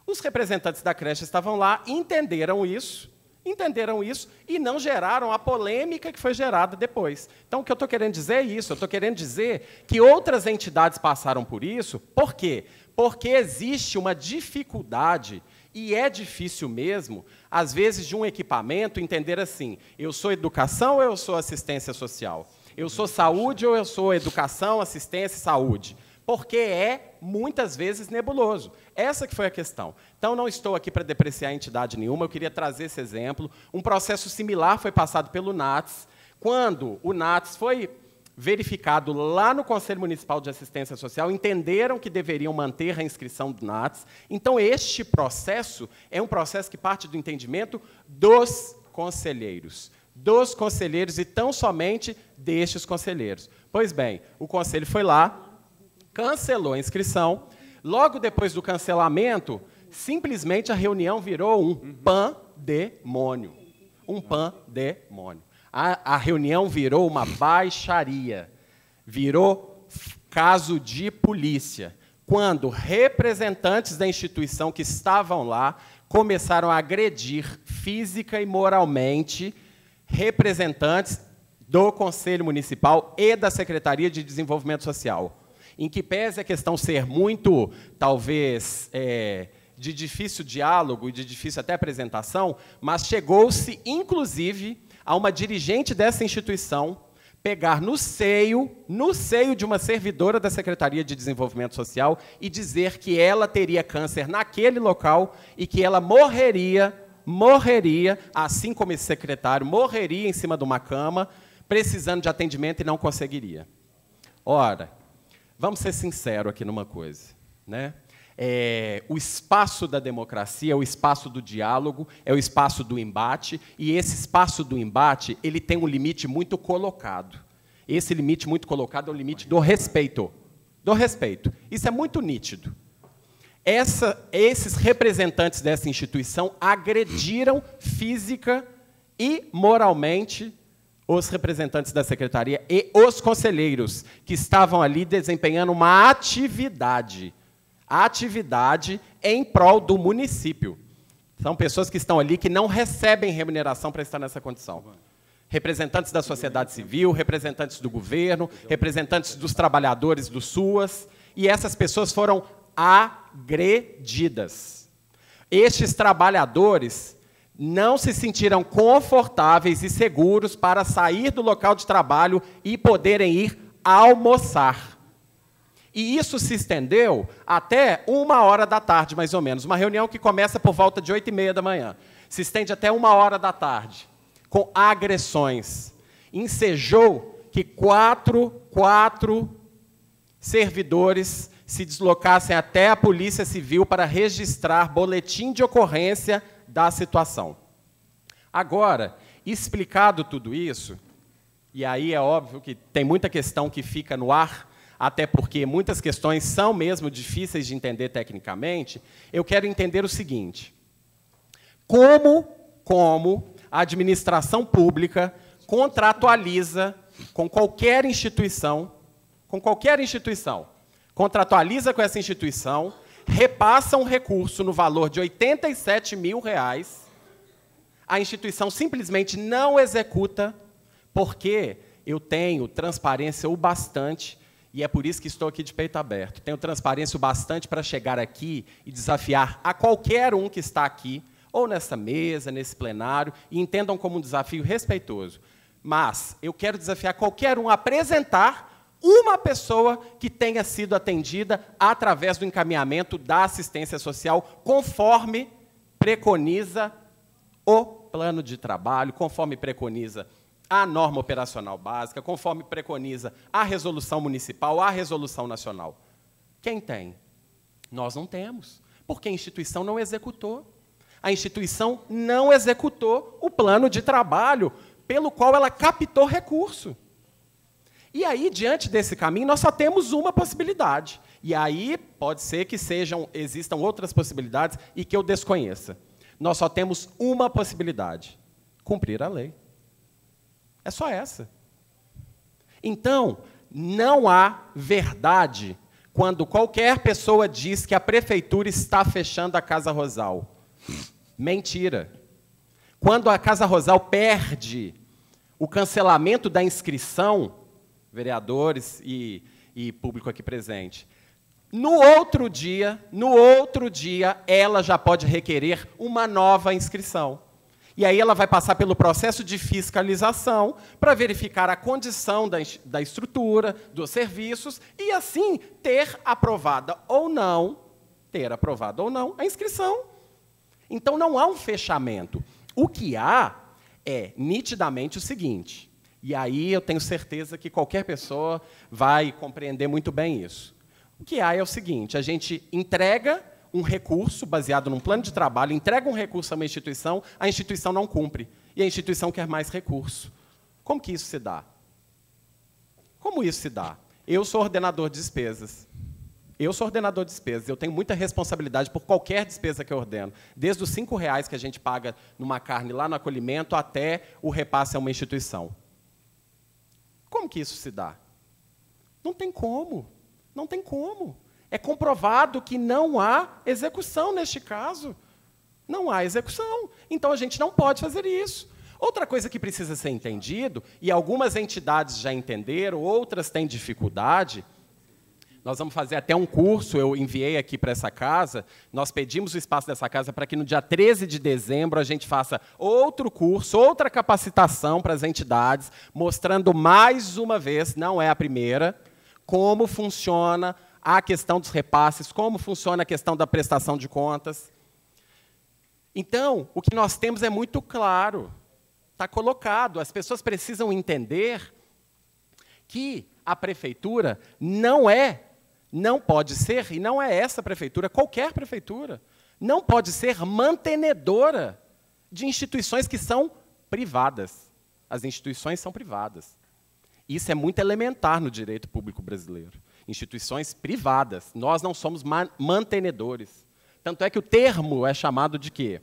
Os representantes da creche estavam lá, entenderam isso, entenderam isso e não geraram a polêmica que foi gerada depois. Então, o que eu estou querendo dizer é isso. Eu estou querendo dizer que outras entidades passaram por isso. Por quê? Porque existe uma dificuldade, e é difícil mesmo, às vezes, de um equipamento entender assim: eu sou educação ou eu sou assistência social? Eu sou saúde ou eu sou educação, assistência e saúde? Porque é, muitas vezes, nebuloso. Essa que foi a questão. Então, não estou aqui para depreciar entidade nenhuma, eu queria trazer esse exemplo. Um processo similar foi passado pelo NATS, quando o NATS foi verificado lá no Conselho Municipal de Assistência Social, entenderam que deveriam manter a inscrição do NATS. Então, este processo é um processo que parte do entendimento dos conselheiros. Dos conselheiros e tão somente destes conselheiros. Pois bem, o conselho foi lá, cancelou a inscrição. Logo depois do cancelamento, simplesmente a reunião virou um pandemônio. Um pandemônio. A, a reunião virou uma baixaria, virou caso de polícia, quando representantes da instituição que estavam lá começaram a agredir física e moralmente representantes do Conselho Municipal e da Secretaria de Desenvolvimento Social. Em que pese a questão ser muito, talvez, é, de difícil diálogo e de difícil até apresentação, mas chegou-se, inclusive, a uma dirigente dessa instituição pegar no seio, no seio de uma servidora da Secretaria de Desenvolvimento Social e dizer que ela teria câncer naquele local e que ela morreria, morreria, assim como esse secretário morreria em cima de uma cama, precisando de atendimento e não conseguiria. Ora, vamos ser sinceros aqui numa coisa, né? É, o espaço da democracia é o espaço do diálogo, é o espaço do embate, e esse espaço do embate ele tem um limite muito colocado. Esse limite muito colocado é o limite do respeito. Do respeito. Isso é muito nítido. Essa, esses representantes dessa instituição agrediram física e moralmente os representantes da secretaria e os conselheiros que estavam ali desempenhando uma atividade atividade em prol do município. São pessoas que estão ali que não recebem remuneração para estar nessa condição. Representantes da sociedade civil, representantes do governo, representantes dos trabalhadores do SUAS, e essas pessoas foram agredidas. Estes trabalhadores não se sentiram confortáveis e seguros para sair do local de trabalho e poderem ir almoçar. E isso se estendeu até uma hora da tarde, mais ou menos. Uma reunião que começa por volta de oito e meia da manhã. Se estende até uma hora da tarde, com agressões. Ensejou que quatro, quatro servidores se deslocassem até a Polícia Civil para registrar boletim de ocorrência da situação. Agora, explicado tudo isso, e aí é óbvio que tem muita questão que fica no ar, até porque muitas questões são mesmo difíceis de entender tecnicamente, eu quero entender o seguinte: como, como a administração pública contratualiza com qualquer instituição, com qualquer instituição, contratualiza com essa instituição, repassa um recurso no valor de 87 mil reais, a instituição simplesmente não executa, porque eu tenho transparência o bastante e é por isso que estou aqui de peito aberto. Tenho transparência o bastante para chegar aqui e desafiar a qualquer um que está aqui, ou nessa mesa, nesse plenário, e entendam como um desafio respeitoso. Mas eu quero desafiar qualquer um a apresentar uma pessoa que tenha sido atendida através do encaminhamento da assistência social, conforme preconiza o plano de trabalho, conforme preconiza a norma operacional básica, conforme preconiza a resolução municipal, a resolução nacional. Quem tem? Nós não temos, porque a instituição não executou. A instituição não executou o plano de trabalho pelo qual ela captou recurso. E aí, diante desse caminho, nós só temos uma possibilidade. E aí pode ser que sejam, existam outras possibilidades e que eu desconheça. Nós só temos uma possibilidade: cumprir a lei. É só essa. Então, não há verdade quando qualquer pessoa diz que a prefeitura está fechando a Casa Rosal. Mentira. Quando a Casa Rosal perde o cancelamento da inscrição, vereadores e, e público aqui presente, no outro dia, no outro dia, ela já pode requerer uma nova inscrição. E aí ela vai passar pelo processo de fiscalização para verificar a condição da, da estrutura, dos serviços, e assim ter aprovada ou não, ter aprovado ou não, a inscrição. Então não há um fechamento. O que há é nitidamente o seguinte, e aí eu tenho certeza que qualquer pessoa vai compreender muito bem isso. O que há é o seguinte: a gente entrega um recurso baseado num plano de trabalho, entrega um recurso a uma instituição, a instituição não cumpre. E a instituição quer mais recurso. Como que isso se dá? Como isso se dá? Eu sou ordenador de despesas. Eu sou ordenador de despesas. Eu tenho muita responsabilidade por qualquer despesa que eu ordeno. Desde os cinco reais que a gente paga numa carne lá no acolhimento até o repasse a uma instituição. Como que isso se dá? Não tem como. Não tem como. É comprovado que não há execução neste caso. Não há execução. Então a gente não pode fazer isso. Outra coisa que precisa ser entendido, e algumas entidades já entenderam, outras têm dificuldade, Nós vamos fazer até um curso, eu enviei aqui para essa casa. Nós pedimos o espaço dessa casa para que no dia 13 de dezembro a gente faça outro curso, outra capacitação para as entidades, mostrando mais uma vez, não é a primeira, como funciona a questão dos repasses, como funciona a questão da prestação de contas. Então, o que nós temos é muito claro, está colocado. As pessoas precisam entender que a prefeitura não é não pode ser, e não é essa prefeitura, qualquer prefeitura, não pode ser mantenedora de instituições que são privadas. As instituições são privadas. Isso é muito elementar no direito público brasileiro. Instituições privadas. Nós não somos mantenedores. Tanto é que o termo é chamado de quê?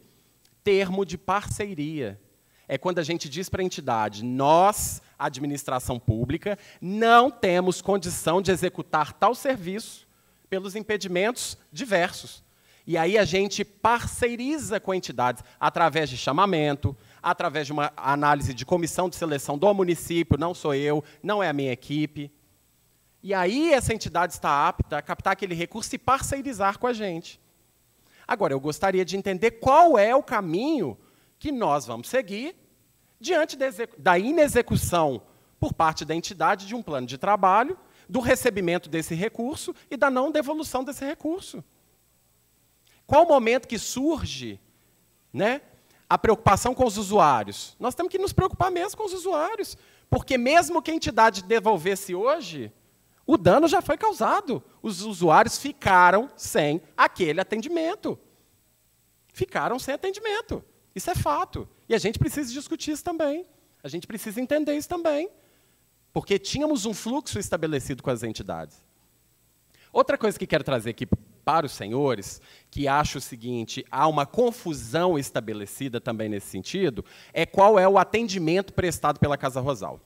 Termo de parceria. É quando a gente diz para a entidade, nós administração pública, não temos condição de executar tal serviço pelos impedimentos diversos. E aí a gente parceiriza com entidades através de chamamento, através de uma análise de comissão de seleção do município, não sou eu, não é a minha equipe. E aí essa entidade está apta a captar aquele recurso e parceirizar com a gente. Agora, eu gostaria de entender qual é o caminho que nós vamos seguir diante da inexecução por parte da entidade de um plano de trabalho, do recebimento desse recurso e da não devolução desse recurso. Qual o momento que surge né, a preocupação com os usuários? Nós temos que nos preocupar mesmo com os usuários, porque mesmo que a entidade devolvesse hoje, o dano já foi causado. Os usuários ficaram sem aquele atendimento. Ficaram sem atendimento. Isso é fato. E a gente precisa discutir isso também. A gente precisa entender isso também. Porque tínhamos um fluxo estabelecido com as entidades. Outra coisa que quero trazer aqui para os senhores, que acho o seguinte, há uma confusão estabelecida também nesse sentido, é qual é o atendimento prestado pela Casa Rosal.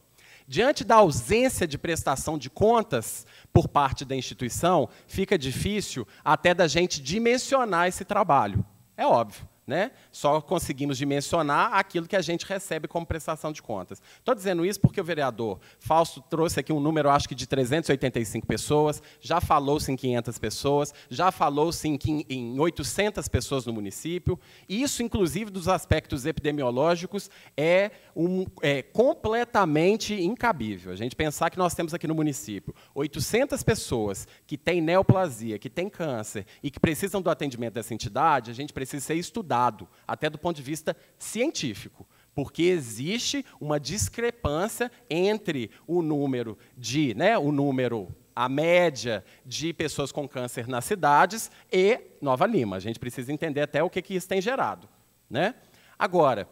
Diante da ausência de prestação de contas por parte da instituição, fica difícil até da gente dimensionar esse trabalho. É óbvio. Né? Só conseguimos dimensionar aquilo que a gente recebe como prestação de contas. Estou dizendo isso porque o vereador Fausto trouxe aqui um número, acho que de 385 pessoas, já falou-se em 500 pessoas, já falou-se em, em 800 pessoas no município. Isso, inclusive, dos aspectos epidemiológicos, é, um, é completamente incabível. A gente pensar que nós temos aqui no município 800 pessoas que têm neoplasia, que têm câncer e que precisam do atendimento dessa entidade, a gente precisa ser estudado até do ponto de vista científico, porque existe uma discrepância entre o número de, né, o número a média de pessoas com câncer nas cidades e Nova Lima. A gente precisa entender até o que, que isso tem gerado. Né? Agora,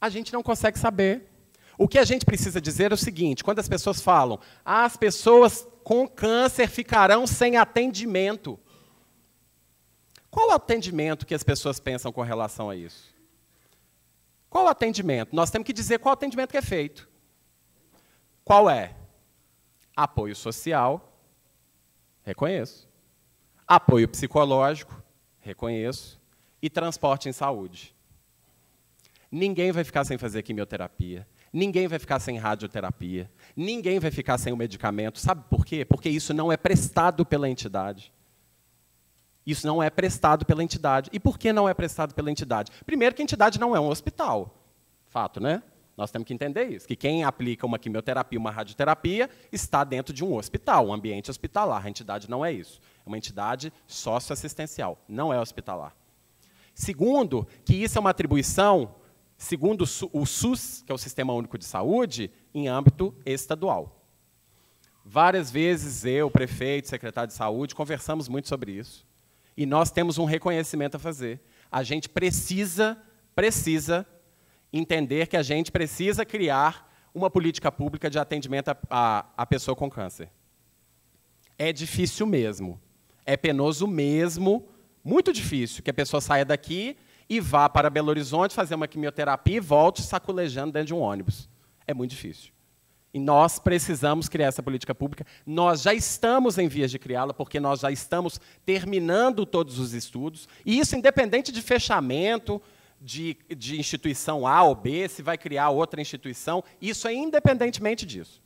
a gente não consegue saber. O que a gente precisa dizer é o seguinte: quando as pessoas falam, ah, as pessoas com câncer ficarão sem atendimento. Qual o atendimento que as pessoas pensam com relação a isso? Qual o atendimento? Nós temos que dizer qual o atendimento que é feito. Qual é? Apoio social, reconheço. Apoio psicológico, reconheço. E transporte em saúde. Ninguém vai ficar sem fazer quimioterapia. Ninguém vai ficar sem radioterapia. Ninguém vai ficar sem o medicamento. Sabe por quê? Porque isso não é prestado pela entidade. Isso não é prestado pela entidade. E por que não é prestado pela entidade? Primeiro, que a entidade não é um hospital. Fato, né? Nós temos que entender isso, que quem aplica uma quimioterapia, uma radioterapia, está dentro de um hospital, um ambiente hospitalar. A entidade não é isso. É uma entidade socioassistencial, não é hospitalar. Segundo, que isso é uma atribuição, segundo o SUS, que é o Sistema Único de Saúde, em âmbito estadual. Várias vezes eu, prefeito, secretário de saúde, conversamos muito sobre isso. E nós temos um reconhecimento a fazer. A gente precisa, precisa entender que a gente precisa criar uma política pública de atendimento à pessoa com câncer. É difícil mesmo. É penoso mesmo, muito difícil que a pessoa saia daqui e vá para Belo Horizonte fazer uma quimioterapia e volte saculejando dentro de um ônibus. É muito difícil. E nós precisamos criar essa política pública. Nós já estamos em vias de criá-la, porque nós já estamos terminando todos os estudos. E isso independente de fechamento de, de instituição A ou B, se vai criar outra instituição, isso é independentemente disso.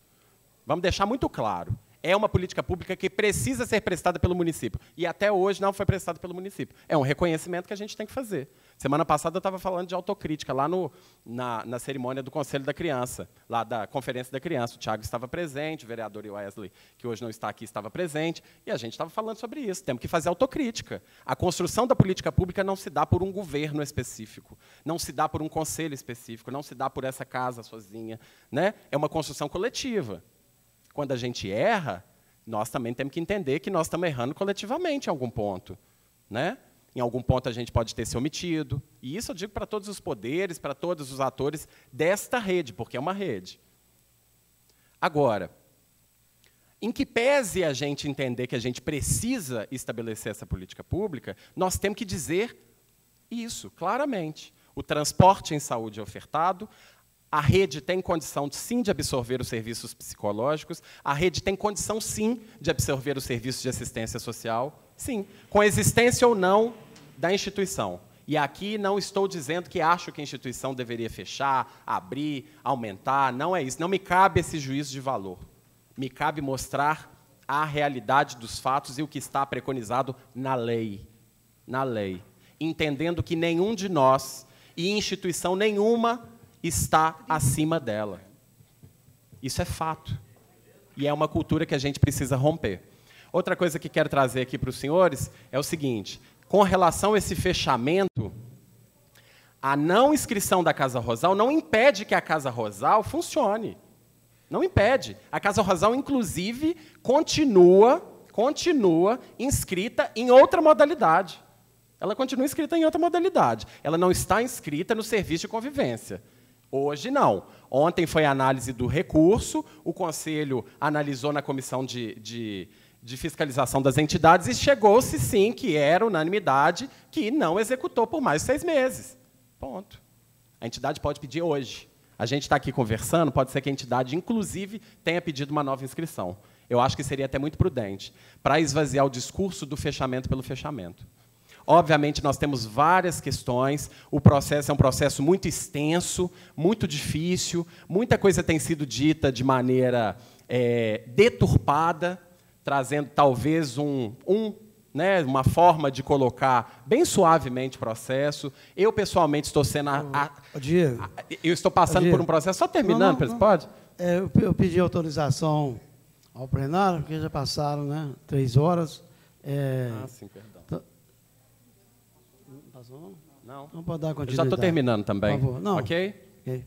Vamos deixar muito claro. É uma política pública que precisa ser prestada pelo município. E até hoje não foi prestada pelo município. É um reconhecimento que a gente tem que fazer. Semana passada eu estava falando de autocrítica lá no, na, na, cerimônia do Conselho da Criança, lá da Conferência da Criança. O Tiago estava presente, o vereador Wesley, que hoje não está aqui, estava presente, e a gente estava falando sobre isso. Temos que fazer autocrítica. A construção da política pública não se dá por um governo específico, não se dá por um conselho específico, não se dá por essa casa sozinha. Né? É uma construção coletiva. Quando a gente erra, nós também temos que entender que nós estamos errando coletivamente em algum ponto. Né? Em algum ponto a gente pode ter se omitido. E isso eu digo para todos os poderes, para todos os atores desta rede, porque é uma rede. Agora, em que pese a gente entender que a gente precisa estabelecer essa política pública, nós temos que dizer isso claramente. O transporte em saúde é ofertado, a rede tem condição, sim, de absorver os serviços psicológicos, a rede tem condição, sim, de absorver os serviços de assistência social, sim, com existência ou não da instituição. E aqui não estou dizendo que acho que a instituição deveria fechar, abrir, aumentar, não é isso. Não me cabe esse juízo de valor. Me cabe mostrar a realidade dos fatos e o que está preconizado na lei. Na lei. Entendendo que nenhum de nós e instituição nenhuma está acima dela. Isso é fato. E é uma cultura que a gente precisa romper. Outra coisa que quero trazer aqui para os senhores é o seguinte: com relação a esse fechamento, a não inscrição da Casa Rosal não impede que a Casa Rosal funcione. Não impede. A Casa Rosal, inclusive, continua, continua inscrita em outra modalidade. Ela continua inscrita em outra modalidade. Ela não está inscrita no serviço de convivência. Hoje não. Ontem foi a análise do recurso, o Conselho analisou na comissão de, de, de fiscalização das entidades e chegou-se, sim, que era unanimidade, que não executou por mais seis meses. Ponto. A entidade pode pedir hoje. A gente está aqui conversando, pode ser que a entidade, inclusive, tenha pedido uma nova inscrição. Eu acho que seria até muito prudente, para esvaziar o discurso do fechamento pelo fechamento. Obviamente, nós temos várias questões. O processo é um processo muito extenso, muito difícil. Muita coisa tem sido dita de maneira é, deturpada, trazendo talvez um, um né, uma forma de colocar bem suavemente o processo. Eu, pessoalmente, estou sendo. A, a, a, eu estou passando por um processo. Só terminando, não, não, não. pode? É, eu, eu, pedi autorização ao plenário, porque já passaram né, três horas. É, ah, sim, perdão. Passou? Não. Não pode dar continuidade. Eu já estou terminando também. Por favor. Não. Ok? Ok.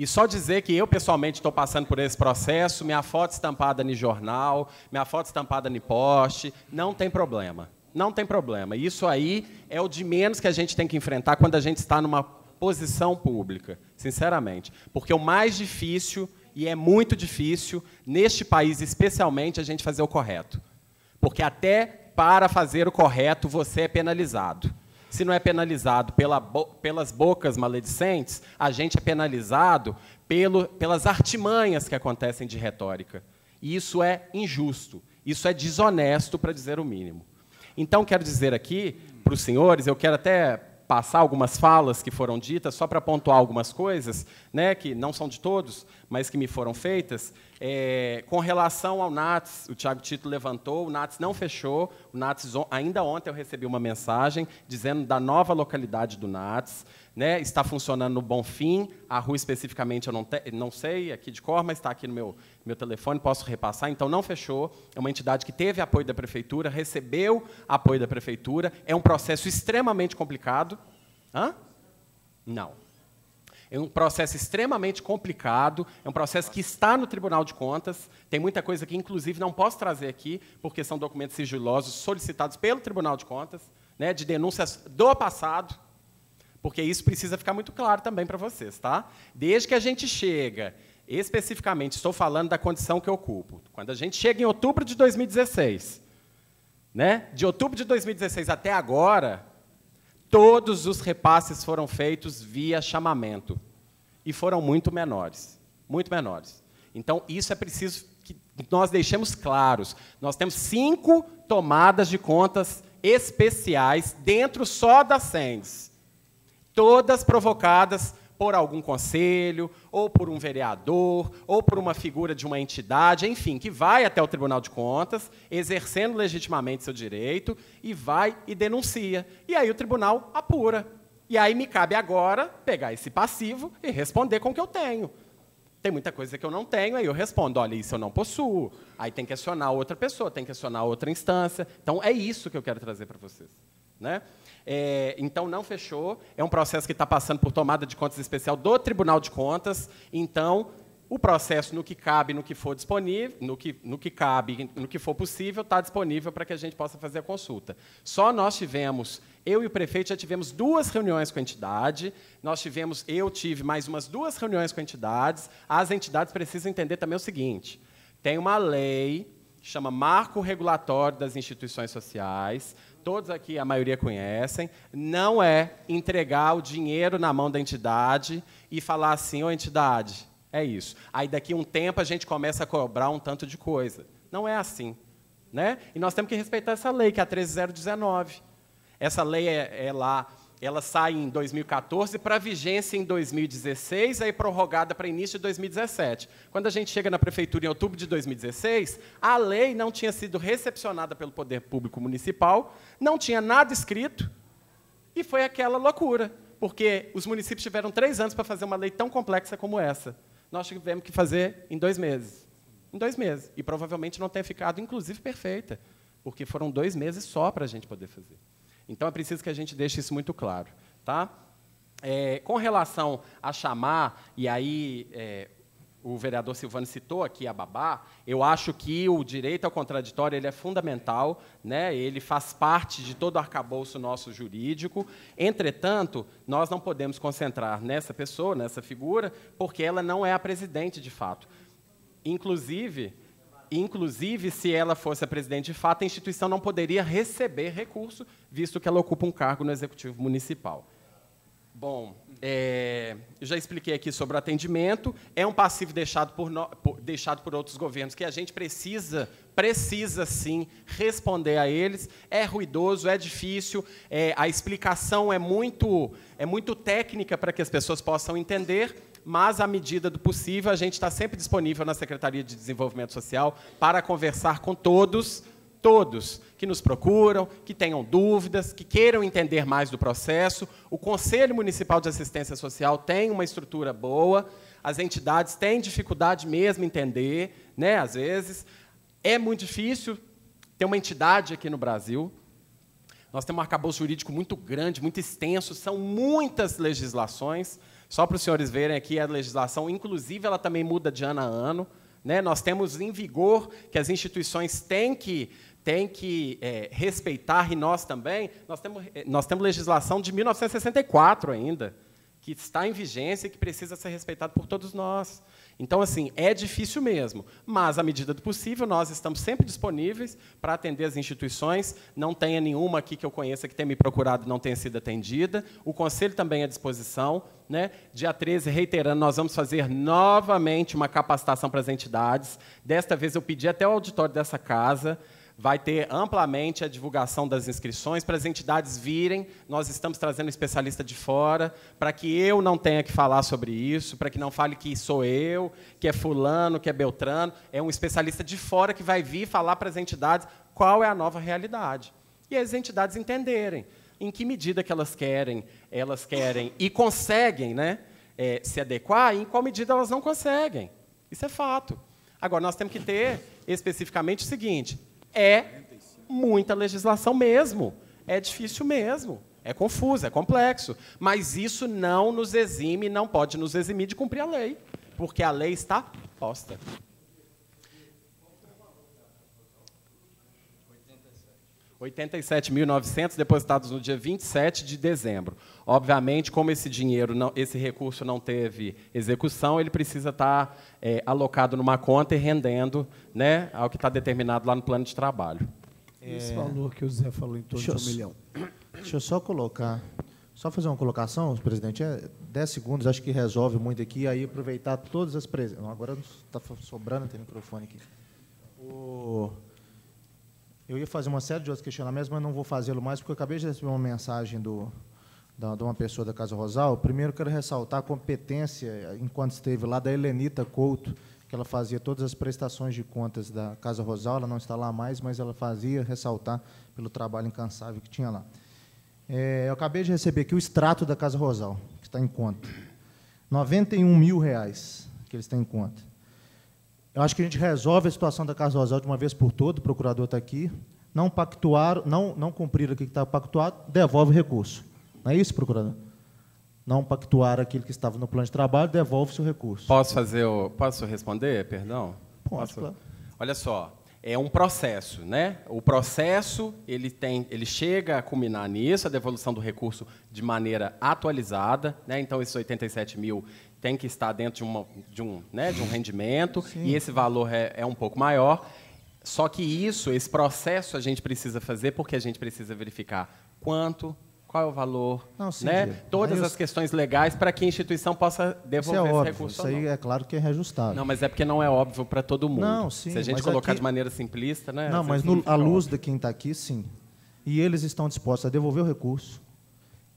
E só dizer que eu, pessoalmente, estou passando por esse processo, minha foto estampada no jornal, minha foto estampada no poste, não tem problema. Não tem problema. Isso aí é o de menos que a gente tem que enfrentar quando a gente está numa posição pública, sinceramente. Porque o mais difícil, e é muito difícil, neste país especialmente, a gente fazer o correto. Porque até para fazer o correto você é penalizado se não é penalizado pela pelas bocas maledicentes, a gente é penalizado pelo, pelas artimanhas que acontecem de retórica. E isso é injusto, isso é desonesto, para dizer o mínimo. Então, quero dizer aqui para os senhores, eu quero até passar algumas falas que foram ditas, só para pontuar algumas coisas, né, que não são de todos, mas que me foram feitas. É, com relação ao NATS, o Tiago Tito levantou, o NATS não fechou. O NATS, ainda ontem eu recebi uma mensagem dizendo da nova localidade do NATS. Né, está funcionando no Bonfim, a rua especificamente eu não, te, não sei aqui de cor, mas está aqui no meu, meu telefone, posso repassar. Então, não fechou. É uma entidade que teve apoio da Prefeitura, recebeu apoio da Prefeitura. É um processo extremamente complicado. Hã? Não. É um processo extremamente complicado, é um processo que está no Tribunal de Contas. Tem muita coisa que, inclusive, não posso trazer aqui, porque são documentos sigilosos solicitados pelo Tribunal de Contas, né, de denúncias do passado, porque isso precisa ficar muito claro também para vocês. Tá? Desde que a gente chega, especificamente, estou falando da condição que eu ocupo, quando a gente chega em outubro de 2016, né, de outubro de 2016 até agora, todos os repasses foram feitos via chamamento e foram muito menores, muito menores. Então isso é preciso que nós deixemos claros. Nós temos cinco tomadas de contas especiais dentro só da SENS, todas provocadas por algum conselho, ou por um vereador, ou por uma figura de uma entidade, enfim, que vai até o Tribunal de Contas, exercendo legitimamente seu direito, e vai e denuncia. E aí o tribunal apura. E aí me cabe agora pegar esse passivo e responder com o que eu tenho. Tem muita coisa que eu não tenho, aí eu respondo, olha, isso eu não possuo. Aí tem que acionar outra pessoa, tem que acionar outra instância. Então, é isso que eu quero trazer para vocês. Né? É, então, não fechou. É um processo que está passando por tomada de contas especial do Tribunal de Contas. Então, o processo, no que cabe, no que for disponível, no que, no que cabe, no que for possível, está disponível para que a gente possa fazer a consulta. Só nós tivemos, eu e o prefeito já tivemos duas reuniões com a entidade, nós tivemos, eu tive mais umas duas reuniões com entidades. As entidades precisam entender também o seguinte: tem uma lei chama Marco Regulatório das Instituições Sociais, todos aqui, a maioria conhecem, não é entregar o dinheiro na mão da entidade e falar assim, ô entidade, é isso. Aí daqui um tempo a gente começa a cobrar um tanto de coisa. Não é assim. Né? E nós temos que respeitar essa lei, que é a 13019. Essa lei é, é lá ela sai em 2014 para vigência em 2016, aí prorrogada para início de 2017. Quando a gente chega na prefeitura em outubro de 2016, a lei não tinha sido recepcionada pelo poder público municipal, não tinha nada escrito e foi aquela loucura, porque os municípios tiveram três anos para fazer uma lei tão complexa como essa. Nós tivemos que fazer em dois meses. Em dois meses. E provavelmente não tenha ficado, inclusive, perfeita, porque foram dois meses só para a gente poder fazer. Então é preciso que a gente deixe isso muito claro. Tá? É, com relação a chamar, e aí é, o vereador Silvano citou aqui a babá, eu acho que o direito ao contraditório ele é fundamental, né? ele faz parte de todo o arcabouço nosso jurídico. Entretanto, nós não podemos concentrar nessa pessoa, nessa figura, porque ela não é a presidente de fato. Inclusive, Inclusive, se ela fosse a presidente de fato, a instituição não poderia receber recurso, visto que ela ocupa um cargo no executivo municipal. Bom, é, já expliquei aqui sobre o atendimento. É um passivo deixado por, no, por, deixado por outros governos que a gente precisa, precisa sim responder a eles. É ruidoso, é difícil, é, a explicação é muito, é muito técnica para que as pessoas possam entender mas, à medida do possível, a gente está sempre disponível na Secretaria de Desenvolvimento Social para conversar com todos, todos que nos procuram, que tenham dúvidas, que queiram entender mais do processo. O Conselho Municipal de Assistência Social tem uma estrutura boa, as entidades têm dificuldade mesmo em entender, né, às vezes. É muito difícil ter uma entidade aqui no Brasil. Nós temos um arcabouço jurídico muito grande, muito extenso, são muitas legislações. Só para os senhores verem aqui a legislação, inclusive, ela também muda de ano a ano. Né? Nós temos em vigor que as instituições têm que, têm que é, respeitar, e nós também. Nós temos, é, nós temos legislação de 1964 ainda, que está em vigência e que precisa ser respeitada por todos nós. Então, assim, é difícil mesmo, mas, à medida do possível, nós estamos sempre disponíveis para atender as instituições. Não tenha nenhuma aqui que eu conheça que tenha me procurado e não tenha sido atendida. O Conselho também é à disposição. Né? Dia 13, reiterando, nós vamos fazer novamente uma capacitação para as entidades. Desta vez, eu pedi até o auditório dessa casa vai ter amplamente a divulgação das inscrições para as entidades virem. Nós estamos trazendo um especialista de fora, para que eu não tenha que falar sobre isso, para que não fale que sou eu, que é fulano, que é Beltrano. É um especialista de fora que vai vir falar para as entidades qual é a nova realidade. E as entidades entenderem em que medida que elas querem, elas querem e conseguem né, é, se adequar, e em qual medida elas não conseguem. Isso é fato. Agora, nós temos que ter especificamente o seguinte: é muita legislação mesmo. É difícil mesmo. É confuso, é complexo. Mas isso não nos exime, não pode nos eximir de cumprir a lei, porque a lei está posta. 87.900 depositados no dia 27 de dezembro. Obviamente, como esse dinheiro, não, esse recurso não teve execução, ele precisa estar é, alocado numa conta e rendendo né, ao que está determinado lá no plano de trabalho. É, esse valor que o Zé falou em torno de um milhão. Deixa eu só colocar, só fazer uma colocação, presidente. É 10 segundos, acho que resolve muito aqui. Aí aproveitar todas as presenças. Agora está sobrando, tem microfone aqui. O eu ia fazer uma série de outros questionamentos, mas não vou fazê-lo mais, porque eu acabei de receber uma mensagem do, da, de uma pessoa da Casa Rosal, primeiro quero ressaltar a competência, enquanto esteve lá, da Helenita Couto, que ela fazia todas as prestações de contas da Casa Rosal, ela não está lá mais, mas ela fazia ressaltar pelo trabalho incansável que tinha lá. É, eu acabei de receber aqui o extrato da Casa Rosal, que está em conta. 91 mil reais que eles têm em conta. Eu acho que a gente resolve a situação da Casa Rosal de uma vez por todas, o procurador está aqui. Não pactuar, não, não cumprir aquilo que está pactuado, devolve o recurso. Não é isso, procurador? Não pactuar aquilo que estava no plano de trabalho, devolve o recurso. Posso fazer o, posso responder, perdão? Pode, Posso? claro. Olha só, é um processo, né? O processo ele tem, ele chega a culminar nisso, a devolução do recurso de maneira atualizada, né? Então esses 87 mil tem que estar dentro de, uma, de um, né, de um rendimento Sim. e esse valor é, é um pouco maior. Só que isso, esse processo a gente precisa fazer porque a gente precisa verificar quanto, qual é o valor, Não, sim, né? Diego. Todas Aí as questões legais para que a instituição possa Isso é devolver esse óbvio, recurso. isso aí não. é claro que é reajustável. Não, mas é porque não é óbvio para todo mundo. Não, sim, Se a gente colocar aqui- de maneira simplista, né? Não, mas no, à luz óbvio. de quem está aqui, sim. E eles estão dispostos a devolver o recurso.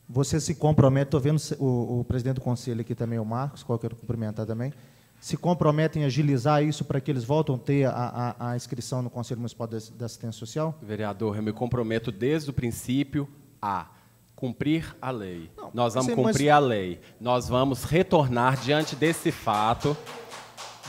Você se compromete, estou vendo o, o presidente do conselho aqui também, o Marcos, qual eu quero cumprimentar também, se comprometem a agilizar isso para que eles voltem a ter a, a- a inscrição no Conselho Municipal de, de Assistência Social? Vereador, eu me comprometo desde o princípio a cumprir a lei. Nós vamos mas- cumprir a lei. Nós vamos retornar diante desse fato,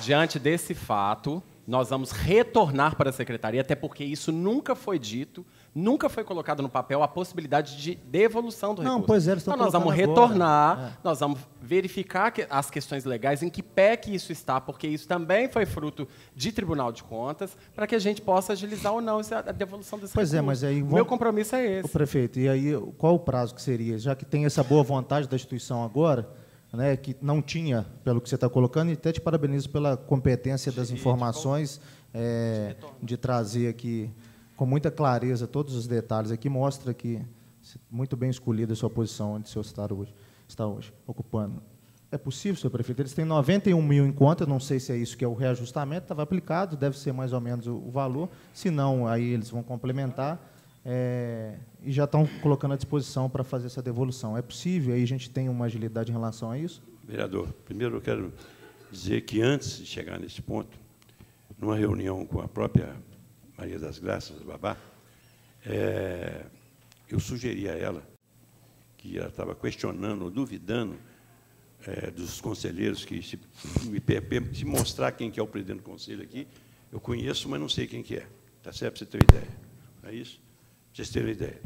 diante desse fato, nós vamos retornar para a secretaria, até porque isso nunca foi dito, nunca foi colocado no papel a possibilidade de devolução do Não, recurso. pois é, eles estão então nós vamos agora. retornar, É. nós vamos verificar que- as questões legais, em que pé que isso está, porque isso também foi fruto de Tribunal de Contas, para que a gente possa agilizar ou não essa- a devolução desse Pois é, recurso. mas aí... O vamos- Meu compromisso é esse. O prefeito, e aí qual o prazo que seria? Já que tem essa boa vontade da instituição agora, né, que não tinha, pelo que você está colocando, e até te parabenizo pela competência das informações, é, de trazer aqui com muita clareza todos os detalhes aqui, mostra que muito bem escolhida a sua posição onde o senhor está hoje, está hoje ocupando. É possível, senhor prefeito? Eles têm 91 mil em conta, não sei se é isso que é o reajustamento, estava aplicado, deve ser mais ou menos o, valor, se não, aí eles vão complementar, é, e já estão colocando à disposição para fazer essa devolução. É possível? Aí a gente tem uma agilidade em relação a isso? Vereador, primeiro eu quero dizer que antes de chegar nesse ponto, numa reunião com a própria Maria das Graças, Babá, é, eu sugeri a ela que ela estava questionando, duvidando é, dos conselheiros que se, me se mostrar quem que é o presidente do conselho aqui, eu conheço, mas não sei quem que é. Tá certo? Para você ter uma ideia. Não é isso? Para vocês terem uma ideia.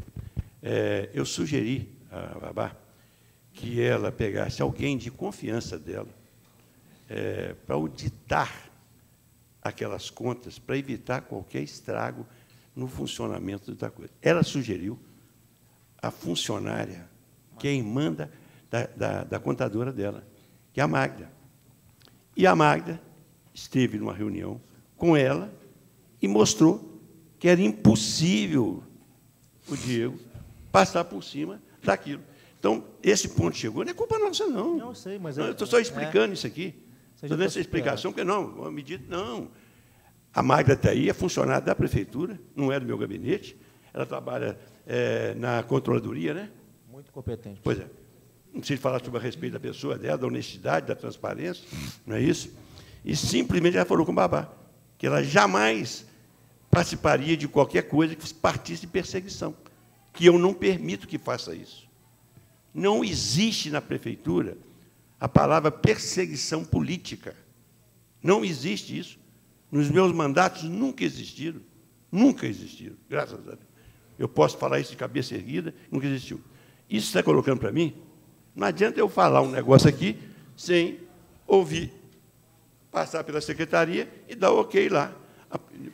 É, eu sugeri à Babá que ela pegasse alguém de confiança dela é, para auditar aquelas contas, para evitar qualquer estrago no funcionamento da coisa. Ela sugeriu a funcionária, que é irmã da, da, da, contadora dela, que é a Magda. E a Magda esteve numa reunião com ela e mostrou que era impossível o Diego passar por cima daquilo. Então, esse ponto chegou, não é culpa nossa, não. Não, sei, mas Não, é- eu estou só é- explicando isso aqui. Já dando essa explicação, porque não, uma medida, não. A Magda está aí, é funcionária da prefeitura, não é do meu gabinete. Ela trabalha eh, na controladoria, né? Muito competente. Pois é. Não preciso falar sobre a respeito da pessoa dela, da honestidade, da transparência, não é isso? E simplesmente ela falou com o babá, que ela jamais participaria de qualquer coisa que partisse de perseguição, que eu não permito que faça isso. Não existe na prefeitura a palavra perseguição política. Não existe isso. Nos meus mandatos nunca existiram. Nunca existiram, graças a Deus. Eu posso falar isso de cabeça erguida, nunca existiu. Isso está colocando para mim? Não adianta eu falar um negócio aqui sem ouvir, passar pela secretaria e dar ok lá.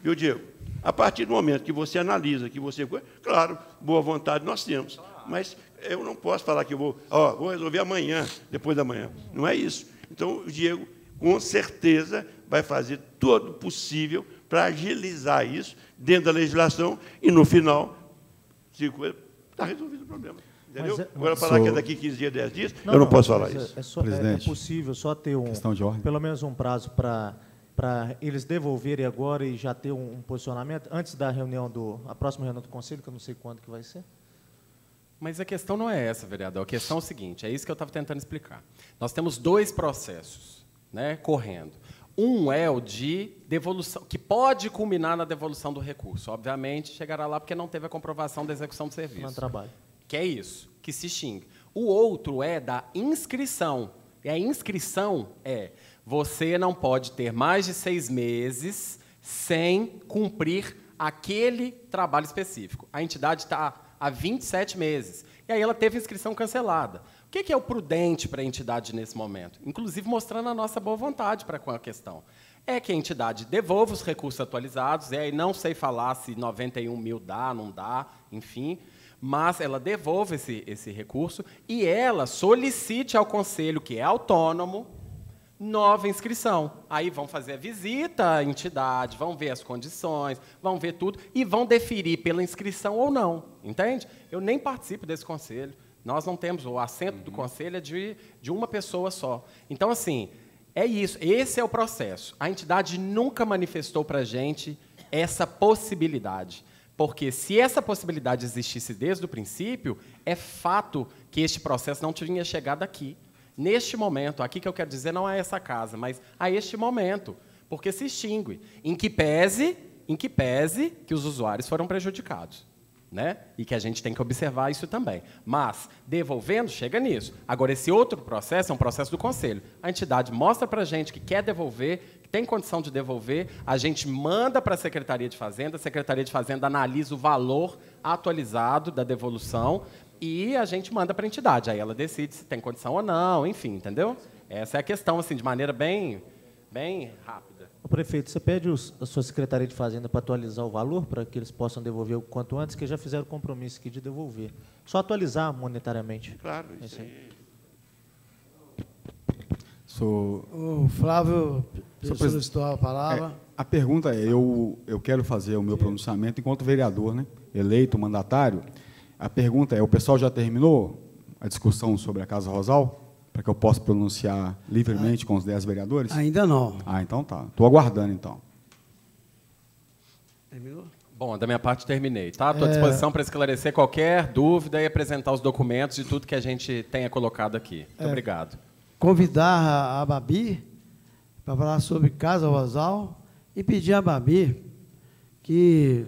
Viu, Diego? A partir do momento que você analisa, que você. Claro, boa vontade nós temos. Mas eu não posso falar que eu vou, ó, vou resolver amanhã, depois da manhã. Não é isso. Então, o Diego, com certeza, vai fazer todo o possível para agilizar isso dentro da legislação e, no final, está resolvido o problema. Entendeu? Mas é- Agora, falar que é Sou- daqui 15 dias, 10 dias, eu não posso falar mas isso. É, só- é- é possível só ter um, questão de ordem. pelo menos um prazo para para eles devolverem agora e já ter um, um posicionamento antes da reunião do a próxima reunião do conselho, que eu não sei quando que vai ser. Mas a questão não é essa, vereador. A questão é o seguinte: é isso que eu estava tentando explicar. Nós temos dois processos né, correndo. Um é o de devolução, que pode culminar na devolução do recurso. Obviamente, chegará lá porque não teve a comprovação da execução do serviço. Não trabalho. Que é isso, que se extingue. O outro é da inscrição. E a inscrição é você não pode ter mais de seis meses sem cumprir aquele trabalho específico. A entidade está há 27 meses. E aí ela teve inscrição cancelada. O que é o prudente para a entidade nesse momento? Inclusive mostrando a nossa boa vontade para com a questão. É que a entidade devolva os recursos atualizados, e aí não sei falar se 91 mil dá, não dá, enfim, mas ela devolva esse, esse recurso e ela solicite ao conselho, que é autônomo, nova inscrição. Aí vão fazer a visita à entidade, vão ver as condições, vão ver tudo e vão deferir pela inscrição ou não, entende? Eu nem participo desse conselho. Nós não temos, o assento do conselho é de, de uma pessoa só. Então, assim, é isso, esse é o processo. A entidade nunca manifestou para a gente essa possibilidade. Porque se essa possibilidade existisse desde o princípio, é fato que este processo não tinha chegado aqui. Neste momento, aqui que eu quero dizer não é essa casa, mas a este momento, porque se extingue, em que pese, em que pese que os usuários foram prejudicados. Né? E que a gente tem que observar isso também. Mas, devolvendo, chega nisso. Agora, esse outro processo é um processo do conselho. A entidade mostra para a gente que quer devolver, que tem condição de devolver, a gente manda para a Secretaria de Fazenda, a Secretaria de Fazenda analisa o valor atualizado da devolução e a gente manda para a entidade. Aí ela decide se tem condição ou não, enfim, entendeu? Essa é a questão, assim, de maneira bem, bem rápida. O prefeito, você pede os, a sua Secretaria de Fazenda para atualizar o valor, para que eles possam devolver o quanto antes, que já fizeram o compromisso aqui de devolver. Só atualizar monetariamente. Claro, É isso aí. Sou... O Flávio solicitou a palavra. É, a pergunta é, eu, eu quero fazer o meu pronunciamento enquanto vereador, né, eleito, mandatário. A pergunta é, o pessoal já terminou a discussão sobre a Casa Rosal? Para que eu possa pronunciar livremente com os dez vereadores? Ainda não. Ah, então tá. Estou aguardando, então. Terminou? Bom, da minha parte terminei, tá? Estou à É. disposição para esclarecer qualquer dúvida e apresentar os documentos de tudo que a gente tenha colocado aqui. Muito É. obrigado. Convidar a, a Babi para falar sobre Casa Rosal e pedir a Babi que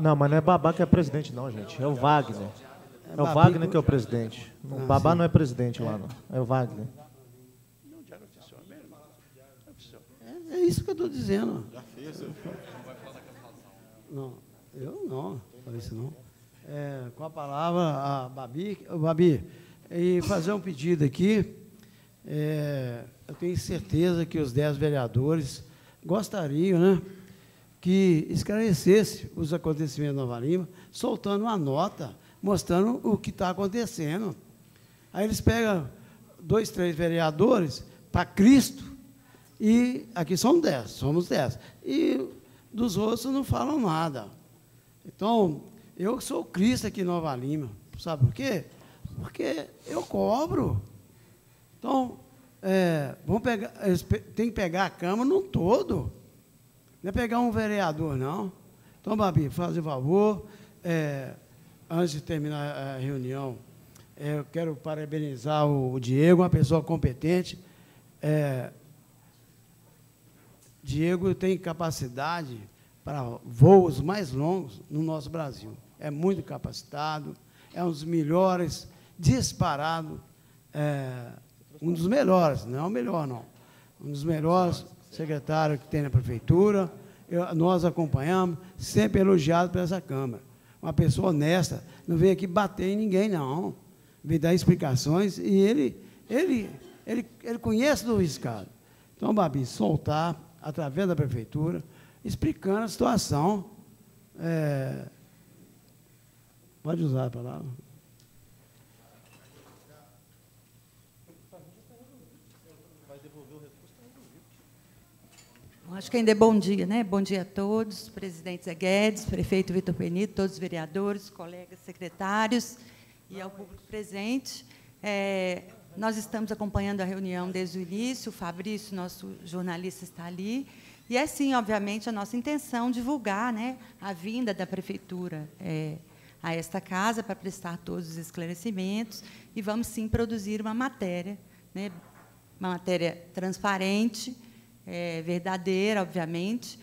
Não, mas não é Babá que é presidente, não, gente. É o Wagner. É, o Babi Wagner que é o presidente. O Ah, Babá não é presidente lá, não. É o Wagner. É isso que eu estou dizendo. Não, eu não, falei isso não. É, com a palavra, a Babi, Babi, e fazer um pedido aqui. É, eu tenho certeza que os dez vereadores gostariam, né, que esclarecesse os acontecimentos de Nova Lima, soltando uma nota, mostrando o que está acontecendo. Aí eles pegam dois, três vereadores para Cristo, e aqui são dez, somos dez. E dos outros não falam nada. Então, eu sou Cristo aqui em Nova Lima. Sabe por quê? Porque eu cobro. Então, é, vamos pegar, tem que pegar a Câmara no todo. Não é pegar um vereador, não. Então, Babi, faz o favor, é, antes de terminar a reunião, é, eu quero parabenizar o, Diego, uma pessoa competente. É, Diego tem capacidade para voos mais longos no nosso Brasil. É muito capacitado, é um dos melhores, disparado, é, um dos melhores, não é o melhor, não. Um dos melhores secretários que tem na prefeitura. Eu- nós acompanhamos, sempre elogiado por essa Câmara. Uma pessoa honesta, não vem aqui bater em ninguém, não. Vem dar explicações e ele, ele, ele, ele conhece do riscado. Então, Babi, soltar através da prefeitura, explicando a situação. É, pode usar a palavra. Acho que ainda é bom dia, né? Bom dia a todos, presidente Zé Guedes, prefeito Vitor Benito, todos os vereadores, colegas secretários e ao público presente. É, nós estamos acompanhando a reunião desde o início, o Fabrício, nosso jornalista, está ali, E é sim, obviamente, a nossa intenção divulgar né, a vinda da prefeitura é, a esta casa para prestar todos os esclarecimentos e vamos sim produzir uma matéria, né, uma matéria transparente, é, verdadeira, obviamente,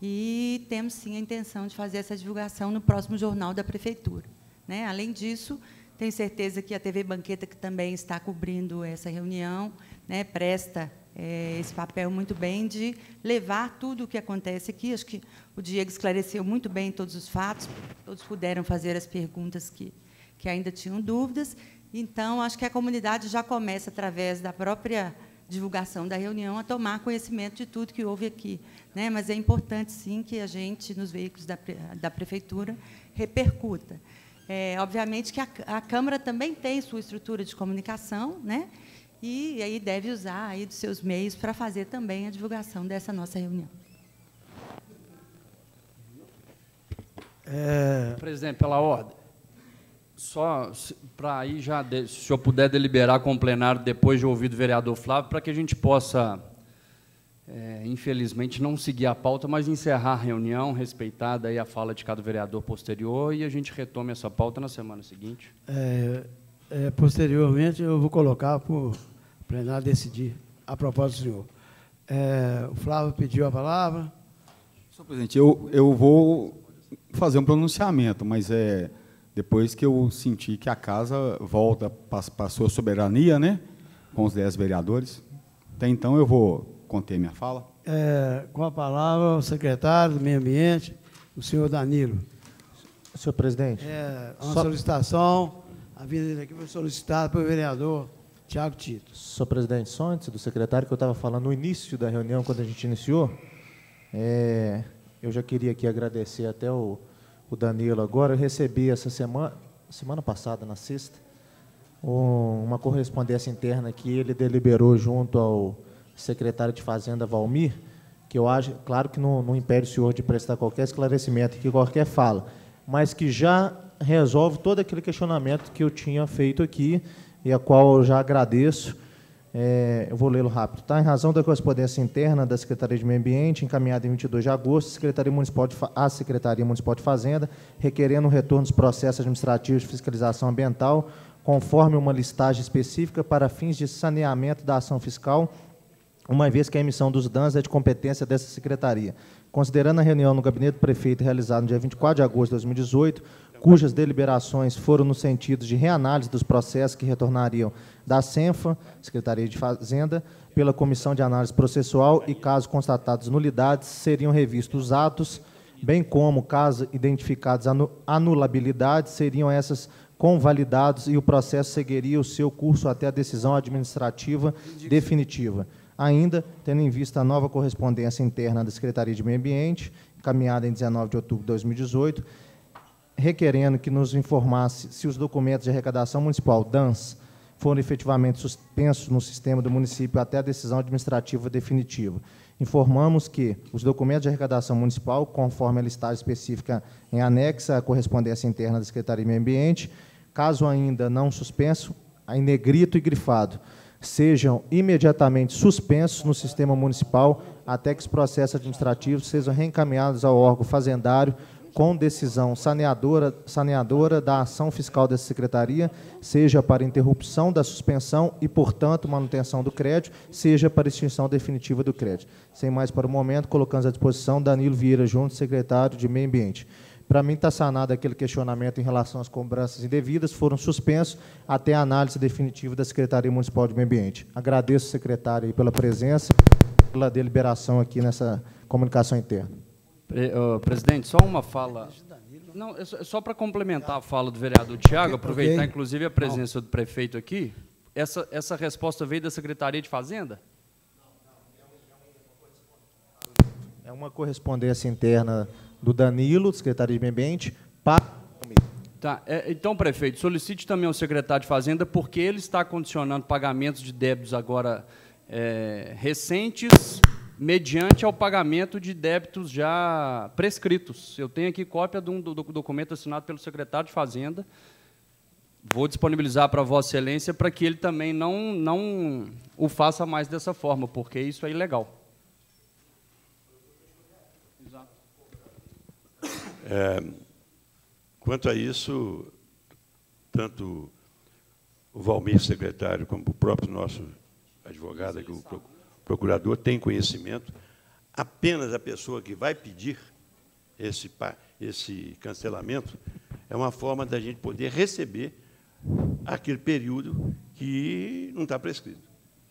e temos sim a intenção de fazer essa divulgação no próximo jornal da prefeitura. Né? Além disso, tenho certeza que a TV Banqueta, que também está cobrindo essa reunião, né, presta é, esse papel muito bem de levar tudo o que acontece aqui. Acho que o Diego esclareceu muito bem todos os fatos, todos puderam fazer as perguntas que, que ainda tinham dúvidas. Então, acho que a comunidade já começa, através da própria divulgação da reunião, a tomar conhecimento de tudo que houve aqui. Né? Mas é importante, sim, que a gente, nos veículos da, da Prefeitura, repercuta. É, obviamente que a, a, Câmara também tem sua estrutura de comunicação, né? e aí deve usar aí dos seus meios para fazer também a divulgação dessa nossa reunião. É... Presidente, pela ordem, só para aí já, se o senhor puder deliberar com o plenário depois de ouvir o vereador Flávio, para que a gente possa é, infelizmente, não seguir a pauta, mas encerrar a reunião, respeitada aí a fala de cada vereador posterior, e a gente retome essa pauta na semana seguinte. É, é, posteriormente, eu vou colocar para o plenário decidir, a propósito do senhor. É, o Flávio pediu a palavra. Senhor presidente, eu, eu vou fazer um pronunciamento, mas é depois que eu senti que a casa volta para a sua soberania, né, com os dez vereadores. Até então, eu vou contei minha fala. É, com a palavra, o secretário do Meio Ambiente, o senhor Danilo. Senhor presidente. É, uma Só... solicitação, a vinda dele aqui foi solicitada pelo vereador Tiago Tito. Senhor presidente, só antes do secretário, que eu estava falando no início da reunião, quando a gente iniciou, é, eu já queria aqui agradecer até o, o Danilo agora. Eu recebi essa semana, semana passada, na sexta, um, uma correspondência interna que ele deliberou junto ao secretário de Fazenda, Valmir, que eu acho, claro que não, não impede o senhor de prestar qualquer esclarecimento, que qualquer fala, mas que já resolve todo aquele questionamento que eu tinha feito aqui e a qual eu já agradeço. É, eu vou lê-lo rápido. Tá? Em razão da correspondência interna da Secretaria de Meio Ambiente, encaminhada em 22 de agosto, a Secretaria Municipal de, a Secretaria Municipal de Fazenda, requerendo o retorno dos processos administrativos de fiscalização ambiental, conforme uma listagem específica para fins de saneamento da ação fiscal uma vez que a emissão dos DANs é de competência dessa secretaria. Considerando a reunião no gabinete do prefeito realizada no dia 24 de agosto de 2018, cujas deliberações foram no sentido de reanálise dos processos que retornariam da SENFA, Secretaria de Fazenda, pela Comissão de Análise Processual e, caso constatadas nulidades, seriam revistos os atos, bem como, caso identificadas anulabilidades, seriam essas convalidados e o processo seguiria o seu curso até a decisão administrativa definitiva. Ainda tendo em vista a nova correspondência interna da Secretaria de Meio Ambiente, encaminhada em 19 de outubro de 2018, requerendo que nos informasse se os documentos de arrecadação municipal, DANS, foram efetivamente suspensos no sistema do município até a decisão administrativa definitiva. Informamos que os documentos de arrecadação municipal, conforme a listagem específica em anexa à correspondência interna da Secretaria de Meio Ambiente, caso ainda não suspenso, em negrito e grifado, sejam imediatamente suspensos no sistema municipal até que os processos administrativos sejam reencaminhados ao órgão fazendário com decisão saneadora, saneadora da ação fiscal dessa secretaria, seja para interrupção da suspensão e, portanto, manutenção do crédito, seja para extinção definitiva do crédito. Sem mais para o momento, colocamos à disposição Danilo Vieira Junto, secretário de Meio Ambiente. Para mim está sanado aquele questionamento em relação às cobranças indevidas, foram suspensos até a análise definitiva da Secretaria Municipal de Meio Ambiente. Agradeço, secretário, pela presença, pela deliberação aqui nessa comunicação interna. Presidente, só uma fala. Não, é só para complementar a fala do vereador Tiago, aproveitar inclusive a presença do prefeito aqui. Essa, essa resposta veio da Secretaria de Fazenda? É uma correspondência interna do Danilo, secretário de Meio Ambiente, para Tá. É, então, prefeito, solicite também ao secretário de Fazenda, porque ele está condicionando pagamentos de débitos agora é, recentes, mediante ao pagamento de débitos já prescritos. Eu tenho aqui cópia de um do documento assinado pelo secretário de Fazenda. Vou disponibilizar para Vossa Excelência para que ele também não, não o faça mais dessa forma, porque isso é ilegal. É, quanto a isso, tanto o Valmir, secretário, como o próprio nosso advogado, que o procurador, tem conhecimento. Apenas a pessoa que vai pedir esse, esse cancelamento é uma forma da gente poder receber aquele período que não está prescrito.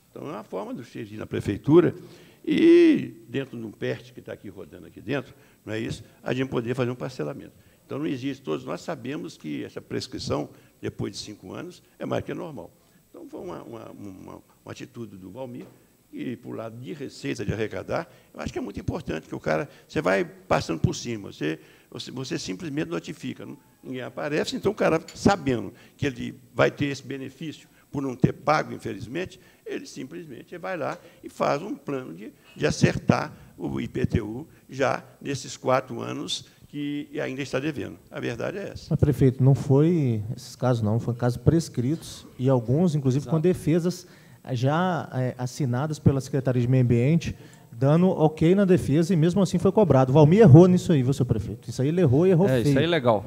Então, é uma forma do ir na prefeitura e, dentro de um PERT que está aqui rodando aqui dentro, não é isso, a gente poder fazer um parcelamento. Então, não existe, todos nós sabemos que essa prescrição, depois de cinco anos, é mais que normal. Então, foi uma, uma, uma, uma atitude do Valmir, e por lado de receita, de arrecadar, eu acho que é muito importante, que o cara, você vai passando por cima, você, você, você simplesmente notifica, não, ninguém aparece, então o cara, sabendo que ele vai ter esse benefício por não ter pago, infelizmente, ele simplesmente vai lá e faz um plano de, de acertar o IPTU já nesses quatro anos que ainda está devendo. A verdade é essa. Mas, prefeito, não foi esses casos, não, foram casos prescritos e alguns, inclusive, Exato. com defesas já é, assinadas pela Secretaria de Meio Ambiente, dando ok na defesa e mesmo assim foi cobrado. O Valmir errou nisso aí, viu, seu prefeito? Isso aí ele errou e errou é, feio. Isso aí é legal.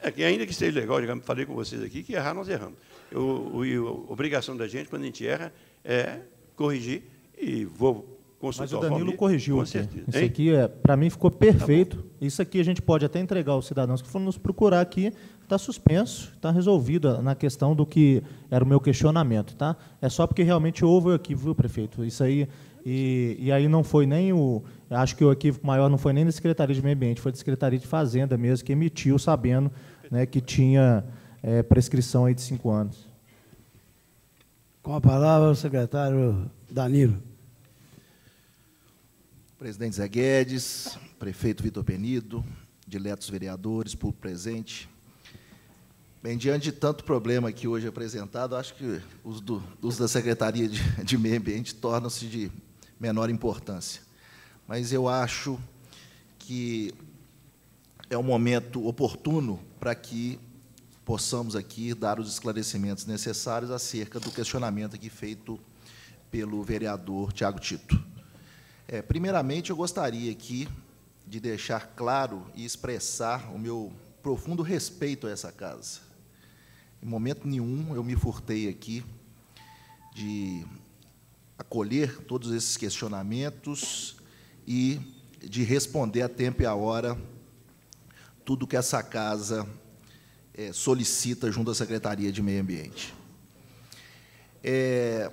É. é que ainda que seja legal, já falei com vocês aqui, que errar nós erramos. O, o, a obrigação da gente, quando a gente erra, é corrigir e vou mas o Danilo corrigiu aqui. Isso hein? aqui, é, para mim, ficou perfeito. Tá Isso aqui a gente pode até entregar aos cidadãos que foram nos procurar aqui. Está suspenso, está resolvido na questão do que era o meu questionamento. Tá? É só porque realmente houve aqui, viu, prefeito? Isso aí. E, e aí não foi nem o. Acho que o equívoco maior não foi nem da Secretaria de Meio Ambiente, foi da Secretaria de Fazenda mesmo, que emitiu sabendo né, que tinha é, prescrição aí de cinco anos. Com a palavra, o secretário Danilo. Presidente Zé Guedes, prefeito Vitor Penido, diletos vereadores, público presente. Bem, diante de tanto problema aqui hoje apresentado, acho que os, do, da Secretaria de, de Meio Ambiente tornam-se de menor importância. Mas eu acho que é um momento oportuno para que possamos aqui dar os esclarecimentos necessários acerca do questionamento aqui feito pelo vereador Tiago Tito. É, primeiramente, eu gostaria aqui de deixar claro e expressar o meu profundo respeito a essa casa. Em momento nenhum eu me furtei aqui de acolher todos esses questionamentos e de responder a tempo e a hora tudo que essa casa é, solicita junto à Secretaria de Meio Ambiente. É,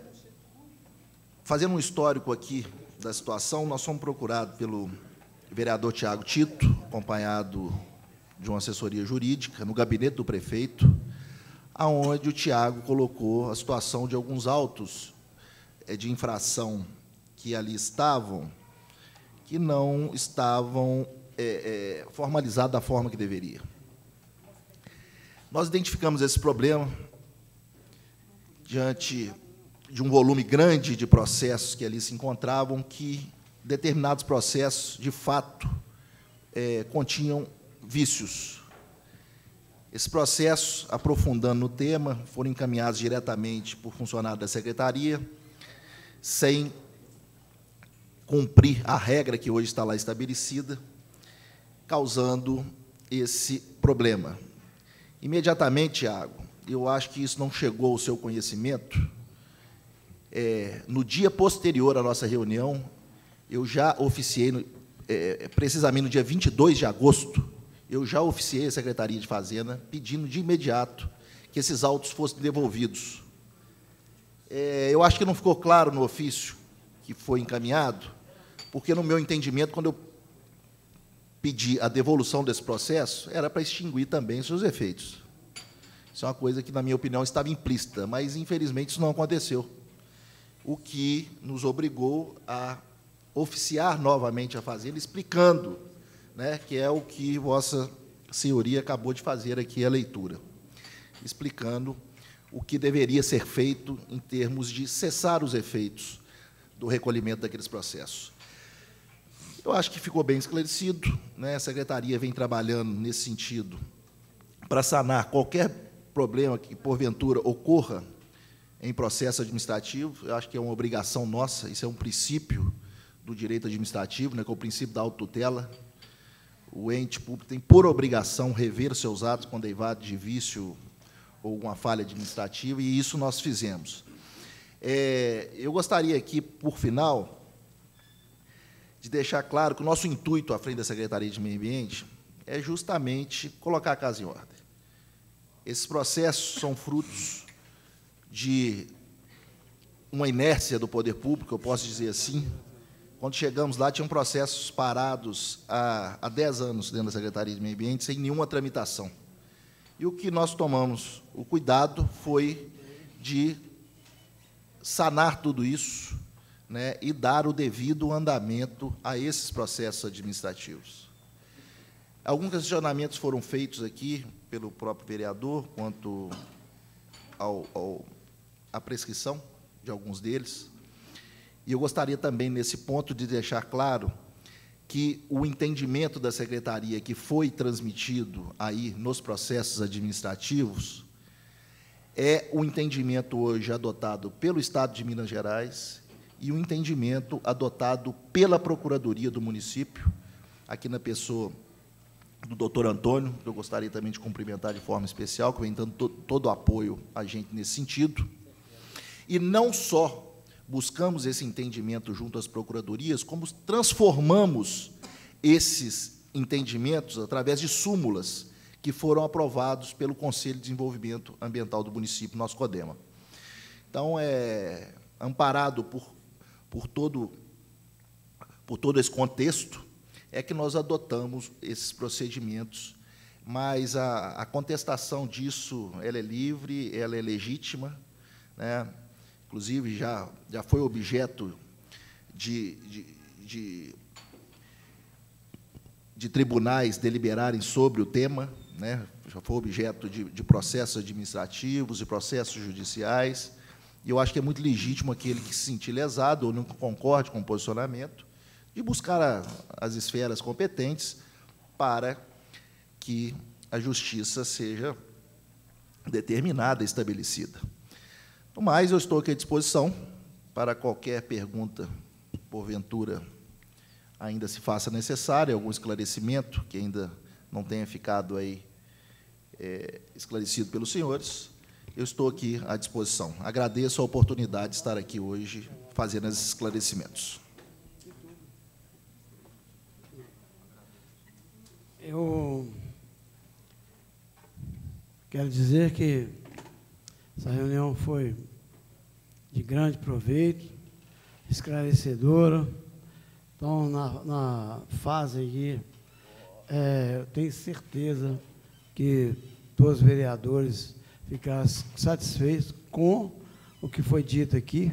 fazendo um histórico aqui da situação, nós fomos procurados pelo vereador Tiago Tito, acompanhado de uma assessoria jurídica, no gabinete do prefeito, aonde o Tiago colocou a situação de alguns autos eh, de infração que ali estavam, que não estavam é, é, formalizados da forma que deveria. Nós identificamos esse problema diante de um volume grande de processos que ali se encontravam, que determinados processos, de fato, é, continham vícios. Esses processos, aprofundando no tema, foram encaminhados diretamente por funcionário da secretaria, sem cumprir a regra que hoje está lá estabelecida, causando esse problema. Imediatamente, Tiago, eu acho que isso não chegou ao seu conhecimento, é, no dia posterior à nossa reunião, eu já oficiei, no, é, precisamente no dia 22 de agosto, eu já oficiei a Secretaria de Fazenda pedindo de imediato que esses autos fossem devolvidos. É, eu acho que não ficou claro no ofício que foi encaminhado, porque, no meu entendimento, quando eu pedi a devolução desse processo, era para extinguir também seus efeitos. Isso é uma coisa que, na minha opinião, estava implícita, mas, infelizmente, isso não aconteceu o que nos obrigou a oficiar novamente a Fazenda, explicando, né, que é o que Vossa Senhoria acabou de fazer aqui a leitura, explicando o que deveria ser feito em termos de cessar os efeitos do recolhimento daqueles processos. Eu acho que ficou bem esclarecido, né? a Secretaria vem trabalhando nesse sentido para sanar qualquer problema que, porventura, ocorra em processo administrativo. Eu acho que é uma obrigação nossa, isso é um princípio do direito administrativo, né, que é o princípio da autotutela. O ente público tem por obrigação rever seus atos quando derivado de vício ou uma falha administrativa, e isso nós fizemos. É, eu gostaria aqui, por final, de deixar claro que o nosso intuito à frente da Secretaria de Meio Ambiente é justamente colocar a casa em ordem. Esses processos são frutos de uma inércia do poder público, eu posso dizer assim. Quando chegamos lá, tinham processos parados há, há 10 anos dentro da Secretaria de Meio Ambiente, sem nenhuma tramitação. E o que nós tomamos, o cuidado foi de sanar tudo isso né, e dar o devido andamento a esses processos administrativos. Alguns questionamentos foram feitos aqui pelo próprio vereador quanto ao, ao, à prescrição de alguns deles. E eu gostaria também, nesse ponto, de deixar claro que o entendimento da secretaria que foi transmitido aí nos processos administrativos é o entendimento hoje adotado pelo Estado de Minas Gerais e o entendimento adotado pela Procuradoria do município, aqui na pessoa do doutor Antônio, que eu gostaria também de cumprimentar de forma especial, que vem dando todo, o apoio a gente nesse sentido. E não só buscamos esse entendimento junto às procuradorias, como transformamos esses entendimentos através de súmulas que foram aprovados pelo Conselho de Desenvolvimento Ambiental do município, nosso CODEMA. Então, é amparado por, por, todo, por todo esse contexto, é que nós adotamos esses procedimentos, mas a, a contestação disso ela é livre, ela é legítima, né? Inclusive já, já foi objeto de, de, de, de tribunais deliberarem sobre o tema, né? já foi objeto de, de processos administrativos e processos judiciais, e eu acho que é muito legítimo aquele que se sentir lesado ou não concorde com o posicionamento, de buscar a, as esferas competentes para que a justiça seja determinada, estabelecida. No mais, eu estou aqui à disposição para qualquer pergunta, porventura, ainda se faça necessária, algum esclarecimento que ainda não tenha ficado aí é, esclarecido pelos senhores, eu estou aqui à disposição. Agradeço a oportunidade de estar aqui hoje fazendo esses esclarecimentos. Eu quero dizer que essa reunião foi de grande proveito, esclarecedora. Então, na, na fase aqui, é, eu tenho certeza que todos os vereadores ficaram satisfeitos com o que foi dito aqui.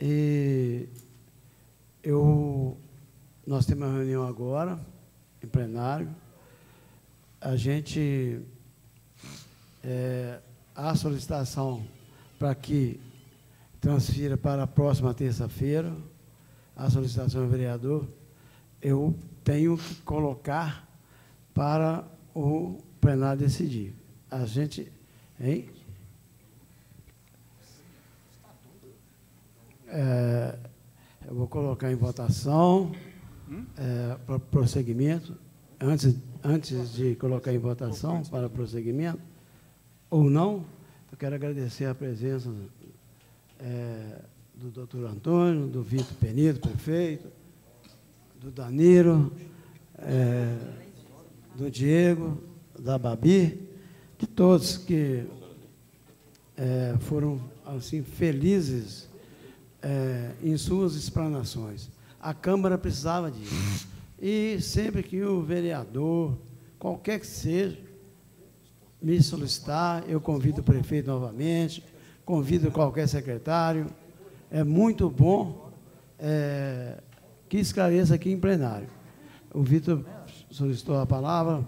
E eu, nós temos uma reunião agora, em plenário. A gente, é, a solicitação para que transfira para a próxima terça-feira, a solicitação do vereador, eu tenho que colocar para o plenário decidir. A gente, hein? É, eu vou colocar em votação é, para prosseguimento. Antes, antes de colocar em votação para prosseguimento, ou não, eu quero agradecer a presença é, do doutor Antônio, do Vitor Penido, prefeito, do Danilo, é, do Diego, da Babi, de todos que é, foram assim felizes é, em suas explanações. A Câmara precisava disso. E sempre que o vereador, qualquer que seja, me solicitar, eu convido o prefeito novamente, convido qualquer secretário. É muito bom é, que esclareça aqui em plenário. O Vitor solicitou a palavra.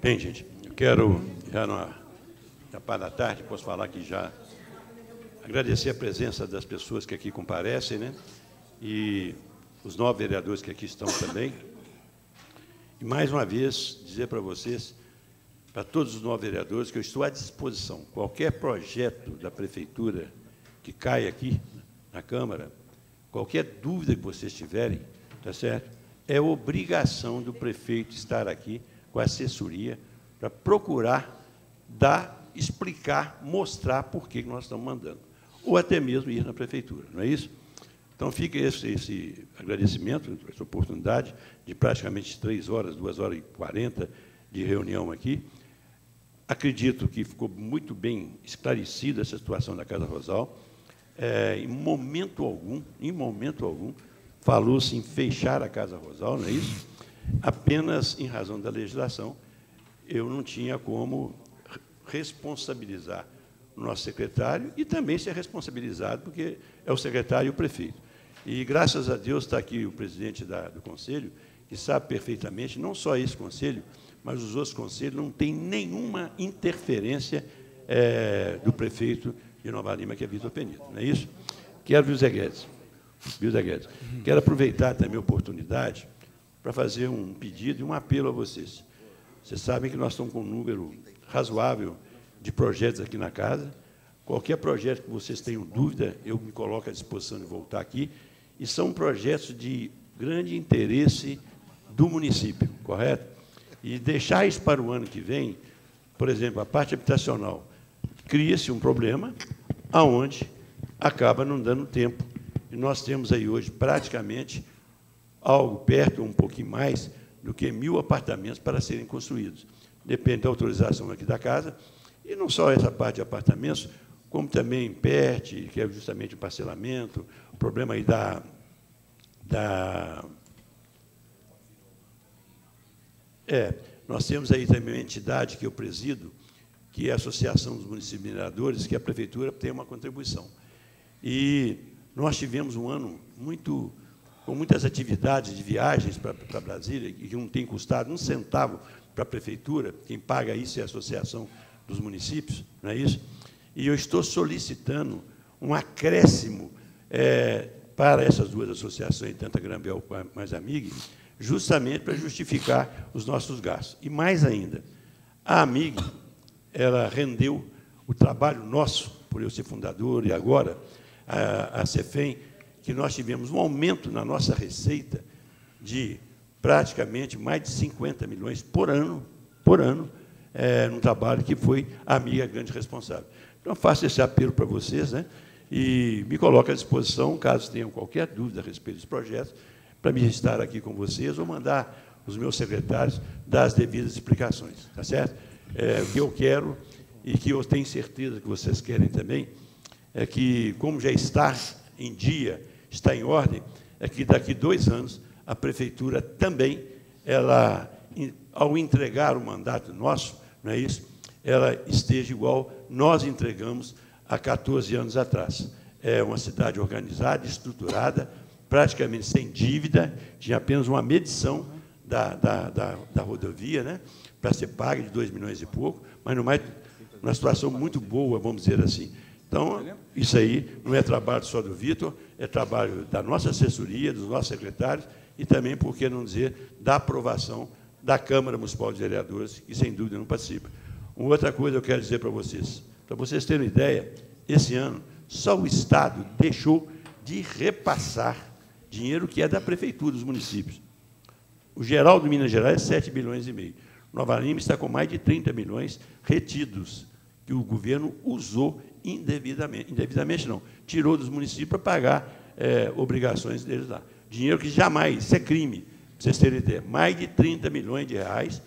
Bem, gente, eu quero, já na, na parte da tarde, posso falar aqui já, agradecer a presença das pessoas que aqui comparecem, né? E os nove vereadores que aqui estão também. E, mais uma vez, dizer para vocês para todos os nove vereadores que eu estou à disposição. Qualquer projeto da prefeitura que caia aqui na Câmara, qualquer dúvida que vocês tiverem, tá certo? é obrigação do prefeito estar aqui com a assessoria para procurar dar, explicar, mostrar por que nós estamos mandando. Ou até mesmo ir na prefeitura, não é isso? Então, fica esse, esse agradecimento, essa oportunidade de praticamente três horas, duas horas e quarenta de reunião aqui. Acredito que ficou muito bem esclarecida essa situação da Casa Rosal. É, em momento algum, em momento algum, falou-se em fechar a Casa Rosal, não é isso? Apenas em razão da legislação, eu não tinha como responsabilizar o nosso secretário e também ser responsabilizado, porque é o secretário e o prefeito. E, graças a Deus, está aqui o presidente da, do Conselho, que sabe perfeitamente, não só esse Conselho, mas os outros conselhos, não tem nenhuma interferência é, do prefeito de Nova Lima, que é Vitor Penito. Não é isso? Quero, viu, Zé Guedes? Guedes? Quero aproveitar também a oportunidade para fazer um pedido e um apelo a vocês. Vocês sabem que nós estamos com um número razoável de projetos aqui na casa. Qualquer projeto que vocês tenham dúvida, eu me coloco à disposição de voltar aqui. E são projetos de grande interesse do município, correto? E deixar isso para o ano que vem, por exemplo, a parte habitacional, cria-se um problema aonde acaba não dando tempo. E nós temos aí hoje praticamente algo perto, um pouquinho mais, do que mil apartamentos para serem construídos. Depende da autorização aqui da casa. E não só essa parte de apartamentos, como também PERT, que é justamente o parcelamento, o problema aí da, da é, nós temos aí também uma entidade que eu presido, que é a Associação dos Municípios Mineradores, que a Prefeitura tem uma contribuição. E nós tivemos um ano muito com muitas atividades de viagens para, para Brasília, que não tem custado um centavo para a Prefeitura, quem paga isso é a Associação dos Municípios, não é isso? E eu estou solicitando um acréscimo é, para essas duas associações, tanto a Grambel mais a MIG, justamente para justificar os nossos gastos. E mais ainda, a AMIG, ela rendeu o trabalho nosso, por eu ser fundador, e agora a, a CEFEM, que nós tivemos um aumento na nossa receita de praticamente mais de 50 milhões por ano, por ano, é, num trabalho que foi a minha grande responsável. Então, faço esse apelo para vocês, né? e me coloco à disposição, caso tenham qualquer dúvida a respeito dos projetos, para me estar aqui com vocês ou mandar os meus secretários dar as devidas explicações, tá certo? É, o que eu quero e que eu tenho certeza que vocês querem também é que, como já está em dia, está em ordem, é que daqui dois anos a prefeitura também, ela, ao entregar o mandato nosso, não é isso? Ela esteja igual nós entregamos há 14 anos atrás. É uma cidade organizada, estruturada, praticamente sem dívida, tinha apenas uma medição da, da, da, da rodovia, né, para ser paga de 2 milhões e pouco, mas no mais, uma situação muito boa, vamos dizer assim. Então, isso aí não é trabalho só do Vitor, é trabalho da nossa assessoria, dos nossos secretários e também, por que não dizer, da aprovação da Câmara Municipal de Vereadores, que sem dúvida não participa. Uma outra coisa eu quero dizer para vocês, para vocês terem ideia, esse ano só o Estado deixou de repassar dinheiro que é da prefeitura, dos municípios. O geral do Minas Gerais é 7 bilhões e meio. Nova Lima está com mais de 30 milhões retidos, que o governo usou indevidamente. Indevidamente não, tirou dos municípios para pagar é, obrigações deles lá. Dinheiro que jamais, isso é crime, para vocês terem ideia. Mais de 30 milhões de reais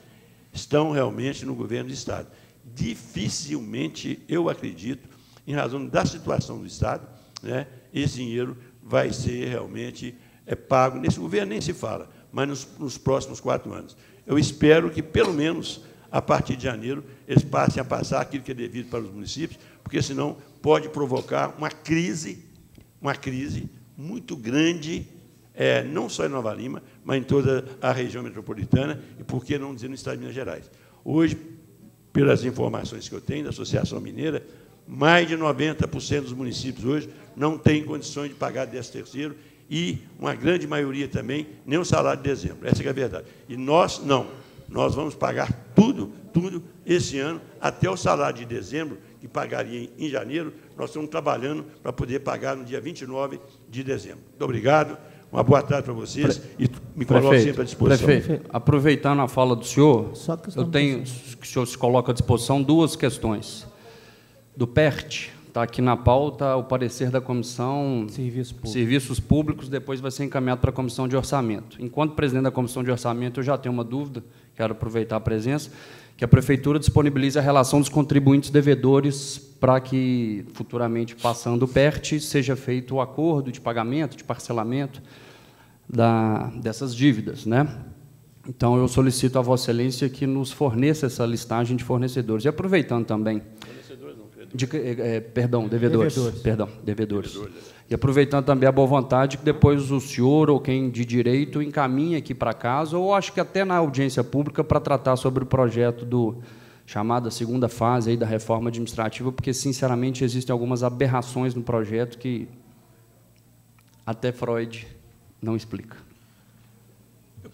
estão realmente no governo do Estado. Dificilmente, eu acredito, em razão da situação do Estado, né, esse dinheiro vai ser realmente é, pago. Nesse governo nem se fala, mas nos, nos próximos quatro anos. Eu espero que, pelo menos, a partir de janeiro, eles passem a passar aquilo que é devido para os municípios, porque senão pode provocar uma crise, uma crise muito grande, é, não só em Nova Lima, mas em toda a região metropolitana, e por que não dizer no Estado de Minas Gerais. Hoje, pelas informações que eu tenho da Associação Mineira, mais de 90% dos municípios hoje não têm condições de pagar 10 terceiro e uma grande maioria também nem o salário de dezembro. Essa é a verdade. E nós não. Nós vamos pagar tudo, tudo esse ano, até o salário de dezembro, que pagaria em janeiro, nós estamos trabalhando para poder pagar no dia 29 de dezembro. Muito obrigado. Uma boa tarde para vocês Pre... e me coloco prefeito, sempre à disposição. Prefeito, aproveitando a fala do senhor, eu tenho que o senhor se coloca à disposição duas questões. Do PERT, está aqui na pauta o parecer da comissão Serviços Públicos. Serviços Públicos, depois vai ser encaminhado para a comissão de orçamento. Enquanto presidente da comissão de orçamento, eu já tenho uma dúvida, quero aproveitar a presença, que a prefeitura disponibilize a relação dos contribuintes devedores para que futuramente, passando o PERT, seja feito o acordo de pagamento, de parcelamento da, dessas dívidas, né? Então eu solicito a Vossa Excelência que nos forneça essa listagem de fornecedores. E aproveitando também de, é, perdão, devedores, devedores. Perdão, devedores. devedores. E aproveitando também a boa vontade que depois o senhor ou quem de direito encaminhe aqui para casa, ou acho que até na audiência pública, para tratar sobre o projeto do chamada segunda fase aí da reforma administrativa, porque, sinceramente, existem algumas aberrações no projeto que até Freud não explica.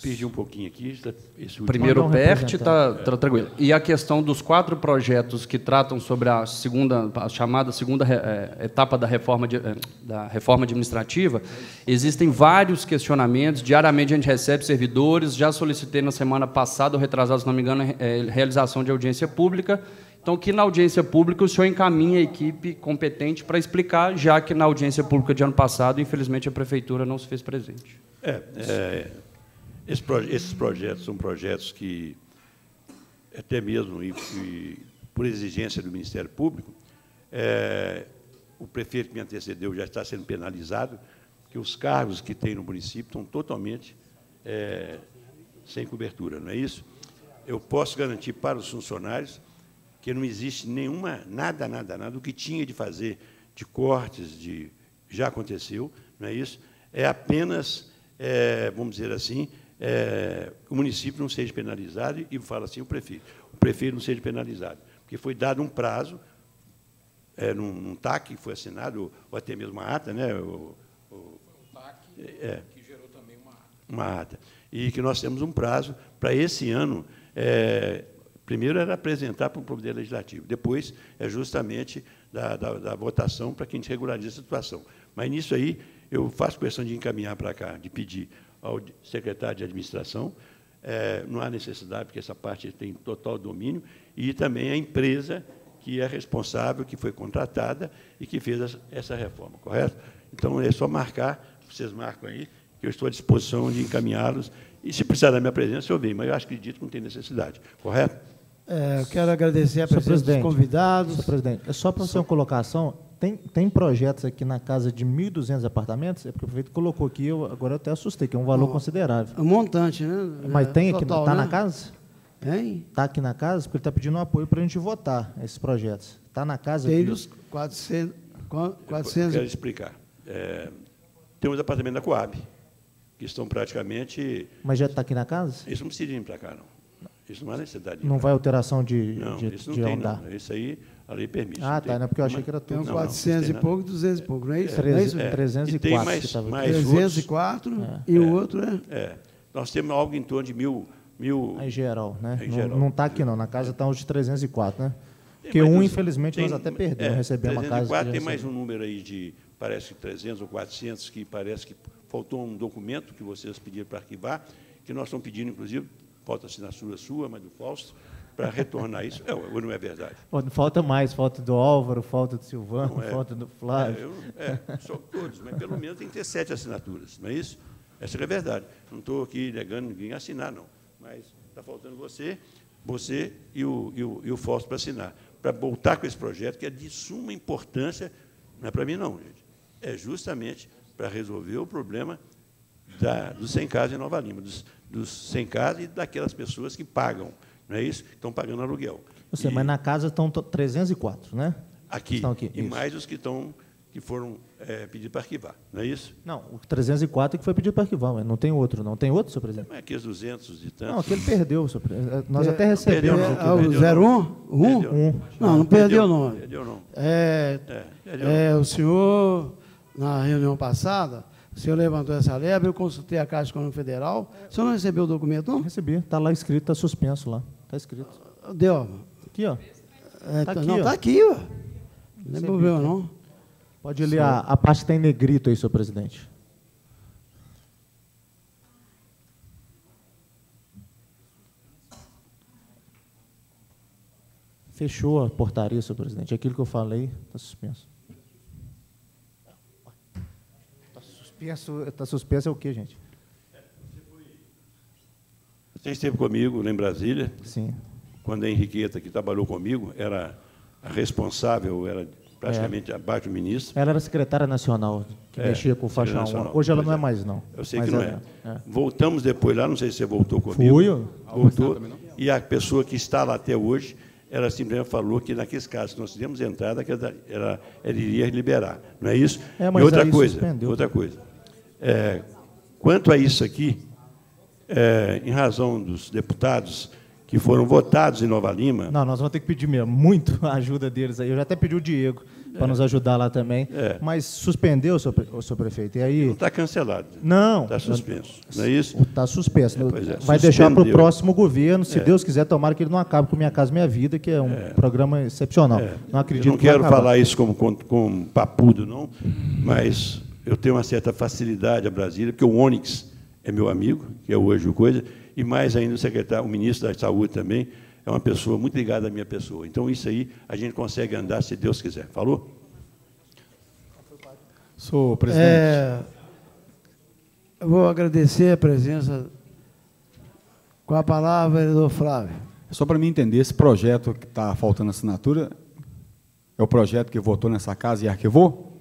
Perdi um pouquinho aqui. Esse Primeiro PERT está tá tranquilo. E a questão dos quatro projetos que tratam sobre a segunda, a chamada segunda é, etapa da reforma, de, é, da reforma administrativa, existem vários questionamentos. Diariamente a gente recebe servidores. Já solicitei na semana passada, ou retrasado, se não me engano, é, realização de audiência pública. Então, que na audiência pública o senhor encaminhe a equipe competente para explicar, já que na audiência pública de ano passado, infelizmente, a prefeitura não se fez presente. É, é esse, esses projetos são projetos que, até mesmo e, e, por exigência do Ministério Público, é, o prefeito que me antecedeu já está sendo penalizado, que os cargos que tem no município estão totalmente é, sem cobertura, não é isso? Eu posso garantir para os funcionários que não existe nenhuma, nada, nada, nada, o que tinha de fazer de cortes, de já aconteceu, não é isso? É apenas, é, vamos dizer assim, é, o município não seja penalizado e fala assim o prefeito. O prefeito não seja penalizado, porque foi dado um prazo, é, num, num TAC que foi assinado, ou até mesmo uma ata, né? O, o, o TAC, é, que gerou também uma ata. Uma ata. E que nós temos um prazo para esse ano. É, primeiro era apresentar para o Poder Legislativo, depois é justamente da, da, da votação para que a gente regularize a situação. Mas nisso aí, eu faço questão de encaminhar para cá, de pedir ao secretário de administração. É, não há necessidade, porque essa parte tem total domínio, e também a empresa que é responsável, que foi contratada e que fez essa reforma, correto? Então, é só marcar, vocês marcam aí, que eu estou à disposição de encaminhá-los, e se precisar da minha presença, eu venho, mas eu acho que acredito que não tem necessidade, correto? É, eu quero agradecer a presença dos convidados. Senhor presidente, é só para fazer uma colocação, tem, tem projetos aqui na casa de 1.200 apartamentos? É porque o prefeito colocou aqui, eu, agora eu até assustei, que é um valor oh, considerável. Um montante, né? Mas tem aqui, está né? na casa? Tem. Está aqui na casa? Porque ele está pedindo um apoio para a gente votar esses projetos. Está na casa tem aqui? os 400... 400... Eu quero explicar. É, tem os apartamentos da Coab, que estão praticamente... Mas já está aqui na casa? Isso não precisa vir para cá, não. Isso não há necessidade. Não vai alteração de, não, de, isso não de tem, andar? Não. Isso aí a lei permite. Ah, tá, não, porque eu achei que era tudo. Tem 400 e pouco, 200 e pouco, não é isso? É, é isso? É, 304 e tem mais, que mais 304 outros, e o outro é? É. Nós temos algo em torno de mil... mil em geral, né? Em não, geral. não está aqui, não. Na casa está uns de 304, né? Porque um, infelizmente, tem, nós até perdemos, é, recebemos uma casa... 304 tem mais um número aí de, parece que 300 ou 400, que parece que faltou um documento que vocês pediram para arquivar, que nós estamos pedindo, inclusive, falta assinatura sua, mas do Fausto, para retornar isso. É, ou não é verdade? Falta mais, falta do Álvaro, falta do Silvano, é, falta do Flávio. É, eu, é, só todos, mas pelo menos tem que ter sete assinaturas, não é isso? Essa é a verdade. Não estou aqui negando ninguém assinar, não. Mas está faltando você, você e o, e o, e o Fausto para assinar, para voltar com esse projeto, que é de suma importância, não é para mim, não, gente. É justamente para resolver o problema da, dos sem casa em Nova Lima, dos, dos sem casa e daquelas pessoas que pagam não é isso? Estão pagando aluguel. Você, e, mas na casa estão 304, né? Aqui. Estão aqui. E isso. mais os que estão que foram é, pedidos para arquivar, não é isso? Não, o 304 é que foi pedido para arquivar, mas não tem outro, não. Tem outro, senhor presidente? Não é aqueles 200 e tantos. Não, aquele perdeu, senhor presidente. Nós é, até recebemos. Perdeu, não, o 01? 1? Um? Não, não perdeu, não. Perdeu, não. É, é, perdeu, é, o senhor, na reunião passada, o senhor levantou essa lebre, eu consultei a Caixa Econômica Federal. O senhor não recebeu o documento, não? Recebi. Está lá escrito, está suspenso lá. Está escrito. Deu. Aqui, ó. É, tá, tá- aqui, não, está tá aqui, ó. Não é né? não. Pode ler a, a parte que está em negrito aí, senhor presidente. Fechou a portaria, senhor presidente. Aquilo que eu falei está suspenso. Está suspenso, tá suspenso é o quê, gente? Você esteve comigo lá em Brasília. Sim. Quando a Henriqueta, que trabalhou comigo, era a responsável, era praticamente abaixo do ministro. Ela era secretária nacional, que É, mexia com faixa secretária 1. nacional. Hoje ela Pois não é é. mais, não. Eu sei Mas que não ela é. Voltamos depois lá, não sei se você voltou comigo. Fui, eu. Voltou. E a pessoa que está lá até hoje, ela simplesmente falou que naqueles casos que nós fizemos entrada, que ela, ela, ela iria liberar. Não é isso? É, mas e outra coisa, outra coisa. É, quanto a isso aqui, é, em razão dos deputados que foram votados em Nova Lima, Não, nós vamos ter que pedir mesmo muito a ajuda deles aí. Eu já até pedi o Diego para É. nos ajudar lá também. É. Mas suspendeu, pre- ô, senhor prefeito. E aí. Está cancelado. Não. Está suspenso. Não é isso? Está suspenso. pois é, Vai deixar para o suspendeu. próximo governo, se É. Deus quiser, tomara que ele não acabe com Minha Casa Minha Vida, que é um programa excepcional. É. Não acredito eu não quero falar isso como, como, como papudo, não, mas eu tenho uma certa facilidade a Brasília, porque o Onyx é meu amigo, que é hoje o coisa, e mais ainda o secretário, o ministro da Saúde também, é uma pessoa muito ligada à minha pessoa. Então, isso aí a gente consegue andar se Deus quiser. Falou? Senhor presidente. É, eu vou agradecer a presença. Com a palavra, vereador Flávio. Só para mim entender, esse projeto que está faltando assinatura é o projeto que votou nessa casa e arquivou?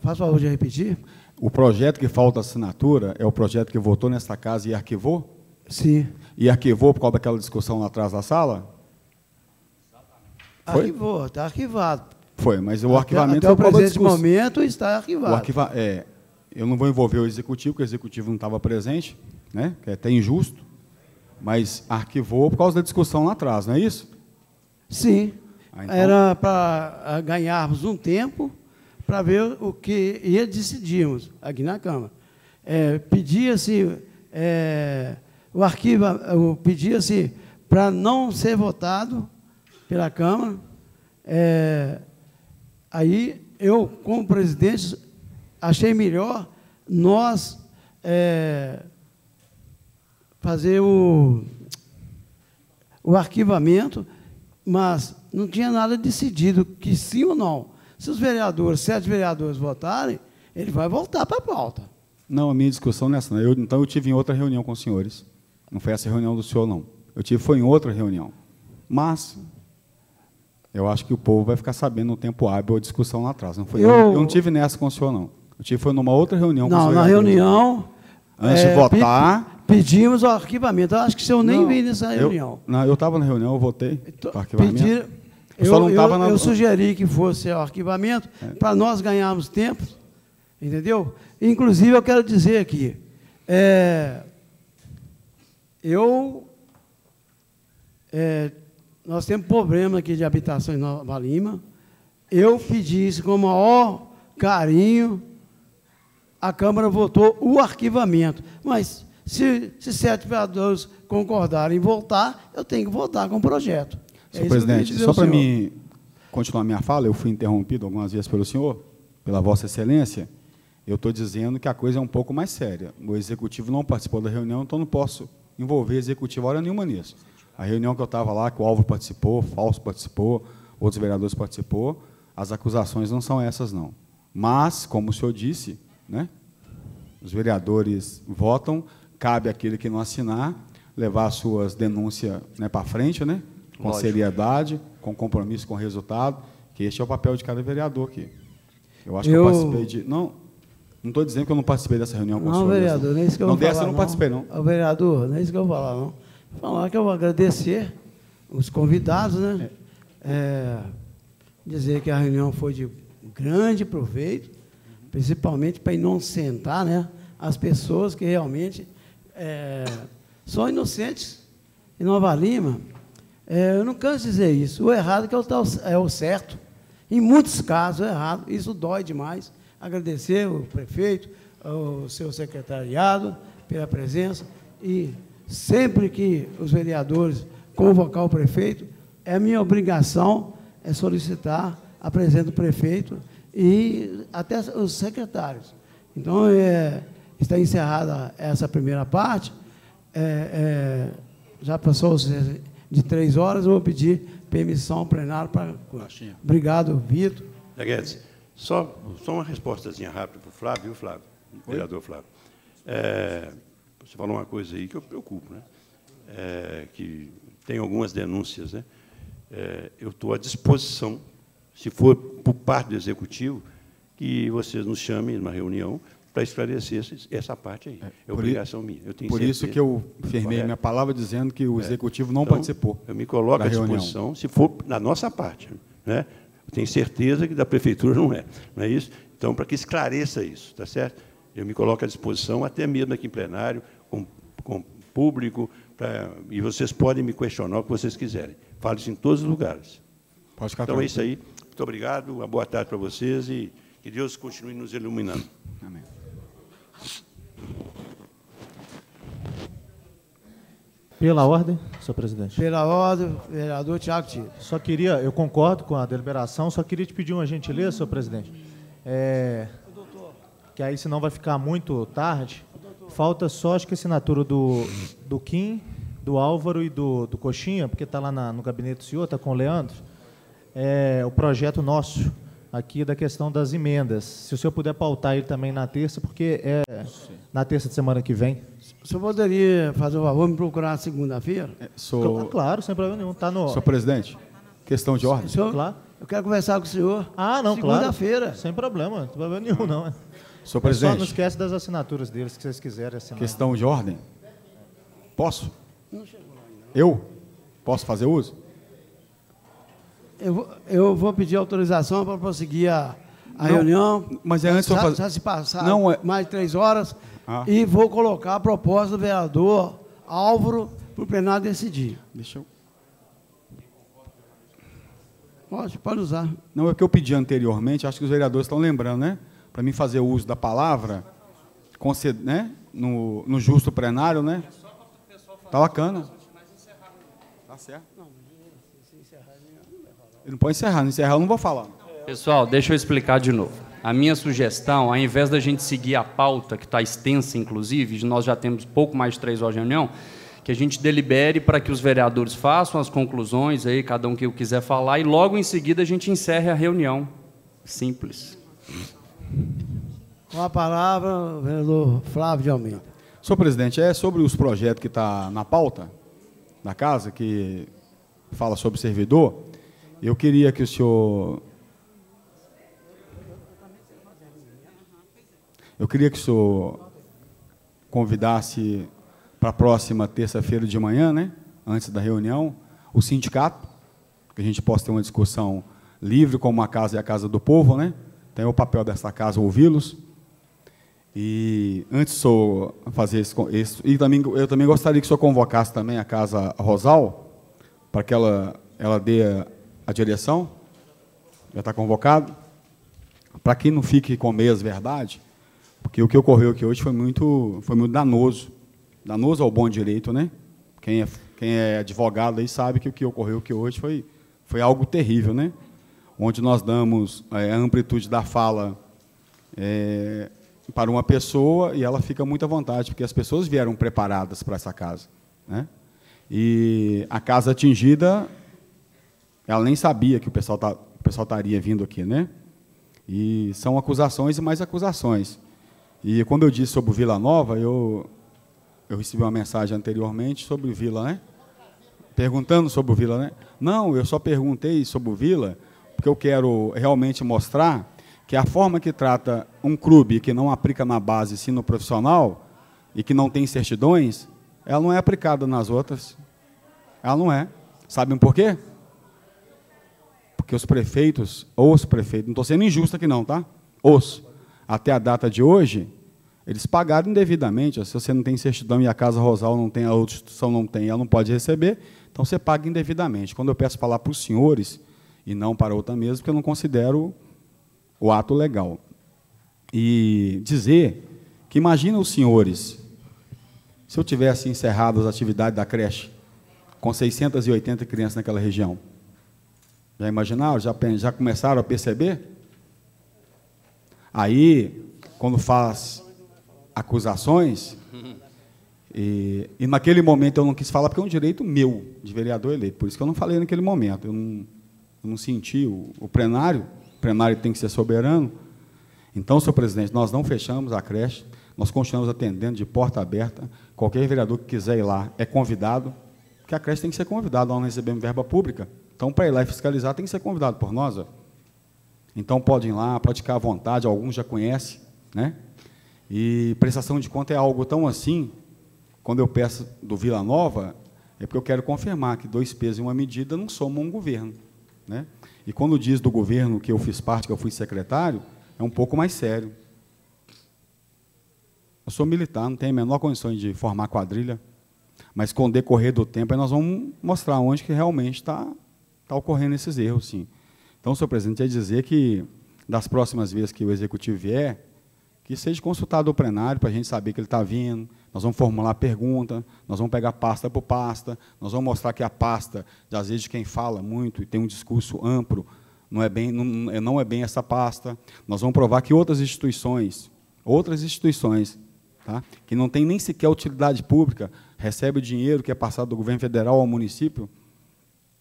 Faz favor de repetir. O projeto que falta assinatura é o projeto que votou nessa casa e arquivou? Sim. E arquivou por causa daquela discussão lá atrás da sala? Foi? Arquivou, está arquivado. Foi, mas o Até- arquivamento até foi o presente momento está arquivado. O arquiva, é, eu não vou envolver o executivo, porque o executivo não estava presente, né? que é até injusto, mas arquivou por causa da discussão lá atrás, não é isso? Sim. Ah, então- Era para ganharmos um tempo para ver o que ia decidirmos aqui na Câmara. É, Pedia-se é, o arquivo, pedia-se para não ser votado pela Câmara. É, aí eu, como presidente, achei melhor nós é, fazer o, o arquivamento, mas não tinha nada decidido que sim ou não. Se os vereadores, sete vereadores votarem, ele vai voltar para a pauta. Não, a minha discussão nessa. não. Eu, então eu tive em outra reunião com os senhores. Não foi essa reunião do senhor, não. Eu tive foi em outra reunião. Mas eu acho que o povo vai ficar sabendo no tempo hábil a discussão lá atrás. Não foi, eu, Eu- eu não tive nessa com o senhor, não. Eu tive foi numa outra reunião com os Não, na reunião. Antes é, de votar. pe- pedimos o arquivamento. Eu acho que se eu nem Não, vi nessa eu- reunião. não, eu estava na reunião, eu votei. para arquivamento. Pedir, eu, eu, só não eu- tava na- É. eu sugeri que fosse o arquivamento para nós ganharmos tempo, entendeu? Inclusive, eu quero dizer aqui, é, eu, é, nós temos problema aqui de habitação em Nova Lima, eu pedi isso com o maior carinho, a Câmara votou o arquivamento, mas se, se sete vereadores concordarem em voltar, eu tenho que votar com o projeto. É Senhor presidente, só para mim continuar minha fala, eu fui interrompido algumas vezes pelo senhor, pela Vossa Excelência. Eu estou dizendo que a coisa é um pouco mais séria. O executivo não participou da reunião, então não posso envolver o executivo hora nenhuma nisso. A reunião que eu estava lá, que o Álvaro participou, o Falso participou, outros vereadores participou, as acusações não são essas, não. Mas, como o senhor disse, né, os vereadores votam, cabe àquele que não assinar levar as suas denúncias né, para frente, né, com Lógico. seriedade, com compromisso com o resultado, que este é o papel de cada vereador aqui. Eu acho Eu- que eu participei de. Não, não estou dizendo que eu não participei dessa reunião com o Não, senhor. vereador, não é isso que eu não vou dessa falar. eu não participei, não. Ô, vereador, não é isso que eu vou falar, não. Vou falar que eu vou agradecer os convidados, né? É, dizer que a reunião foi de grande proveito, principalmente para inocentar né, as pessoas que realmente é, são inocentes em Nova Lima. É, eu não canso de dizer isso. O errado que é o, é o certo. Em muitos casos, é errado. Isso dói demais. Agradecer o prefeito, o seu secretariado pela presença e sempre que os vereadores convocar o prefeito, é minha obrigação é solicitar a presença do prefeito e até os secretários. Então, é, está encerrada essa primeira parte. É, é, já passou os- de três horas, eu vou pedir permissão plenária para. Obrigado, Vitor. Zé Guedes, só, só uma respostazinha rápida para o Flávio, viu, Flávio? Oi? Vereador Flávio. É, você falou uma coisa aí que eu preocupo, né? É, que tem algumas denúncias, né? É, eu estou à disposição, se for por parte do Executivo, que vocês nos chamem numa reunião para esclarecer essa, parte aí. É, por obrigação i- minha. Eu tenho por isso certeza. que eu firmei Correto? minha palavra dizendo que o É. executivo não Então, participou. Eu me coloco da à reunião. disposição, se for na nossa parte. Né? Eu tenho certeza que da prefeitura não é. Não é isso? Então, para que esclareça isso, tá certo? Eu me coloco à disposição, até mesmo aqui em plenário, com, com público, pra, e vocês podem me questionar o que vocês quiserem. Falo isso em todos os lugares. Pode ficar então é tranquilo. isso aí. Muito obrigado, uma boa tarde para vocês e que Deus continue nos iluminando. Amém. Pela ordem, senhor presidente. Pela ordem, vereador Tiago Tito. Só queria, eu concordo com a deliberação, só queria te pedir uma gentileza, senhor presidente. É, que aí senão vai ficar muito tarde. Falta só, acho que a assinatura do, do Kim, do Álvaro e do, do Coxinha, porque está lá na- no gabinete do senhor, está com o Leandro. É, o projeto nosso aqui da questão das emendas. Se o senhor puder pautar ele também na terça, porque é na terça de semana que vem. O senhor poderia fazer o favor me procurar na segunda-feira? sou- Claro, sem problema nenhum. Tá no... Senhor presidente, questão de ordem. Senhor, Claro. eu quero conversar com o senhor. Ah, não, claro. Segunda-feira. Sem problema, não tem problema nenhum, não. é. Senhor É Só presidente. não esquece das assinaturas deles, que vocês quiserem assinar. Questão de ordem. Posso? Eu? Posso fazer uso? Eu vou, eu vou pedir autorização para prosseguir a, a Não, reunião. mas é antes já, fazer- já se passaram Não, é- mais de três horas. Ah. E vou colocar a proposta do vereador Álvaro para o plenário decidir. Deixa eu. Pode, pode usar. Não, é o que eu pedi anteriormente, acho que os vereadores estão lembrando, né? Para mim fazer uso da palavra, conced- né? no, no justo plenário, né? Tá bacana. Tá certo. Ele não pode encerrar, não encerrar eu não vou falar. Pessoal, deixa eu explicar de novo. A minha sugestão, ao invés da gente seguir a pauta, que está extensa, inclusive, nós já temos pouco mais de três horas de reunião, que a gente delibere para que os vereadores façam as conclusões, aí, cada um que eu quiser falar, e logo em seguida a gente encerre a reunião. Simples. Com a palavra, o vereador Flávio de Almeida. Senhor presidente, é sobre os projetos que está na pauta da casa, que fala sobre servidor. Eu queria que o senhor. Eu queria que o senhor convidasse para a próxima terça-feira de manhã, né, antes da reunião, o sindicato, que a gente possa ter uma discussão livre, como a casa é a casa do povo, né? Tem o papel dessa casa ouvi-los. E antes de senhor fazer esse e também eu também gostaria que o senhor convocasse também a casa Rosal para que ela ela dê a, direção. Já está convocado. Para que não fique com meias verdade, porque o que ocorreu aqui hoje foi muito foi muito danoso, danoso ao bom direito, né? Quem é quem é advogado aí sabe que o que ocorreu aqui hoje foi foi algo terrível, né? Onde nós damos é, a amplitude da fala é, para uma pessoa e ela fica muito à vontade, porque as pessoas vieram preparadas para essa casa. Né? E a casa atingida, ela nem sabia que o pessoal, tá, o pessoal estaria vindo aqui. Né? E são acusações e mais acusações. E quando eu disse sobre o Vila Nova, eu, eu recebi uma mensagem anteriormente sobre o Vila, né? Perguntando sobre o Vila, né? Não, eu só perguntei sobre o Vila porque eu quero realmente mostrar que a forma que trata um clube que não aplica na base, sim no profissional, e que não tem certidões, ela não é aplicada nas outras. Ela não é. Sabem por quê? Porque os prefeitos, os prefeitos, não estou sendo injusto aqui não, tá? Os, até a data de hoje, eles pagaram indevidamente. Se você não tem certidão e a Casa Rosal não tem, a outra instituição não tem, ela não pode receber, então você paga indevidamente. Quando eu peço falar para os senhores, e não para outra mesa, porque eu não considero o ato legal. E dizer que imagina os senhores, se eu tivesse encerrado as atividades da creche com 680 crianças naquela região, já imaginaram? Já, já começaram a perceber? Aí, quando faz acusações, E, e, naquele momento eu não quis falar porque é um direito meu, de vereador eleito. Por isso que eu não falei naquele momento. Eu não, eu não senti o, o plenário. O plenário tem que ser soberano. Então, senhor presidente, nós não fechamos a creche. Nós continuamos atendendo de porta aberta. Qualquer vereador que quiser ir lá é convidado, porque a creche tem que ser convidada. Nós não recebemos verba pública. Então, para ir lá e fiscalizar, tem que ser convidado por nós. Ó. Então, podem ir lá, praticar à vontade. Alguns já conhecem. Né? E prestação de conta é algo tão assim quando eu peço do Vila Nova, é porque eu quero confirmar que dois pesos e uma medida não somam um governo. Né? E quando diz do governo que eu fiz parte, que eu fui secretário, é um pouco mais sério. Eu sou militar, não tenho a menor condição de formar quadrilha, mas com o decorrer do tempo nós vamos mostrar onde que realmente está tá ocorrendo esses erros. Sim. Então, senhor presidente, ia dizer que das próximas vezes que o executivo vier, que seja consultado o plenário para a gente saber que ele está vindo, nós vamos formular pergunta, nós vamos pegar pasta por pasta, nós vamos mostrar que a pasta, às vezes, quem fala muito e tem um discurso amplo, não é bem, não, não é bem essa pasta. Nós vamos provar que outras instituições, outras instituições, tá, que não têm nem sequer utilidade pública, recebem o dinheiro que é passado do governo federal ao município.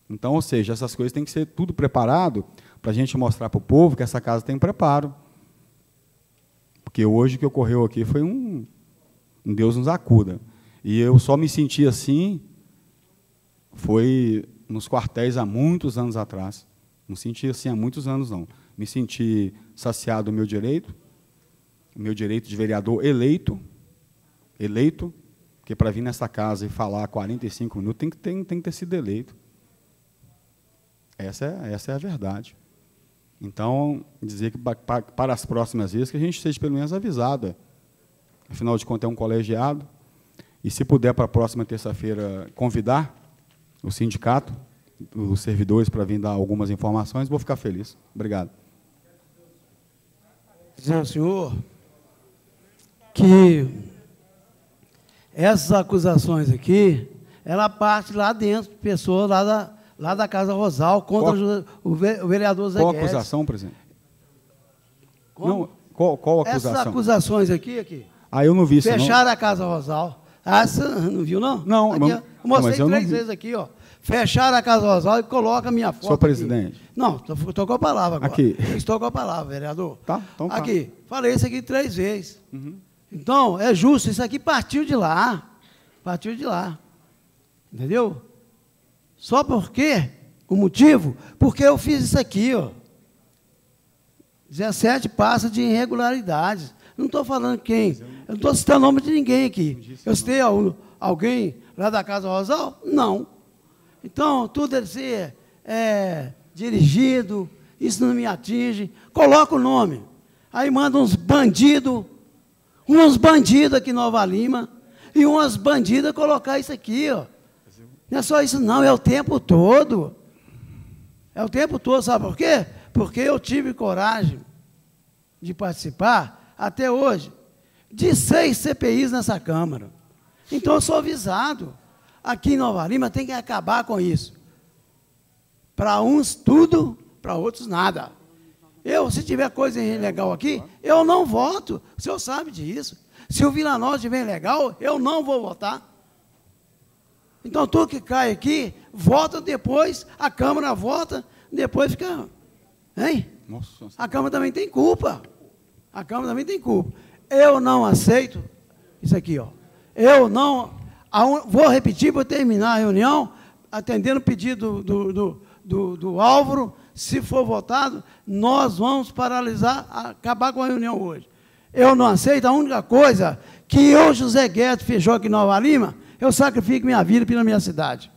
Então, ou seja, essas coisas têm que ser tudo preparado para a gente mostrar para o povo que essa casa tem preparo. Porque hoje o que ocorreu aqui foi um, Deus nos acuda. E eu só me senti assim, foi nos quartéis há muitos anos atrás. Não senti assim há muitos anos, não. Me senti saciado o meu direito, o meu direito de vereador eleito, eleito, porque para vir nessa casa e falar 45 minutos tem que ter, tem que ter sido eleito. Essa é, essa é a verdade. Então, dizer que para as próximas vezes que a gente seja pelo menos avisado. É afinal de contas é um colegiado. E se puder para a próxima terça-feira convidar o sindicato, os servidores para vir dar algumas informações, vou ficar feliz. Obrigado. Dizer ao senhor que essas acusações aqui, ela parte lá dentro, pessoas lá da, lá da Casa Rosal, contra qual, o vereador Zé Qual Guedes. acusação, presidente? Como? Não, qual, qual acusação? Essas acusações aqui, aqui. Ah, eu não vi isso. Fecharam a Casa Rosal. Ah, não viu, não? Não, aqui, eu mostrei não, três vezes aqui, ó. Fecharam a Casa Rosal e coloca a minha foto. Senhor presidente. Aqui. Não, estou com a palavra agora. Aqui. Estou com a palavra, vereador. Tá, então tá. Aqui, falei isso aqui três vezes. Uhum. Então, é justo, isso aqui partiu de lá. Partiu de lá. Entendeu? Só porque, o motivo, porque eu fiz isso aqui, ó. 17 passos de irregularidades. Não estou falando quem. Eu não estou citando o nome de ninguém aqui. Eu citei alguém lá da Casa Rosal? Não. Então, tudo deve ser é, dirigido, isso não me atinge. Coloca o nome. Aí manda uns bandidos, uns bandidos aqui em Nova Lima, e umas bandidas colocar isso aqui, ó. Não é só isso, não, é o tempo todo. É o tempo todo, sabe por quê? Porque eu tive coragem de participar até hoje, de seis CPIs nessa Câmara. Então eu sou avisado. Aqui em Nova Lima tem que acabar com isso. Para uns tudo, para outros nada. Eu, se tiver coisa ilegal aqui, eu não voto. O senhor sabe disso. Se o Vila Nova estiver legal, eu não vou votar. Então tudo que cai aqui, vota depois, a Câmara vota, depois fica. Hein? Nossa. A Câmara também tem culpa. A Câmara também tem culpa. Eu não aceito isso aqui, ó. Eu não. Vou repetir para terminar a reunião, atendendo o pedido do, do, do, do Álvaro. Se for votado, nós vamos paralisar, acabar com a reunião hoje. Eu não aceito. A única coisa que eu, José Guedes, fechou aqui em Nova Lima, eu sacrifico minha vida pela minha cidade.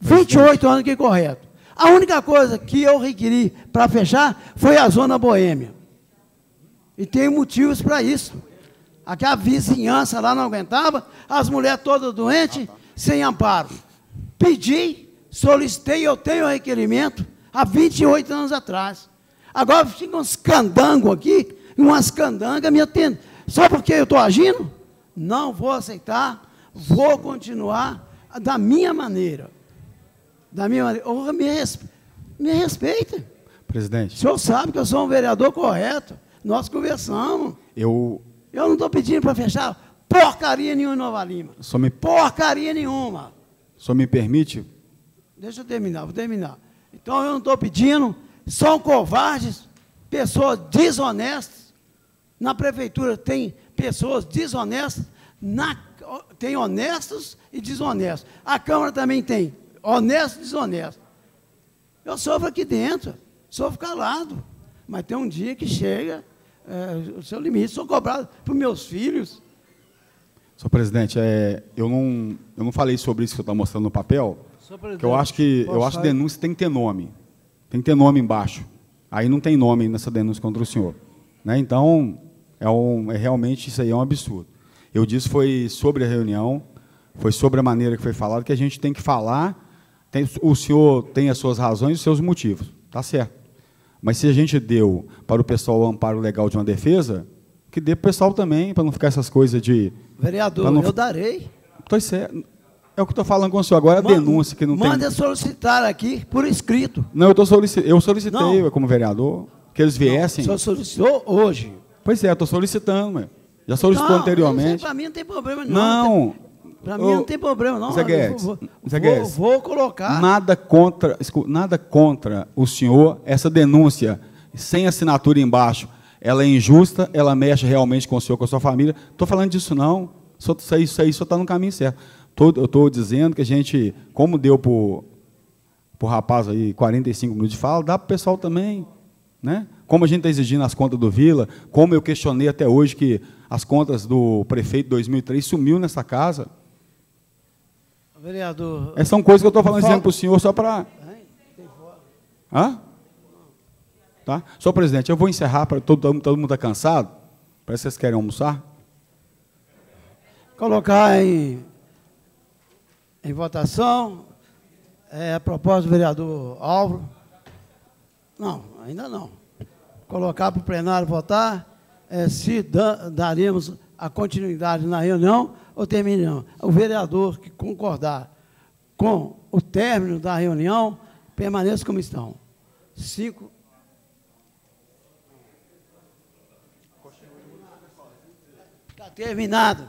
28 anos que é correto. A única coisa que eu requeri para fechar foi a zona boêmia. E tem motivos para isso. Aqui a vizinhança lá não aguentava, as mulheres todas doentes, sem amparo. Pedi, solicitei, eu tenho o requerimento há 28 anos atrás. Agora fica uns candangos aqui, umas candangas me atendendo. Só porque eu estou agindo? Não vou aceitar, vou continuar da minha maneira. Da minha maneira. Oh, me, respe... me respeita. Presidente. O senhor sabe que eu sou um vereador correto. Nós conversamos. Eu. Eu não estou pedindo para fechar. Por porcaria nenhuma em Nova Lima. Só me, Porcaria nenhuma. só me permite? Deixa eu terminar, vou terminar. Então eu não estou pedindo, são covardes, pessoas desonestas. Na prefeitura tem pessoas desonestas, na, tem honestos e desonestos. A Câmara também tem honestos e desonestos. Eu sofro aqui dentro, sofro calado. Mas tem um dia que chega é, o seu limite, sou cobrado por meus filhos. Senhor presidente, é, eu, não, eu não falei sobre isso que você está mostrando no papel, Senhor que eu presidente, acho que eu acho que denúncia tem que ter nome. Tem que ter nome embaixo. Aí não tem nome nessa denúncia contra o senhor. Né? Então, é, um, é realmente isso aí é um absurdo. Eu disse foi sobre a reunião, foi sobre a maneira que foi falado, que a gente tem que falar. Tem, o senhor tem as suas razões e os seus motivos. Tá certo. Mas se a gente deu para o pessoal o amparo legal de uma defesa, que dê para o pessoal também, para não ficar essas coisas de. Vereador, não eu darei. Tô certo. É o que estou falando com o senhor agora, a Man- denúncia que não Manda tem. solicitar aqui por escrito. Não, eu, tô solici... eu solicitei Não. como vereador que eles viessem. O senhor solicitou hoje. Pois é, estou solicitando, meu. Já solicitou Não, anteriormente. Para mim não tem problema não. Não. Para mim não tem problema não. Zé Guedes, vou, Zé vou- Guedes. vou colocar. Nada contra, nada contra o senhor, essa denúncia sem assinatura embaixo, ela é injusta, ela mexe realmente com o senhor, com a sua família. Estou falando disso não, só, isso aí, isso aí só está no caminho certo. Tô- eu estou dizendo que a gente, como deu para o rapaz aí 45 minutos de fala, dá para o pessoal também. Né? Como a gente está exigindo as contas do Vila, como eu questionei até hoje que as contas do prefeito 2003 sumiu nessa casa. Vereador. Essas são coisas que eu estou falando dizendo para o senhor só para. Hã? Tá? Senhor presidente, eu vou encerrar, para todo, todo mundo está cansado. Parece que vocês querem almoçar. Colocar em, em votação é, a proposta do vereador Álvaro. Não, ainda não. Colocar para o plenário votar é, se da, daremos a continuidade na reunião ou terminamos. O vereador que concordar com o término da reunião, permaneça como estão. Cinco. Está terminado.